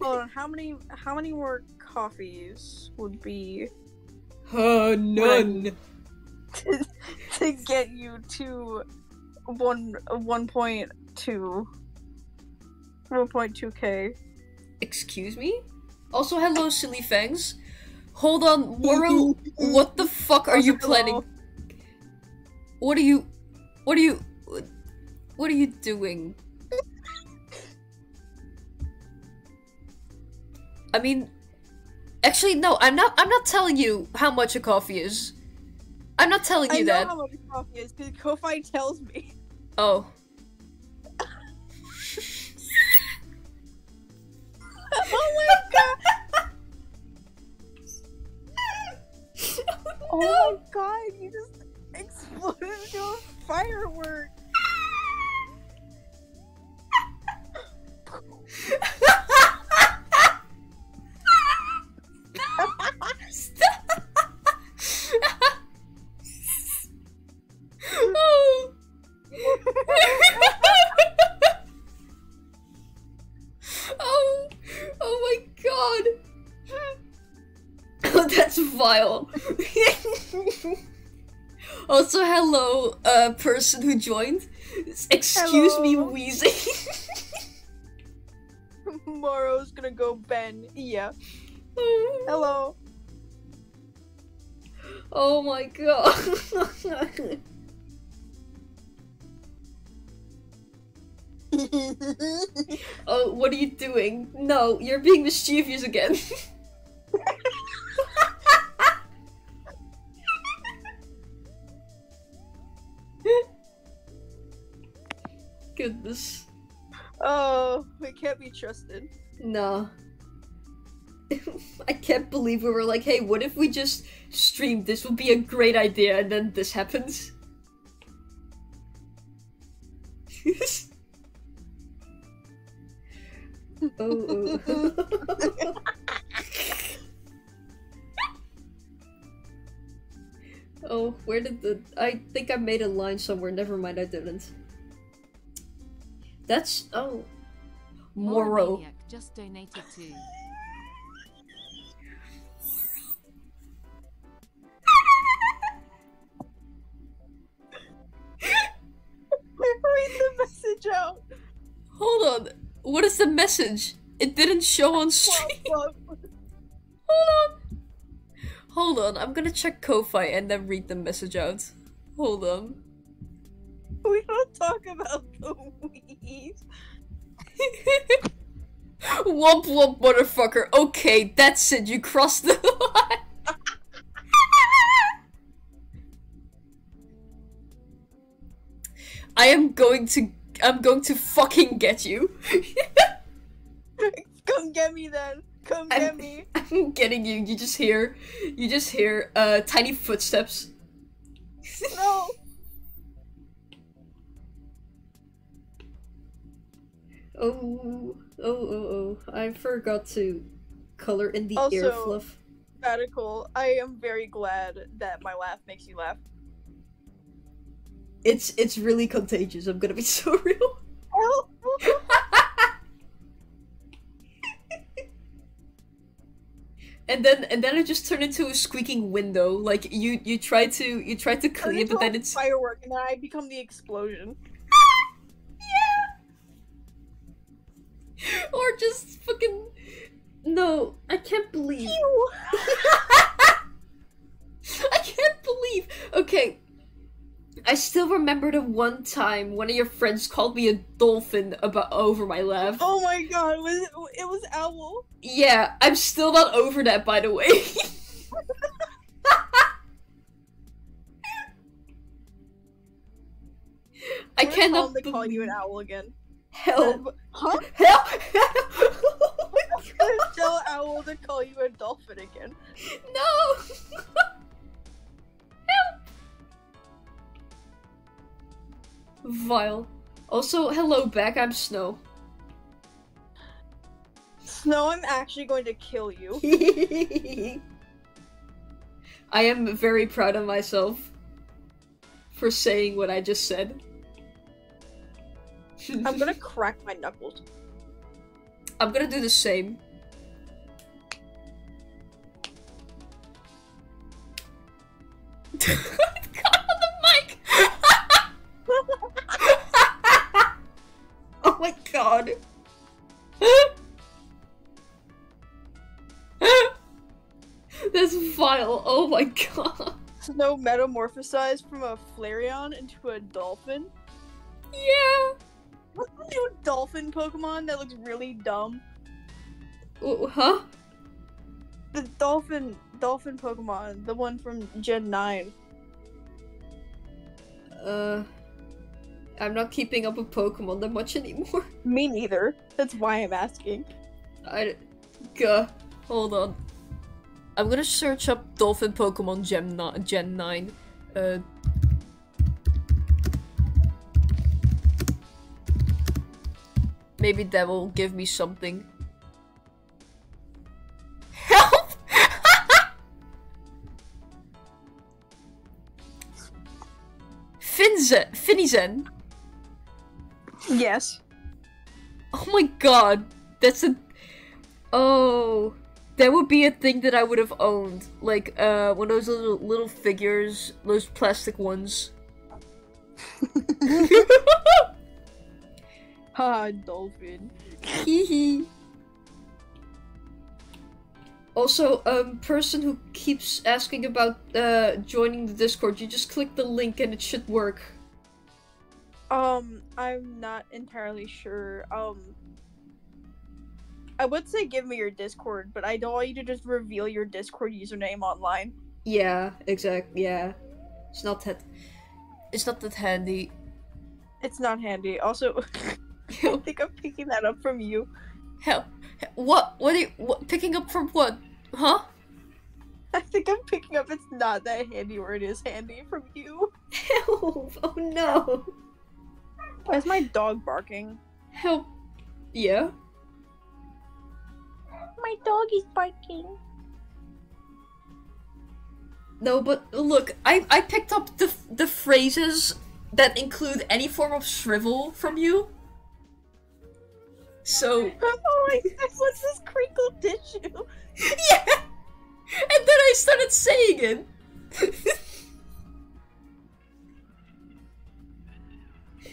Hold on. How many? How many more coffees would be? Uh, none. to, to get you to one one point two. 1.2k. Excuse me? Also, hello, silly fangs. Hold on, Moro, what the fuck are you planning? What are you. What are you. What are you doing? I mean. Actually, no, I'm not. I'm not telling you how much a coffee is. I'm not telling you I you know that. how much coffee is because Ko-Fi tells me. Oh. oh my god! Oh, oh my god! You just exploded into a firework. Also, hello, uh, person who joined. Excuse me, Hello. wheezing. Moro's gonna go Ben. Yeah. Hello. Oh my god. oh, what are you doing? No, you're being mischievous again. Goodness. oh, we can't be trusted. No. I can't believe we were like, hey, what if we just streamed? This would be a great idea, and then this happens. oh, oh. Oh. oh, where did the. I think I made a line somewhere. Never mind, I didn't. That's. Oh. Moro. Just donated to. Read the message out. Hold on. What is the message? It didn't show on stream. Hold on. Hold on. I'm gonna check Ko-Fi and then read the message out. Hold on. we don't talk about the weed. womp womp motherfucker. Okay, that's it. You crossed the line. I am going to I'm going to fucking get you. Come get me then. Come I'm- get me. I'm getting you. You just hear you just hear uh tiny footsteps. No. Oh, oh, oh, oh, oh. I forgot to color in the Also- ear fluff. Radical. I am very glad that my laugh makes you laugh. It's it's really contagious. I'm gonna be so real. Oh. and then and then it just turned into a squeaking window. Like you you try to you try to clean, but then it's firework, and then I become the explosion. or just fucking no. I can't believe. I can't believe. Okay. I still remember the one time one of your friends called me a dolphin about over my laugh. Oh my god, it was it was owl. Yeah, I'm still not over that by the way. I cannot to call you an owl again. Help! Huh? Help! oh I'm tell owl to call you a dolphin again. No! Help! Vile. Also, hello back, I'm Snow. Snow, I'm actually going to kill you. I am very proud of myself for saying what I just said. I'm gonna crack my knuckles. I'm gonna do the same. God, the mic! oh my god. This vile. Oh my god. No metamorphosized from a Flareon into a dolphin? Yeah. What's the new dolphin Pokemon that looks really dumb? Oh, huh? The dolphin dolphin Pokemon, the one from Gen 9. Uh, I'm not keeping up with Pokemon that much anymore. Me neither. That's why I'm asking. I, gah, hold on. I'm gonna search up Dolphin Pokemon Gen, ni- Gen 9. Uh, maybe that will give me something. Help! Finzen, Finizen. Yes. Oh my god, that's a. Oh, that would be a thing that I would have owned, like uh, one of those little little figures, those plastic ones. Ha, dolphin. Hee hee. Also, um, person who keeps asking about uh joining the Discord, you just click the link and it should work. Um, I'm not entirely sure. Um, I would say give me your Discord, but I don't want you to just reveal your Discord username online. Yeah, exactly. Yeah, it's not that. It's not that handy. It's not handy. Also, I don't think I'm picking that up from you. Hell, what? What are you what, picking up from? What? Huh? I think I'm picking up it's not that handy or it is handy from you. Help! Oh no! Why is my dog barking? Help! Yeah. My dog is barking. No, but look, I I picked up the the phrases that include any form of shrivel from you. So Oh my god, what's this crinkled tissue? yeah, and then I started saying it.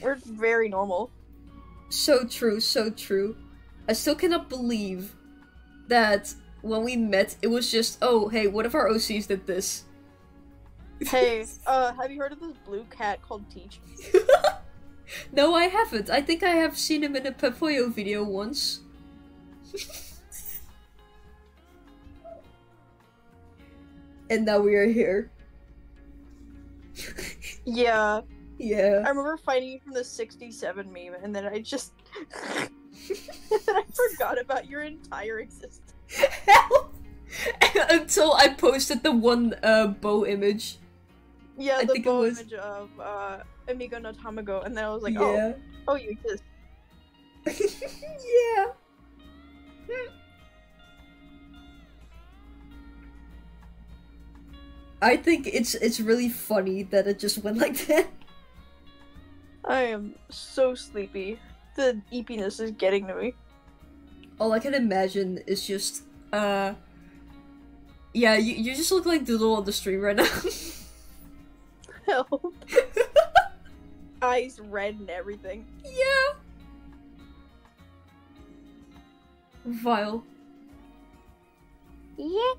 We're very normal. so true, so true. I still cannot believe that when we met, it was just, oh, hey, what if our OCs did this? Hey, uh, have you heard of this blue cat called Teach? no, I haven't. I think I have seen him in a Papoyo video once. and now we are here. Yeah, Yeah. I remember finding you from the 67 meme, and then I just. and then I forgot about your entire existence. Until I posted the one uh, bow image. Yeah, I the think it bow was- image of uh, Amigo no Tamago, and then I was like, yeah. oh, oh, you exist. yeah. I think it's it's really funny that it just went like that. I am so sleepy. The eepiness is getting to me. All I can imagine is just uh Yeah, you, you just look like Doodle on the stream right now. Help. Eyes red and everything. yeah. Vile. Yeah.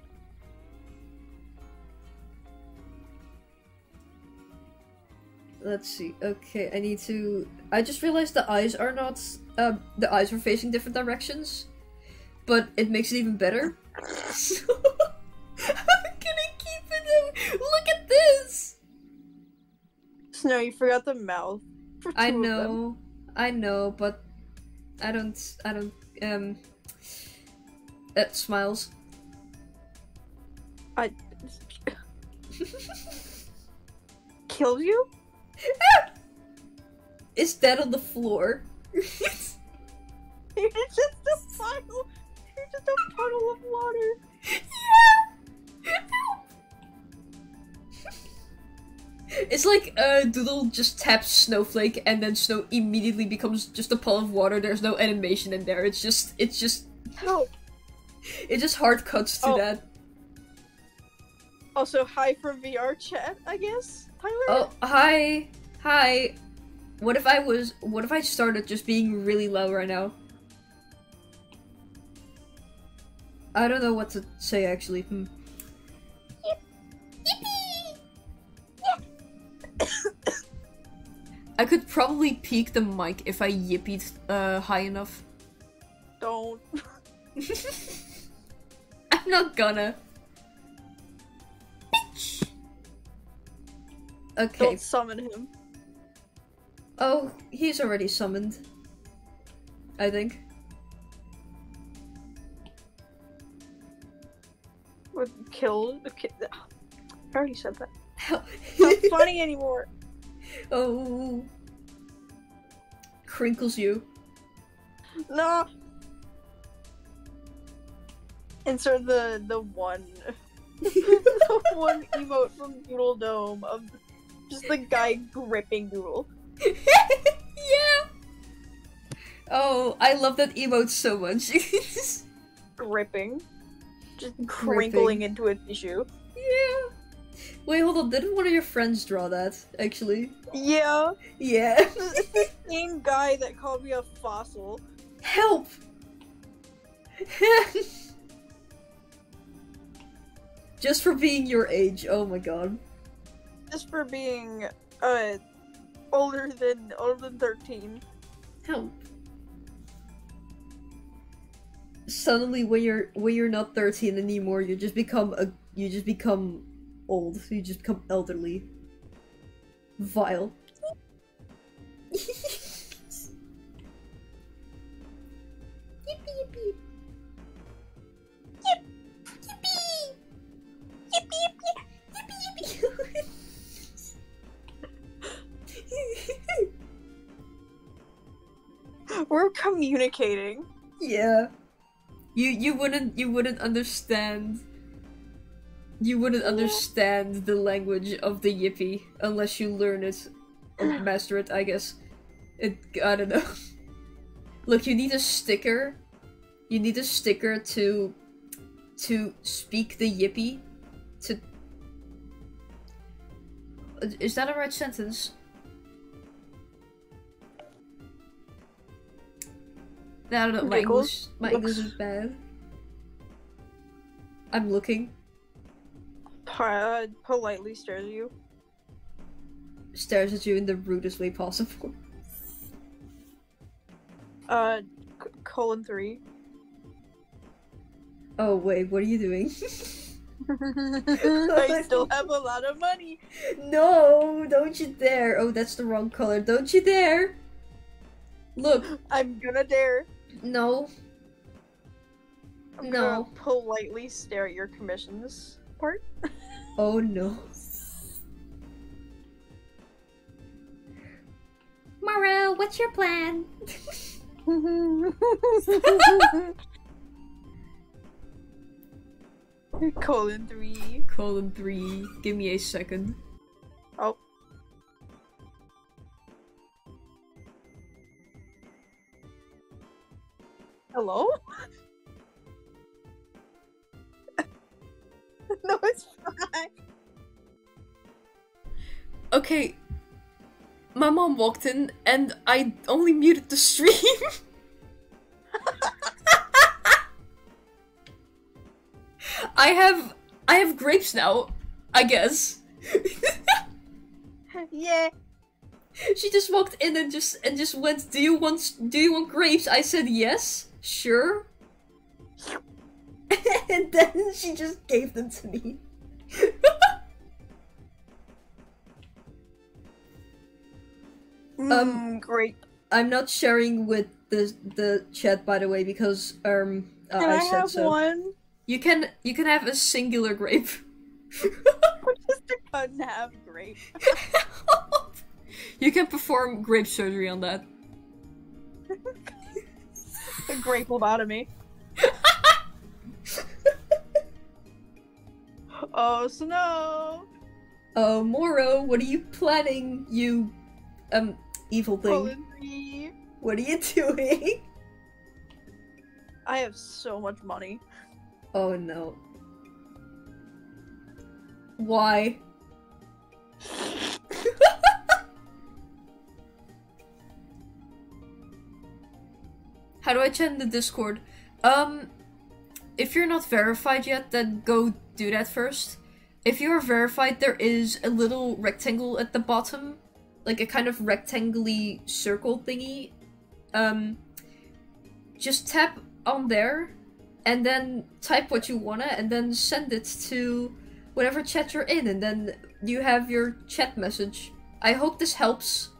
Let's see. Okay, I need to. I just realized the eyes are not. Uh, the eyes are facing different directions, but it makes it even better. So, I'm gonna keep it. Look at this. Snow, you forgot the mouth. I two of them. know, I know, but I don't. I don't. Um. It smiles. I kills you? It's dead on the floor. You're just a puddle. You're just a puddle of water. It's like uh, Doodle just taps Snowflake and then Snow immediately becomes just a puddle of water. There's no animation in there. It's just, it's just, Help. it just hard cuts to Oh. that. Also, hi from VR chat, I guess. Tyler. Oh, hi, hi. What if I was? What if I started just being really low right now? I don't know what to say actually. Hmm. I could probably peak the mic if I yippied uh, high enough. Don't. I'm not gonna. Bitch! Okay. Don't summon him. Oh, he's already summoned. I think. Would kill the kid. I already said that. Not funny anymore. oh. Crinkles you. No. Insert the the one the one emote from Doodle Dome of just the guy gripping Doodle. yeah. Oh, I love that emote so much. Gripping. Just Gripping. crinkling into a tissue. yeah. Wait, hold on. Didn't one of your friends draw that? Actually. Yeah. Yeah. It's the same guy that called me a fossil. Help! Just for being your age. Oh my god. Just for being uh older than older than thirteen. Help. Suddenly when you're when you're not 13 anymore, you just become a you just become old. so You just become elderly. Vile. We're communicating. Yeah. You you wouldn't you wouldn't understand you wouldn't understand the language of the Yippie unless you learn it or master it, I guess. It I don't know. Look, you need a sticker. You need a sticker to to speak the Yippie. To Is that a right sentence? I don't know, my English, my English is bad. I'm looking. Uh, politely stares at you. Stares at you in the rudest way possible. Uh, c- colon three. Oh wait, what are you doing? I still have a lot of money. no, don't you dare! Oh, that's the wrong color. Don't you dare! Look, I'm gonna dare. no, I'm No. politely stare at your commissions part. oh no. Moro, what's your plan? colon three. Colon three. Give me a second. Oh. Hello? no, it's fine. Okay. My mom walked in and I only muted the stream. I have I have grapes now, I guess. Yeah. she just walked in and just and just went, "Do you want do you want grapes?" I said, "Yes." Sure. and then she just gave them to me. Um, great. I'm not sharing with the the chat by the way because um uh, I, I, said have so. one? You can you can have a singular grape. Just a half grape. you can perform grape surgery on that. A grape lobotomy. Oh, snow! Oh, Moro, what are you planning, you, um, evil thing? What are you doing? I have so much money. Oh no. Why? How do I change the Discord? Um, if you're not verified yet, then go do that first. If you are verified, there is a little rectangle at the bottom, like a kind of rectangular circle thingy. Um, just tap on there, and then type what you wanna, and then send it to whatever chat you're in, and then you have your chat message. I hope this helps.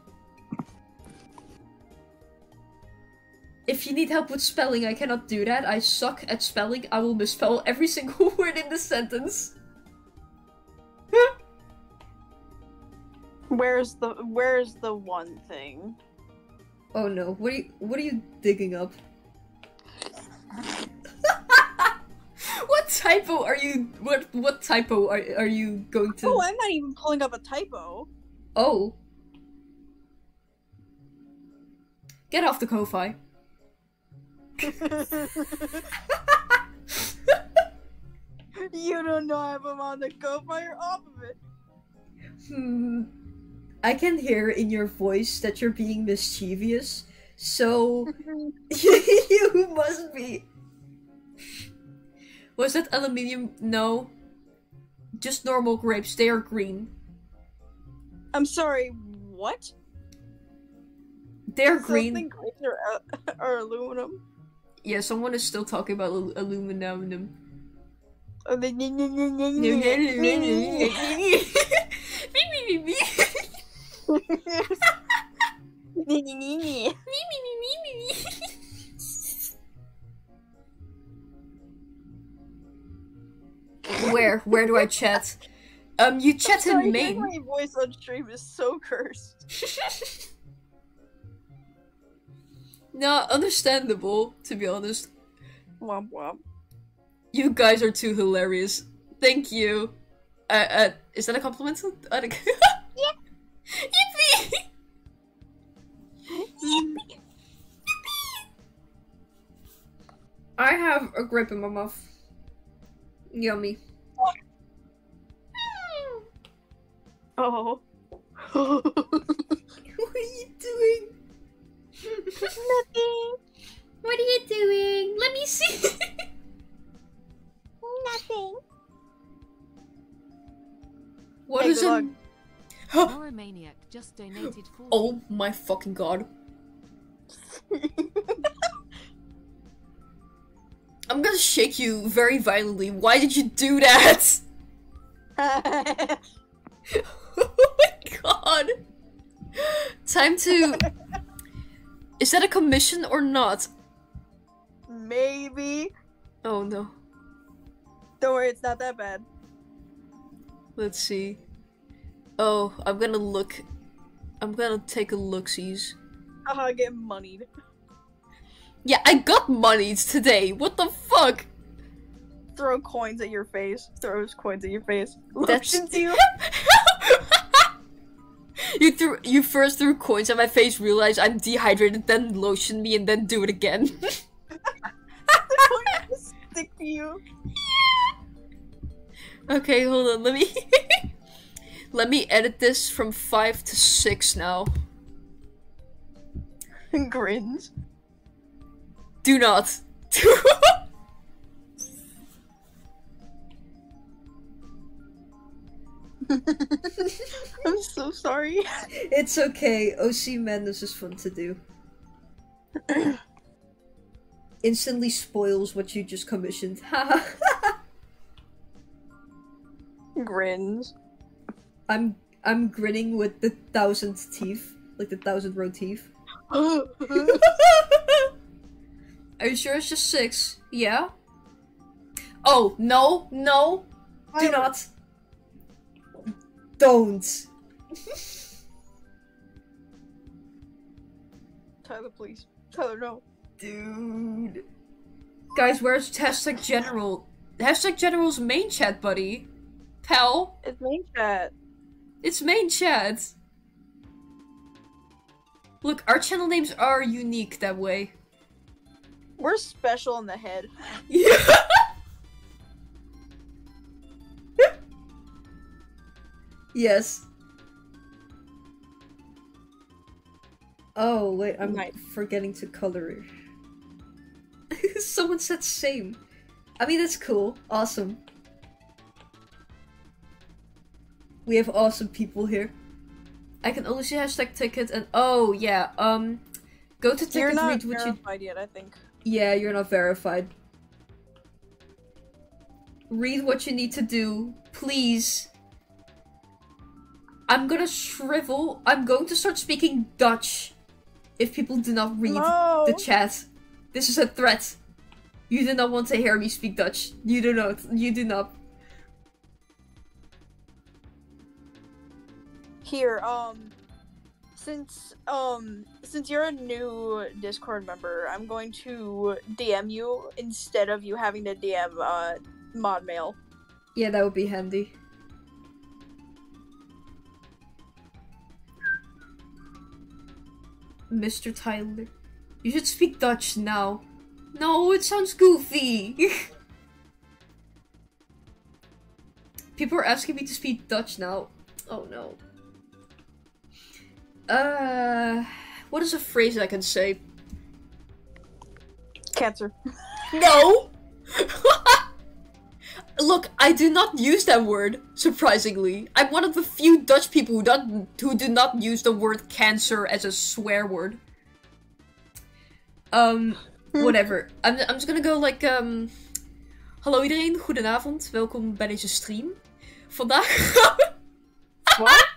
If you need help with spelling, I cannot do that. I suck at spelling. I will misspell every single word in the sentence. Where's the Where's the one thing? Oh no, what are you what are you digging up? what typo are you what what typo are, are you going to Oh, I'm not even pulling up a typo. Oh. Get off the Ko-Fi. you don't know if I'm on the Ko-Fi off of it. Hmm. I can hear in your voice that you're being mischievous, so you must be. Was that aluminium? No. Just normal grapes. They are green. I'm sorry. What? They're green. Grapes are, uh, are aluminum. Yeah, someone is still talking about al- aluminum. Oh, Where? Where do I chat? Um, you chat in main. My voice on stream is so cursed. no, understandable, to be honest. Womp womp. You guys are too hilarious. Thank you. Uh, uh is that a compliment? I don't- Yippee! Yippee! I have a grape in my mouth. Yummy. Oh. What are you doing? Nothing. What are you doing? Let me see. Nothing. What Hey, is good it? Moromaniac oh just donated 40. Oh my fucking god. I'm gonna shake you very violently. Why did you do that? oh my god. Time to. Is that a commission or not? Maybe. Oh no. Don't worry, it's not that bad. Let's see. Oh, I'm gonna look. I'm gonna take a look sees. Haha, uh-huh, I get moneyed. Yeah, I got money today. What the fuck? Throw coins at your face. Throws coins at your face. That's- Lotions you. you threw you first threw coins at my face, realized I'm dehydrated, then lotion me, and then do it again. Stick to you. okay, hold on. Let me let me edit this from five to six now. Grins. Do not. I'm so sorry. it's okay. OC Madness is fun to do. Instantly spoils what you just commissioned. Grins. I'm I'm grinning with the thousandth teeth, like the thousand row teeth. Are you sure it's just six? Yeah. Oh no, no, do not. Don't. Tyler, please. Tyler, no. Dude. Guys, where's hashtag general? Hashtag general's main chat, buddy. Pal, It's main chat. it's main chat. Look, our channel names are unique that way. We're special in the head. Yeah. yes. Oh wait, I'm Nice. forgetting to color it. Someone said same. I mean, that's cool. Awesome. We have awesome people here. I can only see hashtag ticket and oh yeah, um, go to ticket read what you. verified yet, I think. Yeah, you're not verified. Read what you need to do, please. I'm gonna shrivel. I'm going to start speaking Dutch if people do not read No. the chat. This is a threat. You do not want to hear me speak Dutch. You do not. You do not. Here, um, since um since you're a new Discord member, I'm going to DM you instead of you having to DM uh mod mail. Yeah, that would be handy. Mr. Tyler, you should speak Dutch now. No, it sounds goofy. People are asking me to speak Dutch now. Oh no. Uh, what is a phrase I can say? Cancer. No! Look, I do not use that word, surprisingly. I'm one of the few Dutch people who, don't, who do not use the word cancer as a swear word. Um, whatever. I'm, I'm just gonna go like, um... Hallo iedereen, goedenavond. Welkom bij deze stream. Vandaag... What?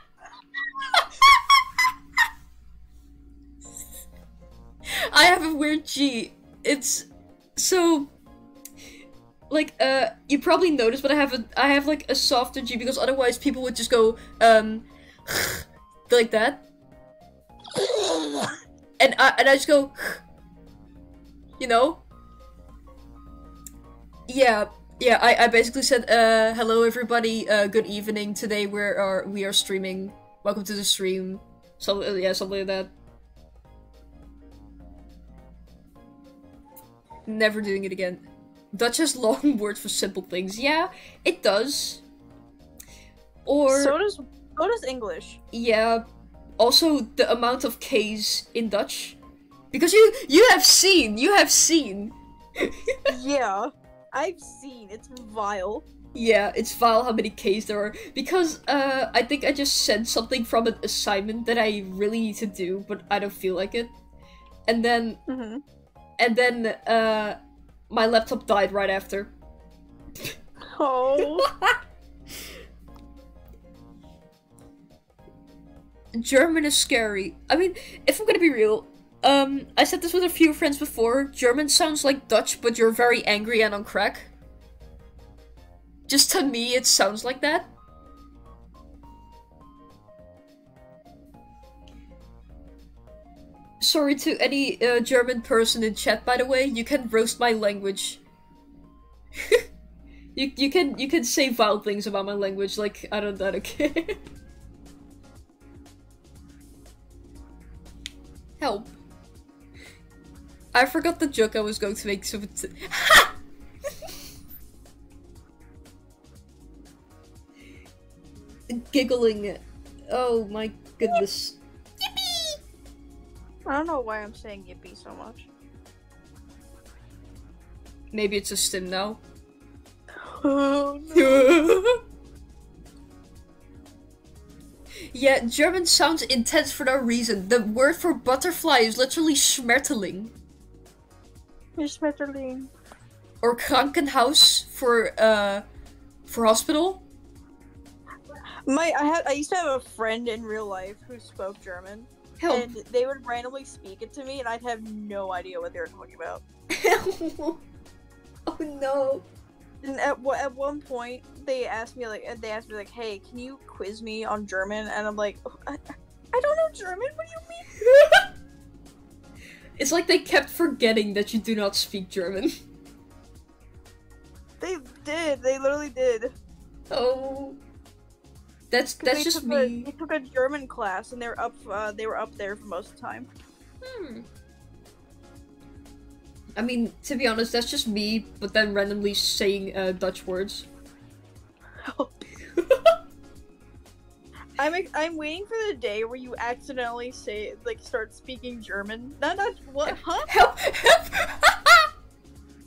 I have a weird G. It's so like uh you probably noticed but I have a I have like a softer G because otherwise people would just go um like that. And I and I just go you know? Yeah, yeah, I, I basically said uh hello everybody, uh good evening. Today we are we are streaming. Welcome to the stream. So uh, yeah, something like that. Never doing it again. Dutch has long words for simple things. Yeah, it does. Or so does so does English. yeah, also the amount of K's in Dutch. Because you you have seen, you have seen. yeah, I've seen. It's vile. Yeah, it's vile how many K's there are. Because uh I think I just sent something from an assignment that I really need to do, but I don't feel like it. And then Mm-hmm. and then uh my laptop died right after. Oh. German is scary. I mean, if I'm gonna be real, um, I said this with a few friends before. German sounds like Dutch, but you're very angry and on crack. Just to me, it sounds like that. Sorry to any uh, German person in chat, by the way. You can roast my language. you you can you can say vile things about my language. Like I don't I don't care. Help. I forgot the joke I was going to make, so. Giggling. Oh my goodness. I don't know why I'm saying yippee so much. Maybe it's a stim now. Oh no. yeah, German sounds intense for no reason. The word for butterfly is literally Schmetterling. Schmetterling. Or Krankenhaus for, uh, for hospital. My I had I used to have a friend in real life who spoke German, Help. and they would randomly speak it to me, and I'd have no idea what they were talking about. oh no. And at at one point, they asked me like they asked me like, "Hey, can you quiz me on German?" And I'm like, "Oh, I, I don't know German. What do you mean?" it's like they kept forgetting that you do not speak German. They did. They literally did. Oh. That's that's just took a- me. they took a German class, and they were up. Uh, they were up there for most of the time. Hmm. I mean, to be honest, that's just me, but then randomly saying uh, Dutch words. I'm I'm waiting for the day where you accidentally say like start speaking German. Not not what? Huh? Help! Help!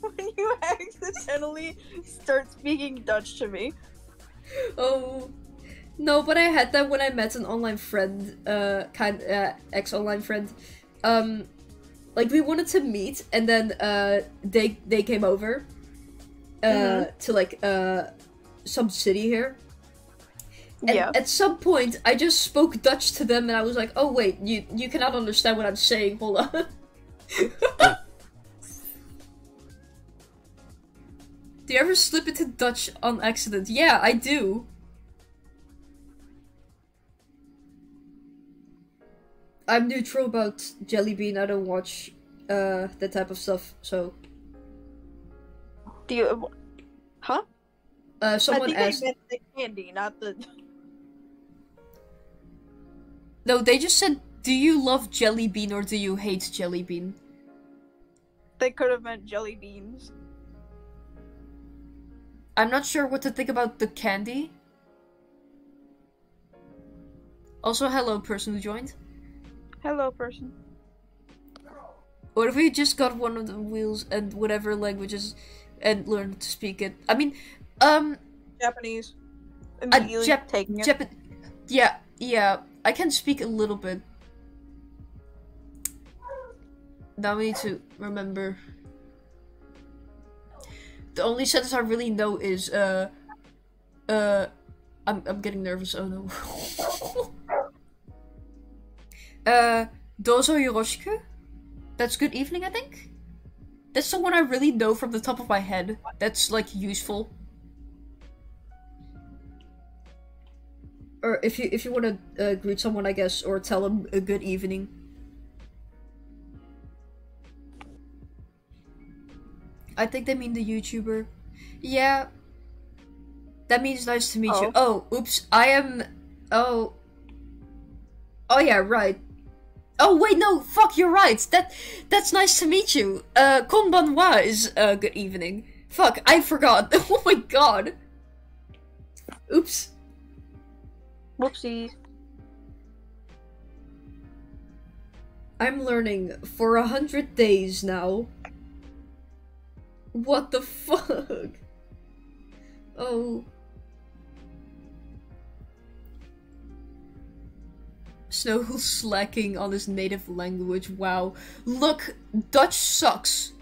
when you accidentally start speaking Dutch to me. Oh. No, but I had that when I met an online friend, uh, kind, uh, ex-online friend. Um, like we wanted to meet, and then uh, they they came over, uh, Mhm. to like uh, some city here. And yeah. at some point, I just spoke Dutch to them, and I was like, "Oh wait, you you cannot understand what I'm saying. Hold on." do you ever slip into Dutch on accident? Yeah, I do. I'm neutral about Jelly Bean. I don't watch uh that type of stuff. So, Do you? Huh? uh, someone I think asked. they meant the candy, not the. No, they just said, "Do you love Jelly Bean or do you hate Jelly Bean?" They could have meant jelly beans. I'm not sure what to think about the candy. Also, hello, person who joined. Hello, person. What if we just got one of the wheels and whatever languages and learned to speak it? I mean, um, Japanese. Immediately Jap- taking it. Jap- yeah, yeah, I can speak a little bit. Now we need to remember. The only sentence I really know is, uh, uh, I'm, I'm getting nervous, oh no. uh, dozo yoroshiku? That's good evening, I think? That's someone I really know from the top of my head. That's, like, useful. Or if you if you want to uh, greet someone, I guess, or tell them a good evening. I think they mean the YouTuber. Yeah. That means nice to meet you. Oh, oops. I am. Oh. Oh yeah, right. Oh wait, no. Fuck, you're right. That that's nice to meet you. Uh, konbanwa is uh good evening. Fuck, I forgot. oh my god. Oops. Whoopsies. I'm learning for a hundred days now. What the fuck? Oh. Snow who's slacking on his native language. Wow. Look, Dutch sucks.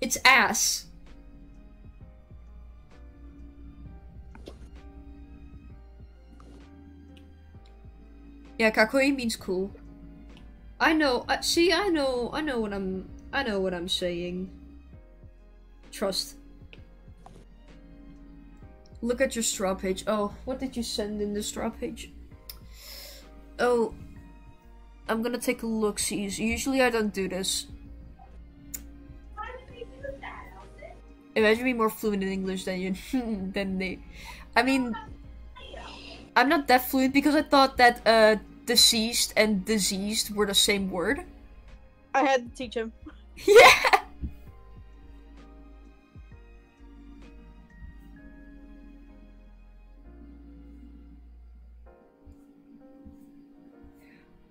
It's ass. Yeah, kakoi means cool. I know. I, see, I know. I know what I'm. I know what I'm saying. Trust. Look at your straw page. Oh, what did you send in the straw page? Oh, I'm gonna take a look. See, usually I don't do this. Imagine me more fluent in English than you than they. I mean, I'm not that fluent because I thought that uh deceased and diseased were the same word. I had to teach him. Yeah.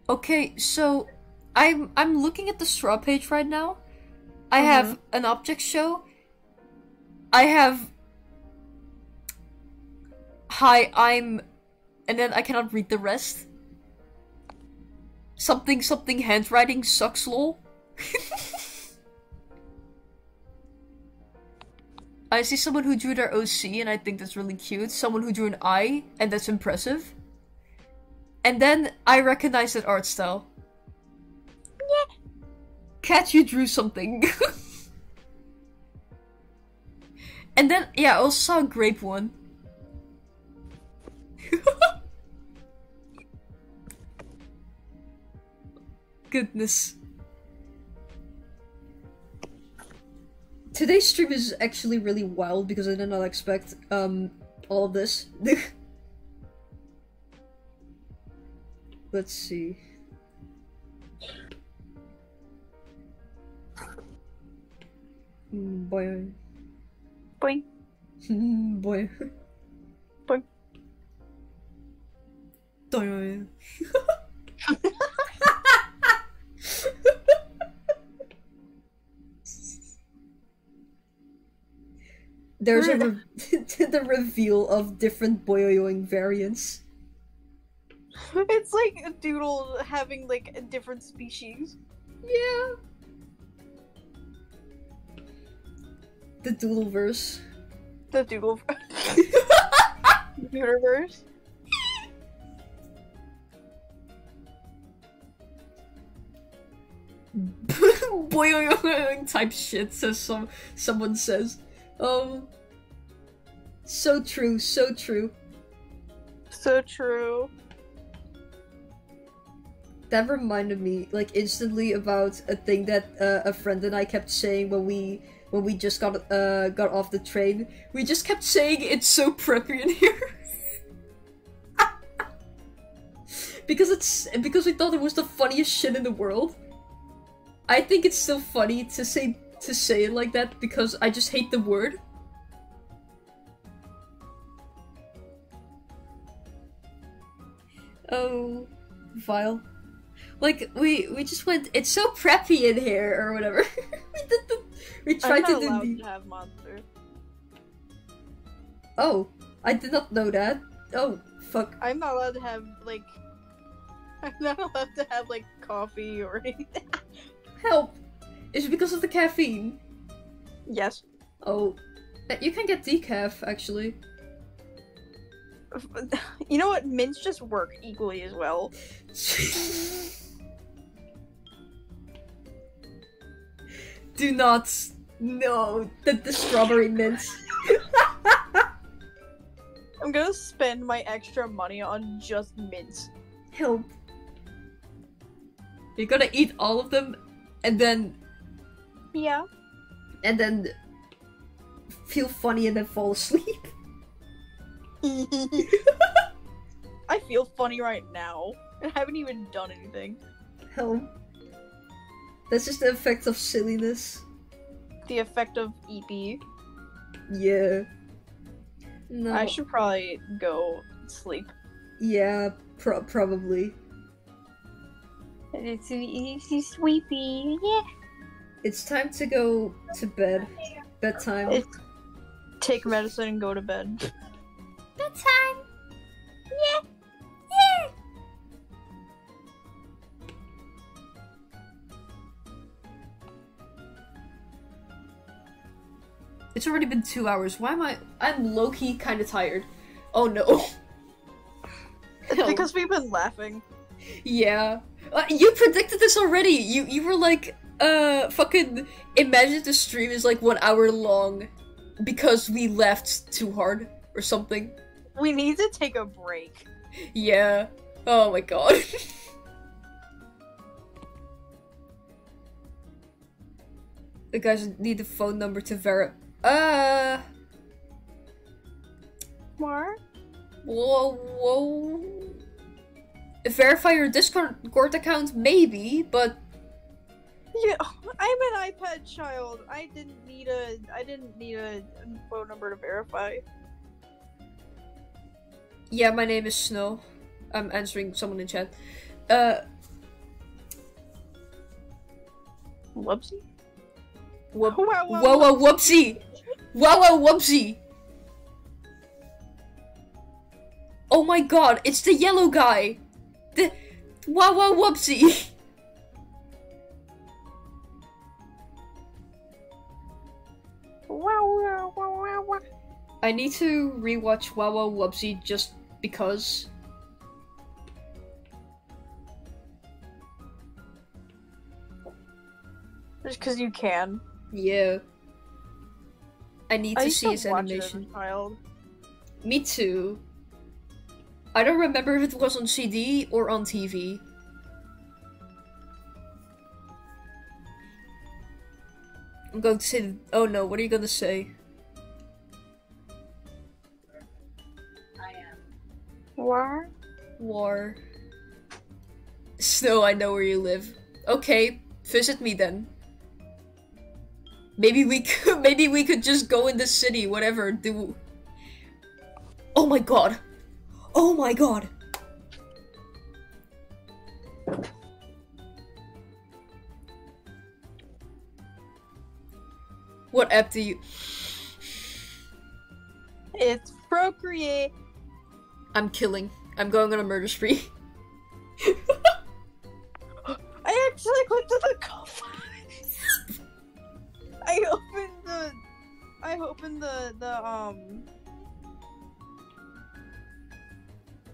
Okay, so I'm I'm looking at the straw page right now. I mm-hmm. have an object show. I have Hi, I'm and then I cannot read the rest. Something something handwriting sucks lol. I see someone who drew their OC and I think that's really cute. Someone who drew an eye and that's impressive. And then I recognize that art style. Cat, you drew something. and then, yeah, I also saw a grape one. Goodness. Today's stream is actually really wild because I did not expect um all of this. Let's see. Mm, Boy. Boing. Boy. Boing. Boy. there's a re- the reveal of different boyoing variants. it's like a doodle having like a different species. Yeah. The Doodleverse. The doodle universe. boyoing type shit says some someone says. Um so true, so true. So true. That reminded me like instantly about a thing that uh, a friend and I kept saying when we when we just got uh got off the train. We just kept saying it's so preppy in here. because it's because we thought it was the funniest shit in the world. I think it's still funny to say to say it like that because I just hate the word. Oh, vile. Like we we just went. It's so preppy in here or whatever. we did the. We I'm tried not to do allowed the. to have monsters. Oh, I did not know that. Oh, fuck. I'm not allowed to have like. I'm not allowed to have like coffee or anything. Help! Is it because of the caffeine? Yes. Oh, uh, you can get decaf actually. You know what? Mints just work equally as well. Do not. No, the, the strawberry mint. I'm gonna spend my extra money on just mints. Help. You're gonna eat all of them and then Yeah. and then feel funny and then fall asleep. I feel funny right now. I haven't even done anything. Help. That's just the effect of silliness. The effect of EP. Yeah. No. I should probably go sleep. Yeah, pro- probably. It's, it's sleepy. Yeah. It's time to go to bed. Bedtime. It's take medicine and go to bed. Bedtime. It's already been two hours. Why am I? I'm low key kind of tired. Oh no. It's because we've been laughing. Yeah. Uh, you predicted this already. You you were like, uh, fucking. Imagine the stream is like one hour long because we laughed too hard or something. We need to take a break. Yeah. Oh my god. the guys need the phone number to verify. Uh. More? Whoa, whoa. Verify your Discord account, maybe, but Yeah, I'm an iPad child. I didn't need a. I didn't need a phone number to verify. yeah, my name is Snow. I'm answering someone in chat. Uh, Whoopsie. whoop. Wow, wow, Whoa, whoa, whoopsie! Whoa, whoa, whoopsie! Oh my god, it's the yellow guy! The. Wow, wow, whoopsie! Wow, wow, wow, wow, wow. I need to rewatch Wow Wow Wubbzy just because. Just because you can. Yeah. I need I to used see his watch it as animation. child. Me too. I don't remember if it was on CD or on TV. I'm going to say. Oh no, what are you gonna say? War? War. Snow, I know where you live. Okay, visit me then. Maybe we could. Maybe we could just go in the city. Whatever. Do. Oh my god. Oh my god. What app do you? It's procreate. I'm killing. I'm going on a murder spree. I actually clicked on the cover. I opened the. I opened the the um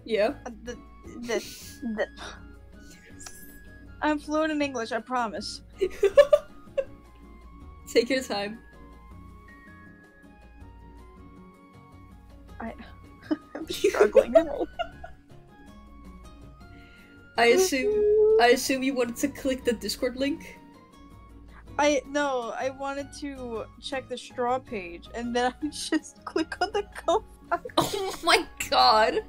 Yeah. uh, the the the. I'm fluent in English. I promise. Take your time. I. I'm struggling. I assume I assume you wanted to click the Discord link. I no. I wanted to check the straw page, and then I just click on the cover. Oh my god.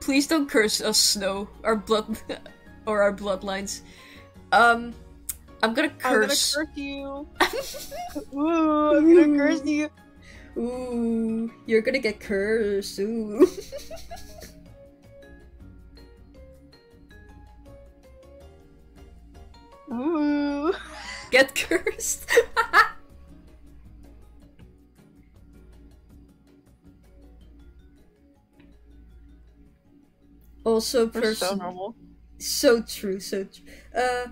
Please don't curse us, Snow. Our blood or our bloodlines. Um I'm gonna curse. I'm gonna curse. curse you. Ooh, I'm gonna curse you. Ooh, you're gonna get cursed. Ooh. Ooh. get cursed. also, so person. normal. So true, so true. Uh,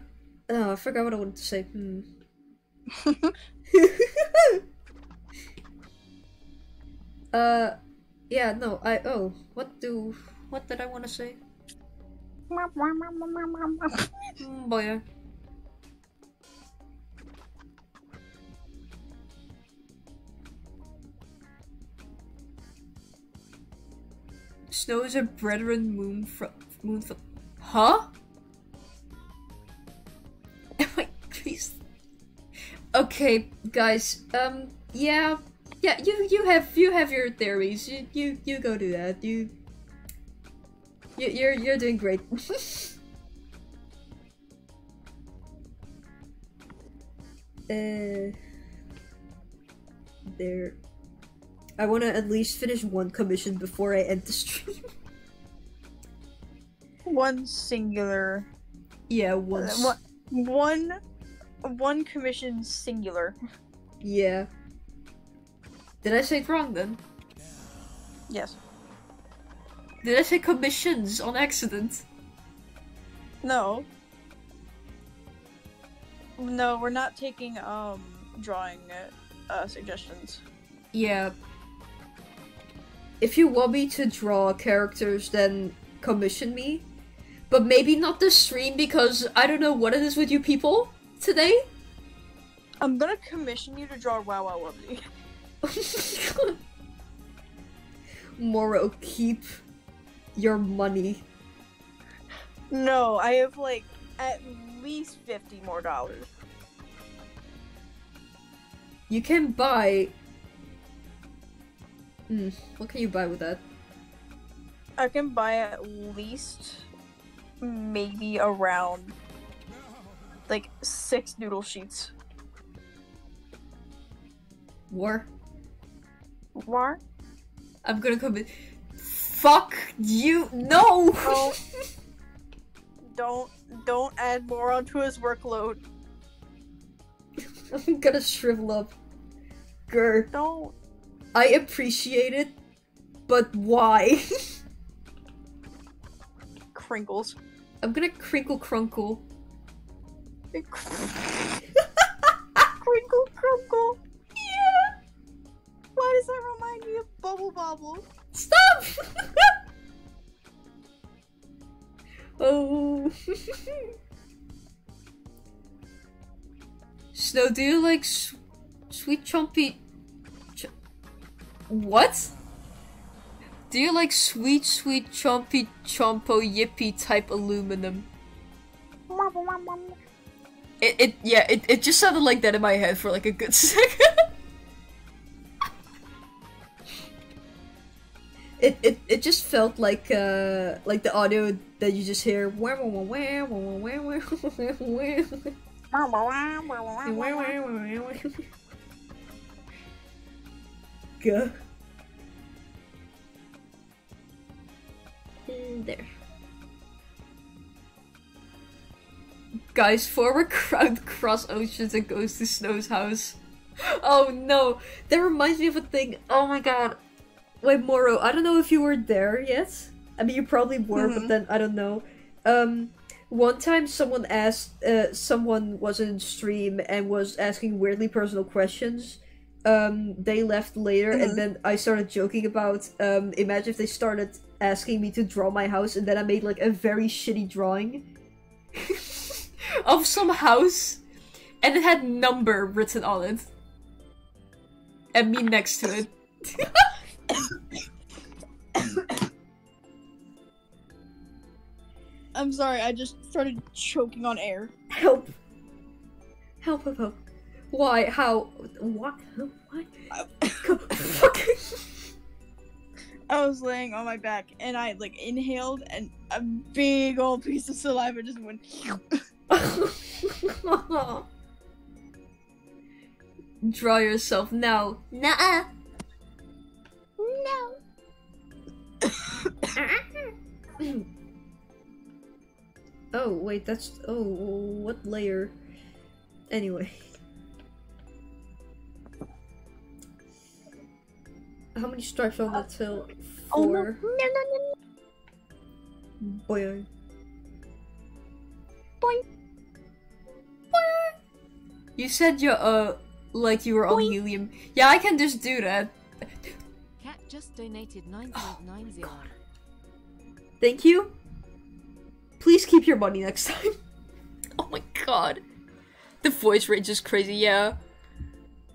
oh, I forgot what I wanted to say. Hmm. uh, yeah, no, I, oh, what do, what did I want to say? Hmm, boy. Snow is a brethren moon from, moon from, huh? Am I crazy? Okay, guys. Um, yeah, yeah. You you have you have your theories. You you you go do that. You. You you're you're doing great. uh. There. I want to at least finish one commission before I end the stream. One singular. yeah, uh, once. One. One. One commission singular. Yeah. Did I say it wrong then? Yes. Did I say commissions on accident? No. No, we're not taking um drawing uh, uh suggestions. Yeah. If you want me to draw characters, then commission me. But maybe not the stream because I don't know what it is with you people today. I'm gonna commission you to draw Wow Wow Wubbzy. Moro, keep your money. No, I have like at least fifty more dollars. You can buy. Hmm, what can you buy with that? I can buy at least maybe around like six noodle sheets. War? War? I'm gonna commit. Fuck you! No! Don't don't add more onto his workload. I'm gonna shrivel up. Grr. Don't. I appreciate it, but why? Crinkles. I'm gonna crinkle crunkle. Crinkle crunkle. Yeah. Why does that remind me of Bubble Bobble? Stop! oh. Snow, do you like sweet chompy? What? Do you like sweet, sweet chompy chompo yippy type aluminum? It, it yeah, it, it just sounded like that in my head for like a good second. it, it it just felt like uh like the audio that you just hear. Wah, There. Guys, forward crowd cross oceans and goes to Snow's house. oh no, that reminds me of a thing. Oh my god. Wait, Moro, I don't know if you were there yet. I mean, you probably were, but Mhm. then I don't know. Um, one time someone asked, uh, someone was in stream and was asking weirdly personal questions. Um, they left later, Mhm. and then I started joking about. Um, imagine if they started asking me to draw my house, and then I made like a very shitty drawing of some house, and it had number written on it, and me next to it. I'm sorry, I just started choking on air. Help! Help! Help! Help! Why? How? What? What? Fuck! I was laying on my back and I like inhaled and a big old piece of saliva just went. Draw yourself now. Nuh-uh. No. Oh wait, that's oh what layer? Anyway. How many stripes uh, on the tail? Oh no! Four. No no no! Boing. Boing. You said you're uh like you were on helium. Yeah, I can just do that. Cat just donated Oh 9.90. Thank you. Please keep your money next time. oh my god. The voice range is crazy, yeah.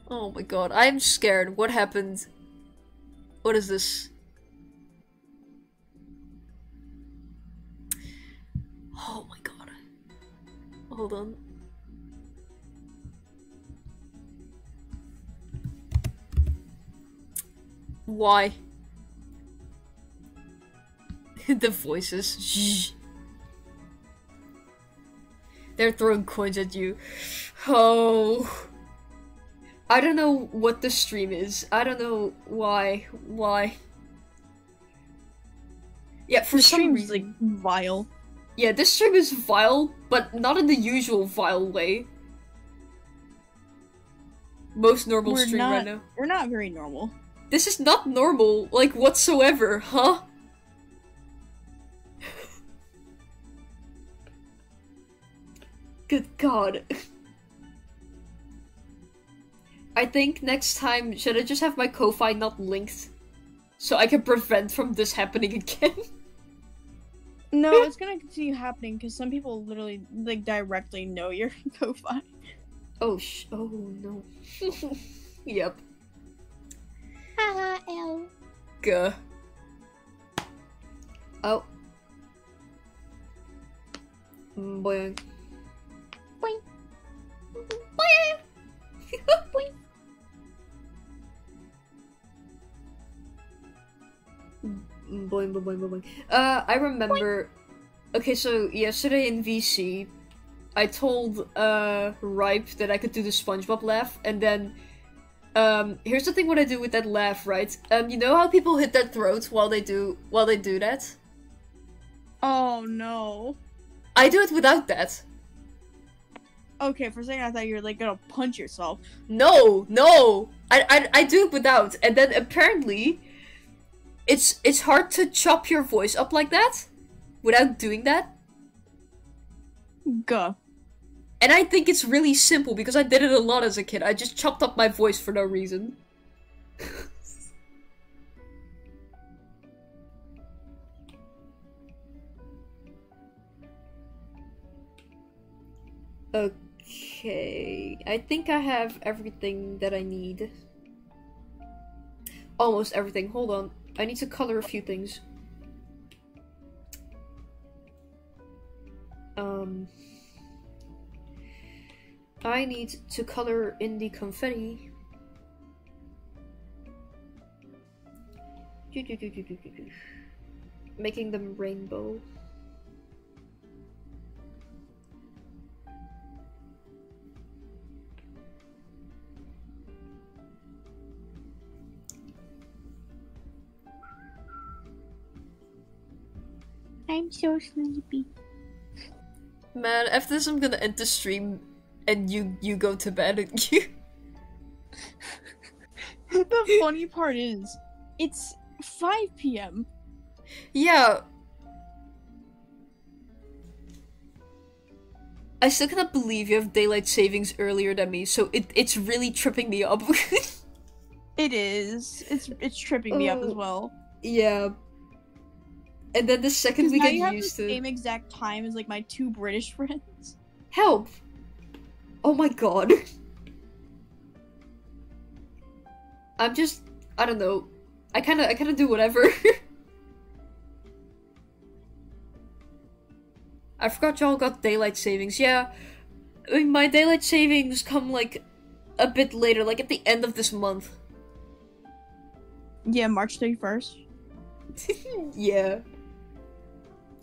Oh my god, I'm scared. What happened? What is this? Hold on. Why? the voices. Shh. They're throwing coins at you. Oh. I don't know what the stream is. I don't know why. Why? Yeah, for The some reason. like vile. Yeah, this stream is vile, but not in the usual vile way. Most normal We're stream not. right now. We're not very normal. This is not normal, like whatsoever, huh? Good god. I think next time, should I just have my Ko-Fi not linked? So I can prevent from this happening again? No, it's gonna continue happening because some people literally like directly know your Ko-fi. oh sh- oh no. yep. Haha, L. Gah. Oh. Boing. Boing. Boing. Boing. Mm, Boing, boing, boing, boing, boing. Uh, I remember. Okay, so yesterday in VC, I told uh Ripe that I could do the SpongeBob laugh, and then um here's the thing: what I do with that laugh, right? Um, you know how people hit their throats while they do while they do that? Oh no. I do it without that. Okay, for a second I thought you were like gonna punch yourself. No, no. I, I I do it without, and then apparently, it's it's hard to chop your voice up like that, without doing that. Guh. And I think it's really simple because I did it a lot as a kid. I just chopped up my voice for no reason. okay, I think I have everything that I need. Almost everything. Hold on. I need to color a few things. Um. I need to color in the confetti. Making them rainbow. I'm so sleepy. Man, after this I'm gonna end the stream and you you go to bed and you the funny part is, it's 5 p.m. Yeah. I still cannot believe you have daylight savings earlier than me, so it it's really tripping me up. It is. It's it's tripping me up as Oh. well. yeah. And then the second we now get you have the used to same exact time as like my two British friends. help. Oh my god. I'm just I don't know. I kind of I kind of do whatever. I forgot y'all got daylight savings. Yeah. I mean, my daylight savings come like a bit later, like at the end of this month. Yeah, March 31st. yeah.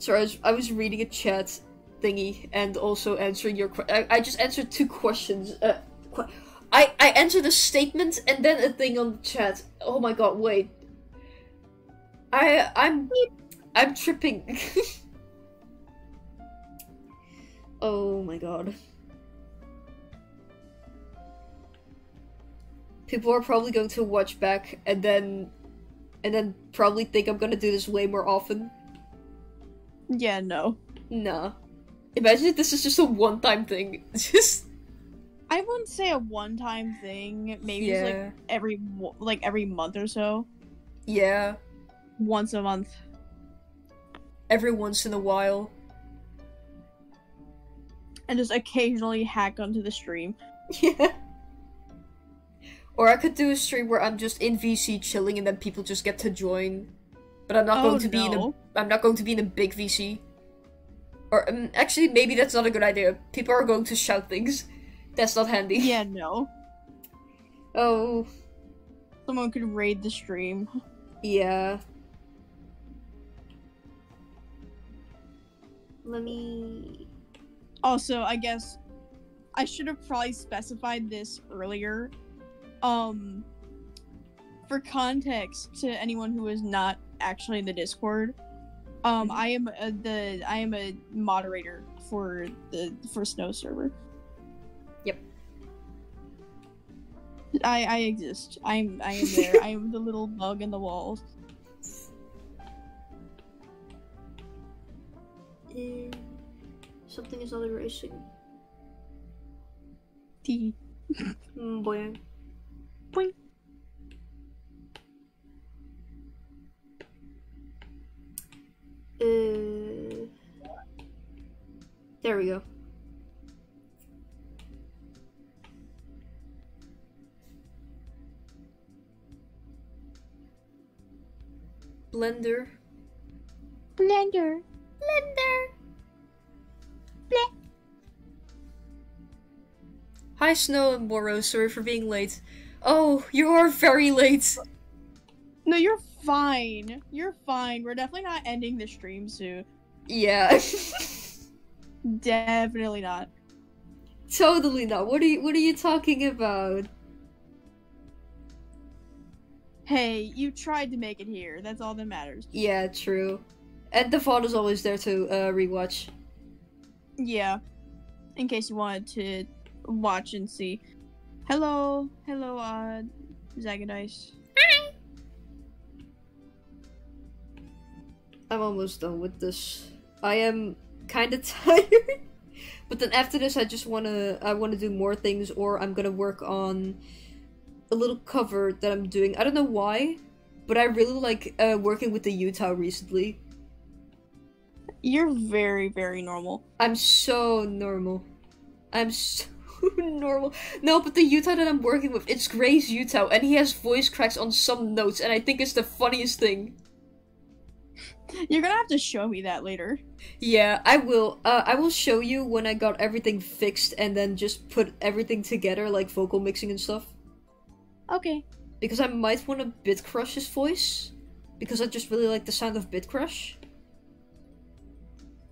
Sorry, I was, I was reading a chat thingy and also answering your. I, I just answered two questions. Uh, que- I I answered a statement and then a thing on the chat. Oh my god! Wait. I I'm I'm tripping. oh my god. People are probably going to watch back and then and then probably think I'm gonna do this way more often. Yeah, no. Nah. Imagine if this is just a one time thing. Just I wouldn't say a one-time thing. Maybe it's like every like every month or so. Yeah. Once a month. Every once in a while. And just occasionally hack onto the stream. Yeah. Or I could do a stream where I'm just in VC chilling and then people just get to join. But I'm not Oh, going to be in a no. I'm not going to be in a big VC. Or um, actually maybe that's not a good idea. People are going to shout things. That's not handy. Yeah, no. Oh, Someone could raid the stream. yeah. Let me Also, I guess I should have probably specified this earlier. Um for context to anyone who is not actually in the Discord, um I am a, the I am a moderator for the for Snow server. Yep. I I exist. I'm I am there. I am the little bug in the walls. Uh, something is not erasing. Tee. Mm, boy. Boing. Uh, there we go. Blender. Blender. Blender. Hi, Snow and Moro. Sorry for being late. Oh, you are very late. No, you're fine. You're fine. We're definitely not ending the stream soon. Yeah. Definitely not. totally not. What are you what are you talking about? Hey, you tried to make it here. That's all that matters. Yeah, true. And the is always there to uh, rewatch. Yeah. In case you wanted to watch and see. Hello, hello, uh, Zagadice. I'm almost done with this. I am kind of tired. but then after this, I just wanna I wanna do more things, or I'm gonna work on a little cover that I'm doing. I don't know why, but I really like uh, working with the UTAU recently. You're very, very normal. I'm so normal. I'm so normal. No, but the UTAU that I'm working with, it's Gray's UTAU, and he has voice cracks on some notes, and I think it's the funniest thing. You're gonna have to show me that later. Yeah, I will. Uh, I will show you when I got everything fixed, and then just put everything together, like vocal mixing and stuff. Okay. Because I might want to bit crush his voice, because I just really like the sound of bit crush.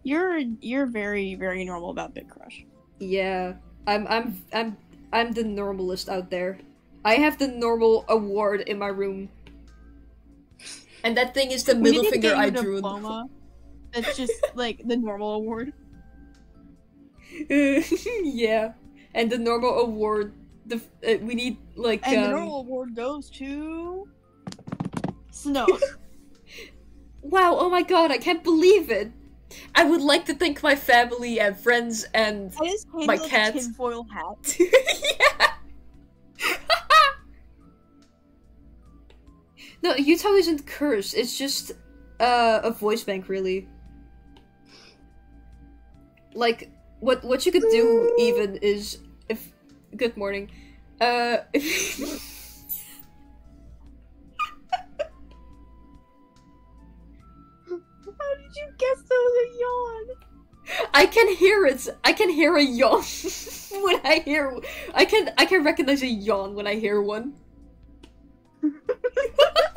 You're you're very, very normal about Bit Crush. Yeah, I'm I'm I'm I'm the normalist out there. I have the normal award in my room. And that thing is the middle finger I drew. diploma. That's just like the normal award. yeah. And the normal award the uh, we need like And the um, normal award goes to Snow. wow oh my god I can't believe it I would like to thank my family and friends and My cat. tinfoil hat. yeah. No, UTAU isn't cursed. It's just uh, a voice bank, really. Like what what you could do even is if good morning. Uh How did you guess that was a yawn? I can hear it. I can hear a yawn when I hear I can I can recognize a yawn when I hear one.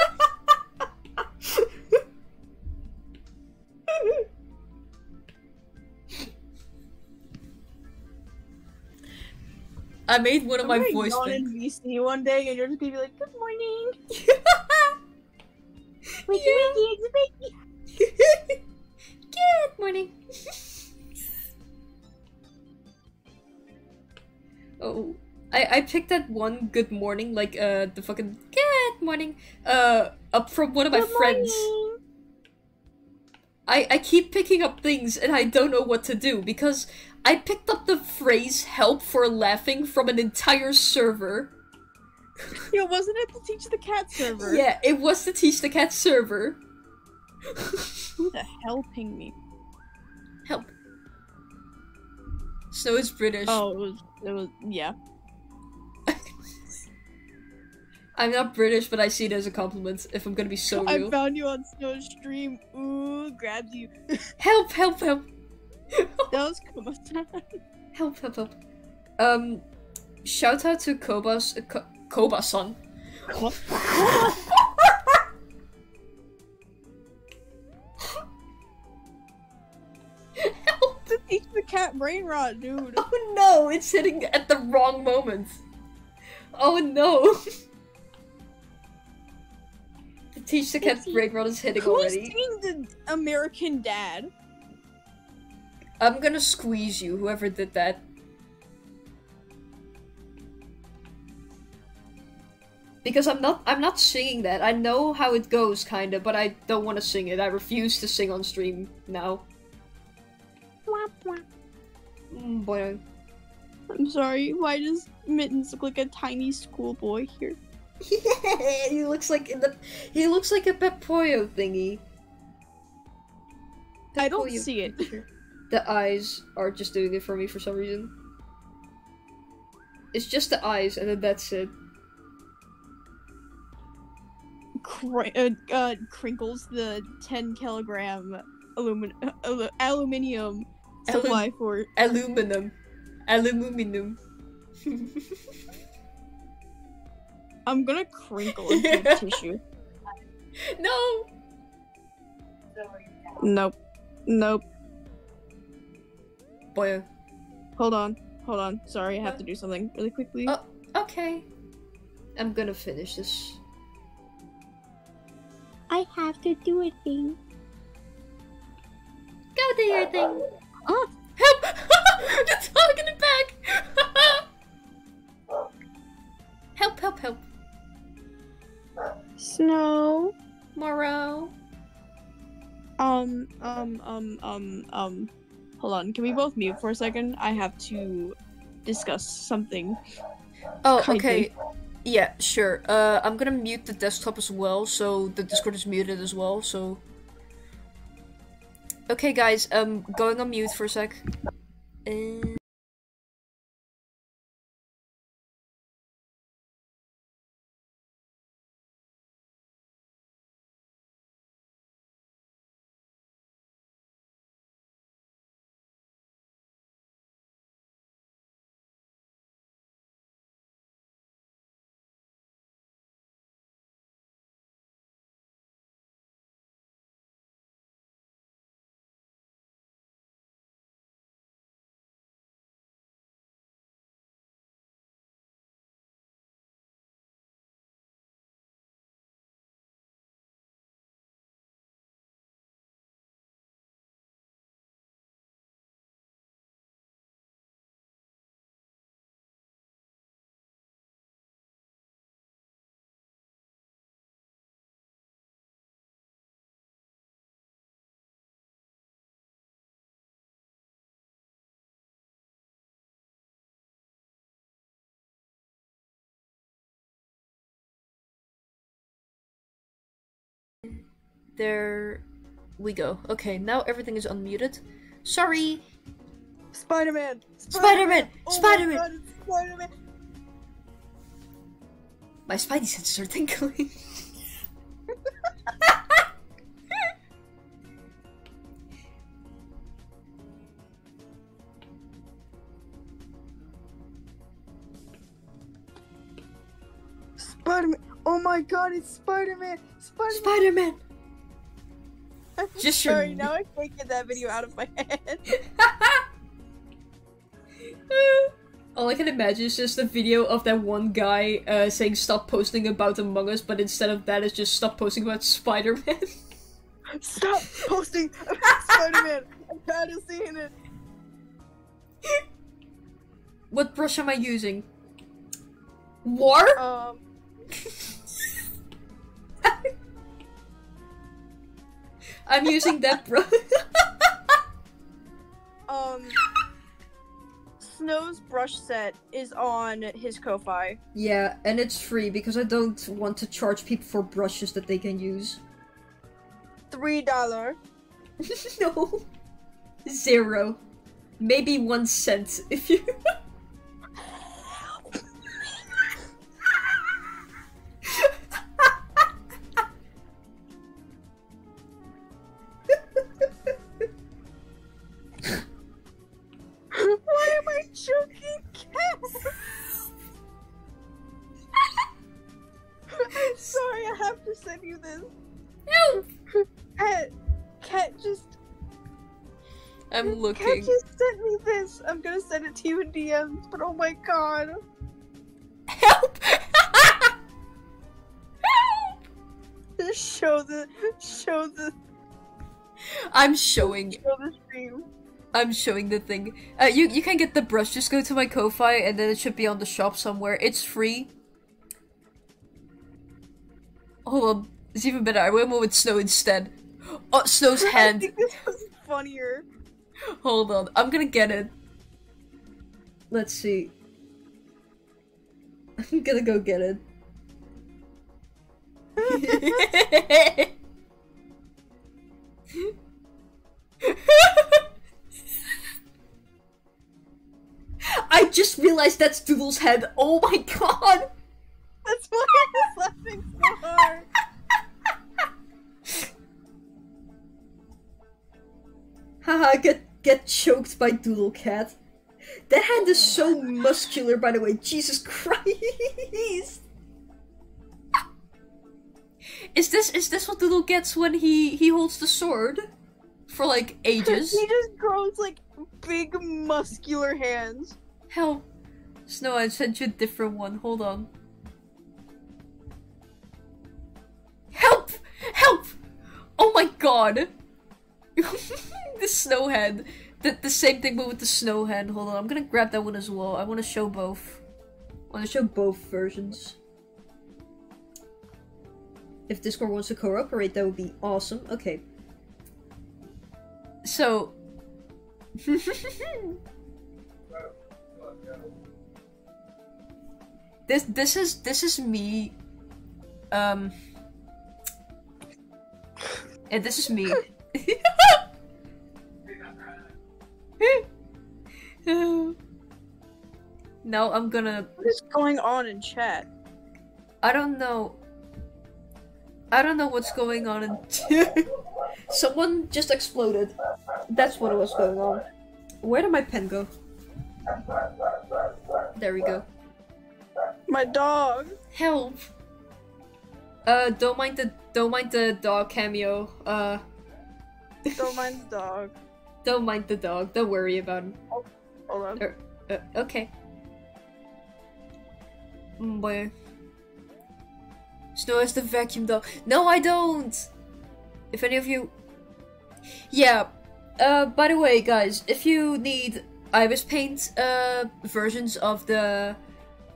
I made one of my I'm gonna voice banks. in VC one day, and you're just gonna be like, "Good morning, wakey Yeah. wakey, wakey." Good morning. oh, I I picked that one good morning, like uh the fucking good morning, uh up from one of my Good friends. morning. I I keep picking up things and I don't know what to do because I picked up the phrase "help for laughing" from an entire server. Yeah, wasn't it the Teach the Cat server? Yeah, it was the Teach the Cat server. Who the hell pinged me? help. Snow is British. Oh, it was. It was. Yeah. I'm not British, but I see it as a compliment. If I'm gonna be so real. I found you on Snow's stream. Ooh, grabs you. Help! Help! Help! That was Kuma-san. help! Help! Help! Um, shout out to Kobas, uh, Ko- Kobasan. help! Teach the Cat brain rot, dude. Oh no! It's hitting at the wrong moment. Oh no! Teach the Cat Oopsie. break run is hitting Who's already. singing the American Dad? I'm gonna squeeze you, whoever did that. Because I'm not I'm not singing that. I know how it goes kinda, but I don't wanna sing it. I refuse to sing on stream now. Mm, boy. I'm sorry. Why does Mittens look like a tiny schoolboy here? Yeah, he looks like in the he looks like a Pep Pollo thingy. I don't see it. picture. The eyes are just doing it for me for some reason. It's just the eyes, and then that's it. Cr- uh, uh, crinkles the 10 kilogram alumin- uh, alu- aluminium Alum- supply for. Aluminum. Aluminum. I'm gonna crinkle into tissue. no! Nope. Nope. Boy. Hold on. Hold on. Sorry, I have uh, to do something really quickly. Oh. Okay. I'm gonna finish this. I have to do a thing. Go do your thing. Oh, Help! the dog in the back! help, help, help. Snow. Moro. Um, um, um, um, um. Hold on. Can we both mute for a second? I have to discuss something. Oh, Kindly. okay. Yeah, sure. Uh, I'm gonna mute the desktop as well, so the Discord is muted as well, so... Okay, guys, um, going on mute for a sec. Uh... There we go. Okay, now everything is unmuted. Sorry. Spider-Man. Spider-Man! Oh Spider-Man! Spider-Man. My spidey senses are tingling. Oh my God, it's Spider-Man. Spider-Man. Spider-Man! I'm Just your- sorry. Now I can't get that video out of my head. All I can imagine is just a video of that one guy uh, saying stop posting about Among Us, but instead of that, it's just stop posting about Spider-Man. Stop posting about Spider-Man. I'm tired of seeing it. what brush am I using? War? Um. I'm using that brush. Um. Snow's brush set is on his Ko-Fi. yeah, and it's free because I don't want to charge people for brushes that they can use. Three dollar. no. Zero. Maybe one cent if you. DMs, but oh my god. Help! Help! Just show the, show the, I'm showing. show the stream. I'm showing the thing. Uh, you you can get the brush. Just go to my Ko-fi, and then it should be on the shop somewhere. It's free. Hold on, it's even better. I went more with Snow instead. Oh, Snow's hand. I think this was funnier. Hold on, I'm gonna get it. Let's see. I'm gonna go get it. I just realized that's Doodle's head. Oh my god! That's why I was laughing so hard. Haha, get get choked by Doodle Cat. That hand is so muscular, by the way. Jesus Christ! Is this is this what Doodle gets when he he holds the sword for like ages? he just grows like big muscular hands. Hell, Snow, I sent you a different one. Hold on. Help! Help! Oh my god! the snow head. The, the same thing but with the snow head. Hold on, I'm gonna grab that one as well. I wanna show both. I wanna show both versions. If Discord wants to cooperate, that would be awesome. Okay. So. this this is this is me um and this is me now i'm gonna What is going on in chat? i don't know i don't know what's going on in chat someone just exploded that's what was going on where did my pen go there we go My dog. Help! Uh, don't mind the don't mind the dog cameo. Uh, Don't mind the dog. don't mind the dog. Don't worry about him. Hold on. Er, uh, okay. Mm, boy. Snow has the vacuum dog. No, I don't. If any of you, yeah. Uh, by the way, guys, if you need Ibis Paint uh versions of the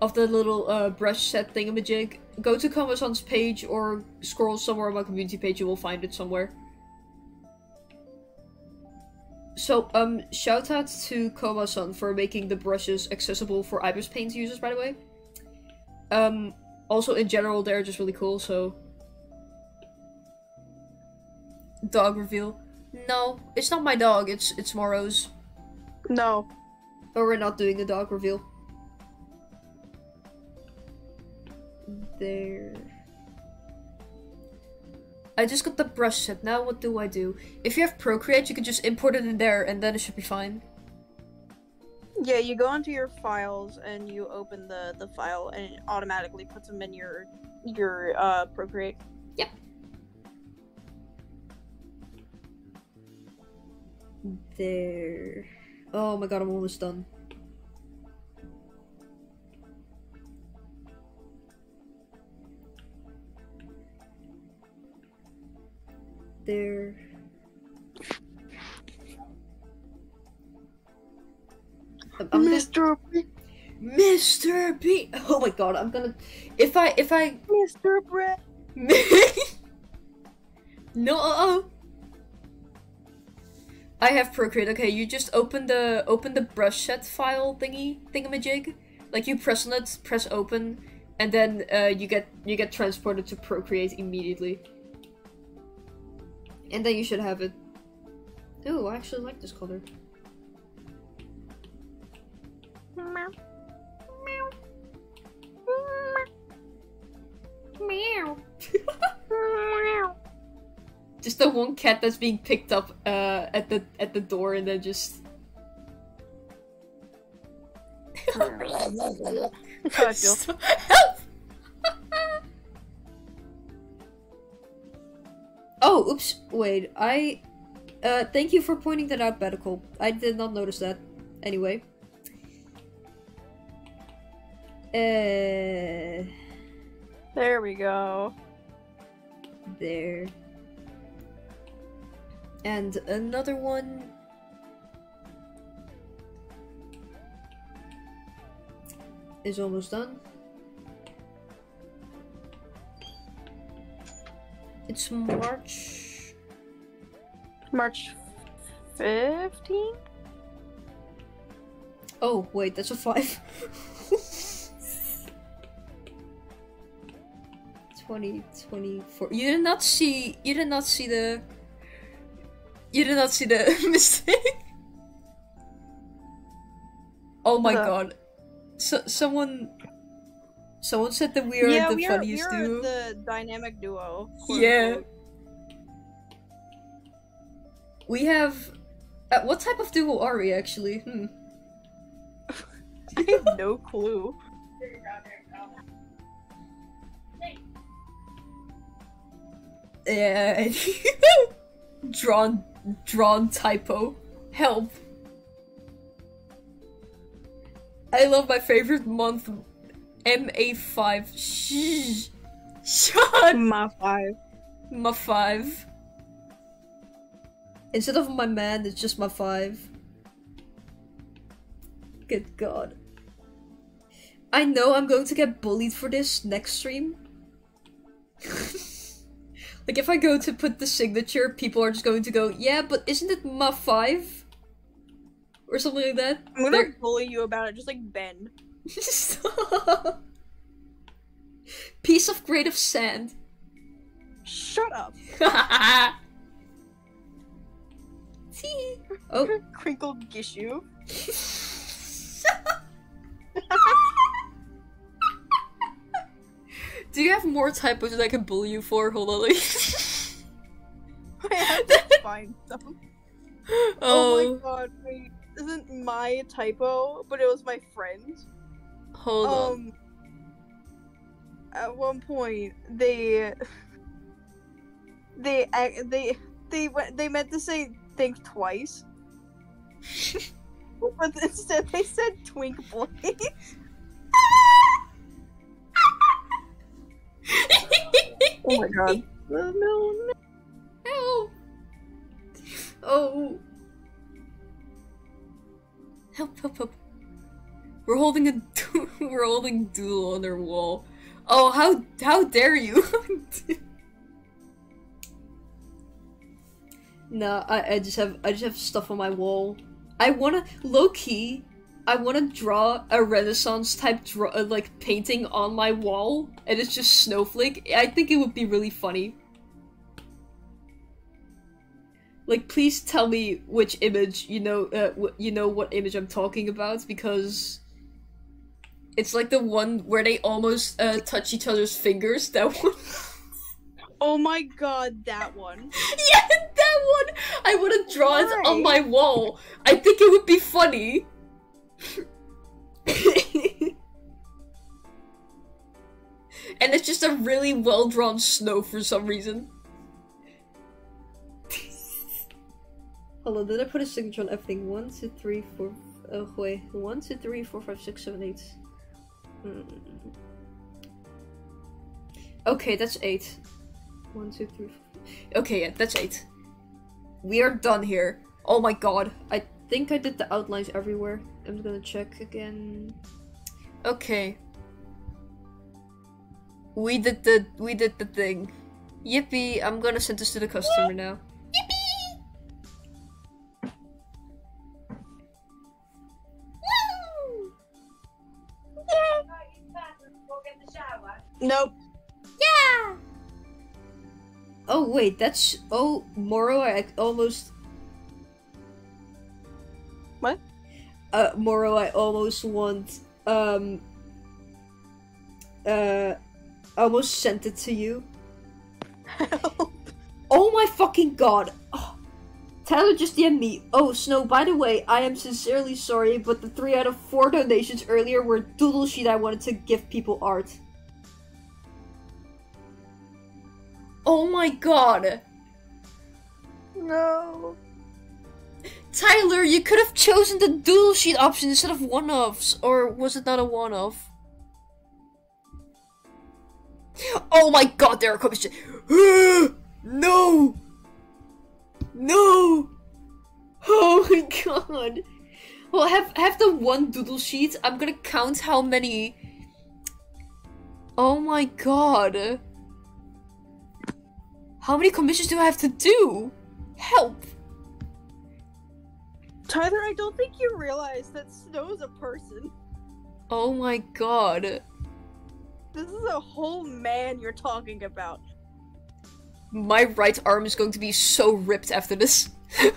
of the little uh, brush set thingamajig, go to Comason's page or scroll somewhere on my community page. You will find it somewhere. So, um, shout out to Komason for making the brushes accessible for Ibis Paint users, by the way. Um, also in general, they're just really cool, so. dog reveal. No, it's not my dog. It's it's Moro's. No. Or we're not doing a dog reveal. There. I just got the brush set. Now what do I do? If you have Procreate, you can just import it in there, and then it should be fine. Yeah, you go into your files and you open the the file, and it automatically puts them in your your uh Procreate. Yep. There. Oh my god, I'm almost done. There. I'm, I'm gonna- Mr. B, Mr. B. Oh my god, I'm gonna. If I if I Mr. Brett. no. Uh-oh. I have Procreate. Okay, you just open the open the brush set file thingy thingamajig. Like you press on it, press open, and then uh, you get you get transported to Procreate immediately. And then you should have it. Ooh, I actually like this color. Meow. Meow. Meow. just the one cat that's being picked up uh, at the at the door and then just That's how I feel. Help! Oh, oops. Wait, I. Uh, thank you for pointing that out, Betical. I did not notice that. Anyway. Uh. There we go. There. And another one. Is almost done. It's March. March 15? Oh, wait, that's a five. 20, 24. You did not see. You did not see the. You did not see the mistake. Oh my The- god. So, someone. Someone said that we are yeah, the we are, we funniest are duo. the dynamic duo. Yeah. unquote. We have. Uh, what type of duo are we actually? Hmm. I have no clue. Yeah. drawn, drawn typo. Help. I love my favorite month, MA5. Shh. Shut My five. my five. Instead of my man, it's just my five. Good god. I know I'm going to get bullied for this next stream. like if I go to put the signature, people are just going to go, yeah, but isn't it my five? Or something like that. I'm gonna They're- bully you about it, just like Ben. Piece of creative sand. Shut up. Tee. oh. Crinkled Gishu. Do you have more typos that I can bully you for? Hold on. I have to find some. Oh. oh, my oh. god, wait. Isn't my typo, but it was my friend. Hold on. Um at one point they they they they went they meant to say think twice. but instead they said twink blade. oh my god. No, no, no. Oh. Help, help, help. We're holding a we're holding duel on their wall. Oh, how how dare you? nah, I, I just have I just have stuff on my wall. I wanna low key. I wanna draw a Renaissance type draw uh, like painting on my wall, and it's just snowflake. I think it would be really funny. like please tell me which image you know uh, you know what image I'm talking about because it's like the one where they almost uh, touch each other's fingers. That one. Oh my god, that one. yeah, that one. I want to draw it on my wall. I think it would be funny. and it's just a really well drawn snow for some reason. Hold on, did I put a signature on everything? One, two, three, four. Oh, wait. One, two, three, four, five, six, seven, eight. Hmm. Okay, that's eight. One, two, three, four. Okay, yeah, that's eight. We are done here. Oh my god. I think I did the outlines everywhere. I'm gonna check again. Okay. We did the we did the thing. Yippee! I'm gonna send this to the customer now. Nope. Yeah! Oh wait, that's oh Moro. I almost What? uh Moro. I almost want um uh almost sent it to you. Oh my fucking god! Oh, Tyler just DM'd me. Oh, Snow, by the way, I am sincerely sorry, but the three out of four donations earlier were doodle sheet I wanted to give people art. Oh my god! no. Tyler, you could have chosen the doodle sheet option instead of one-offs, or was it not a one-off? Oh my god, there are copies. no! No! Oh my god! Well, have have the one doodle sheet. I'm gonna count how many. Oh my god! How many commissions do I have to do? Help! Tyler, I don't think you realize that Snow's a person. Oh my god. This is a whole man you're talking about. My right arm is going to be so ripped after this.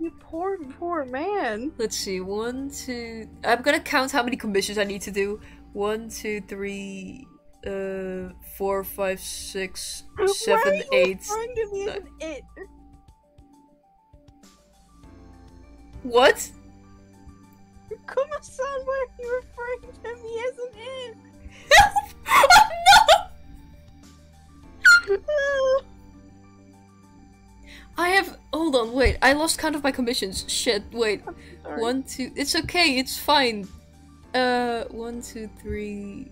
You poor, poor man. Let's see, one, two. I'm gonna count how many commissions I need to do. One, two, three, uh, four, five, six, you eight. to me as it? What? Kuma-san, why are you referring to me as an it? oh no! I have. Hold on, wait. I lost count of my commissions. Shit, wait. One, two. It's okay. It's fine. Uh, one, two, three,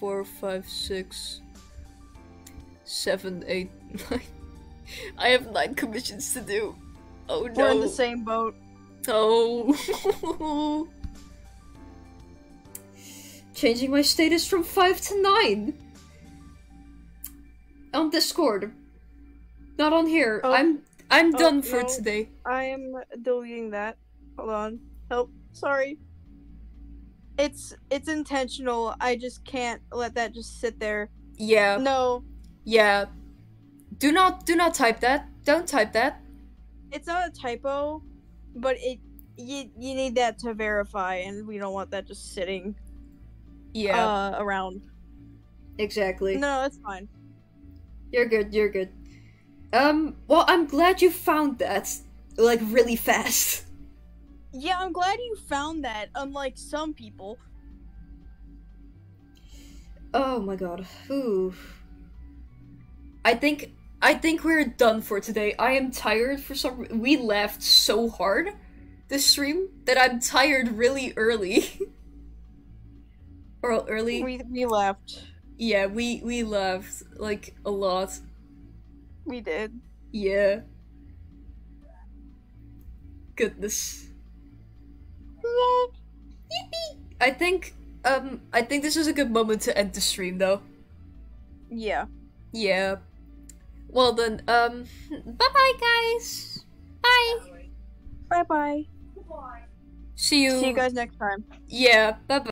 four, five, six, seven, eight, nine. I have nine commissions to do. Oh no! We're in the same boat. Oh. Changing my status from five to nine. On Discord. Not on here. Oh. I'm I'm Oh, done for no. today. I am deleting that. Hold on. Help. Sorry. It's it's intentional. I just can't let that just sit there. Yeah. No, Yeah. Do not do not type that. Don't type that. it's not a typo, but it you you need that to verify, and we don't want that just sitting Yeah. uh, around. exactly. No, it's fine. You're good, you're good. Um, well, I'm glad you found that. Like, really fast. Yeah, I'm glad you found that. Unlike some people. Oh my god. Ooh. I think I think we're done for today. I am tired for some we laughed so hard this stream that I'm tired really early. or early. We we left. yeah, we we laughed like a lot. We did. Yeah. Goodness. I think um I think this is a good moment to end the stream though. Yeah. Yeah. Well then, um bye bye guys. Bye. Bye bye. See you. See you guys next time. Yeah, bye bye.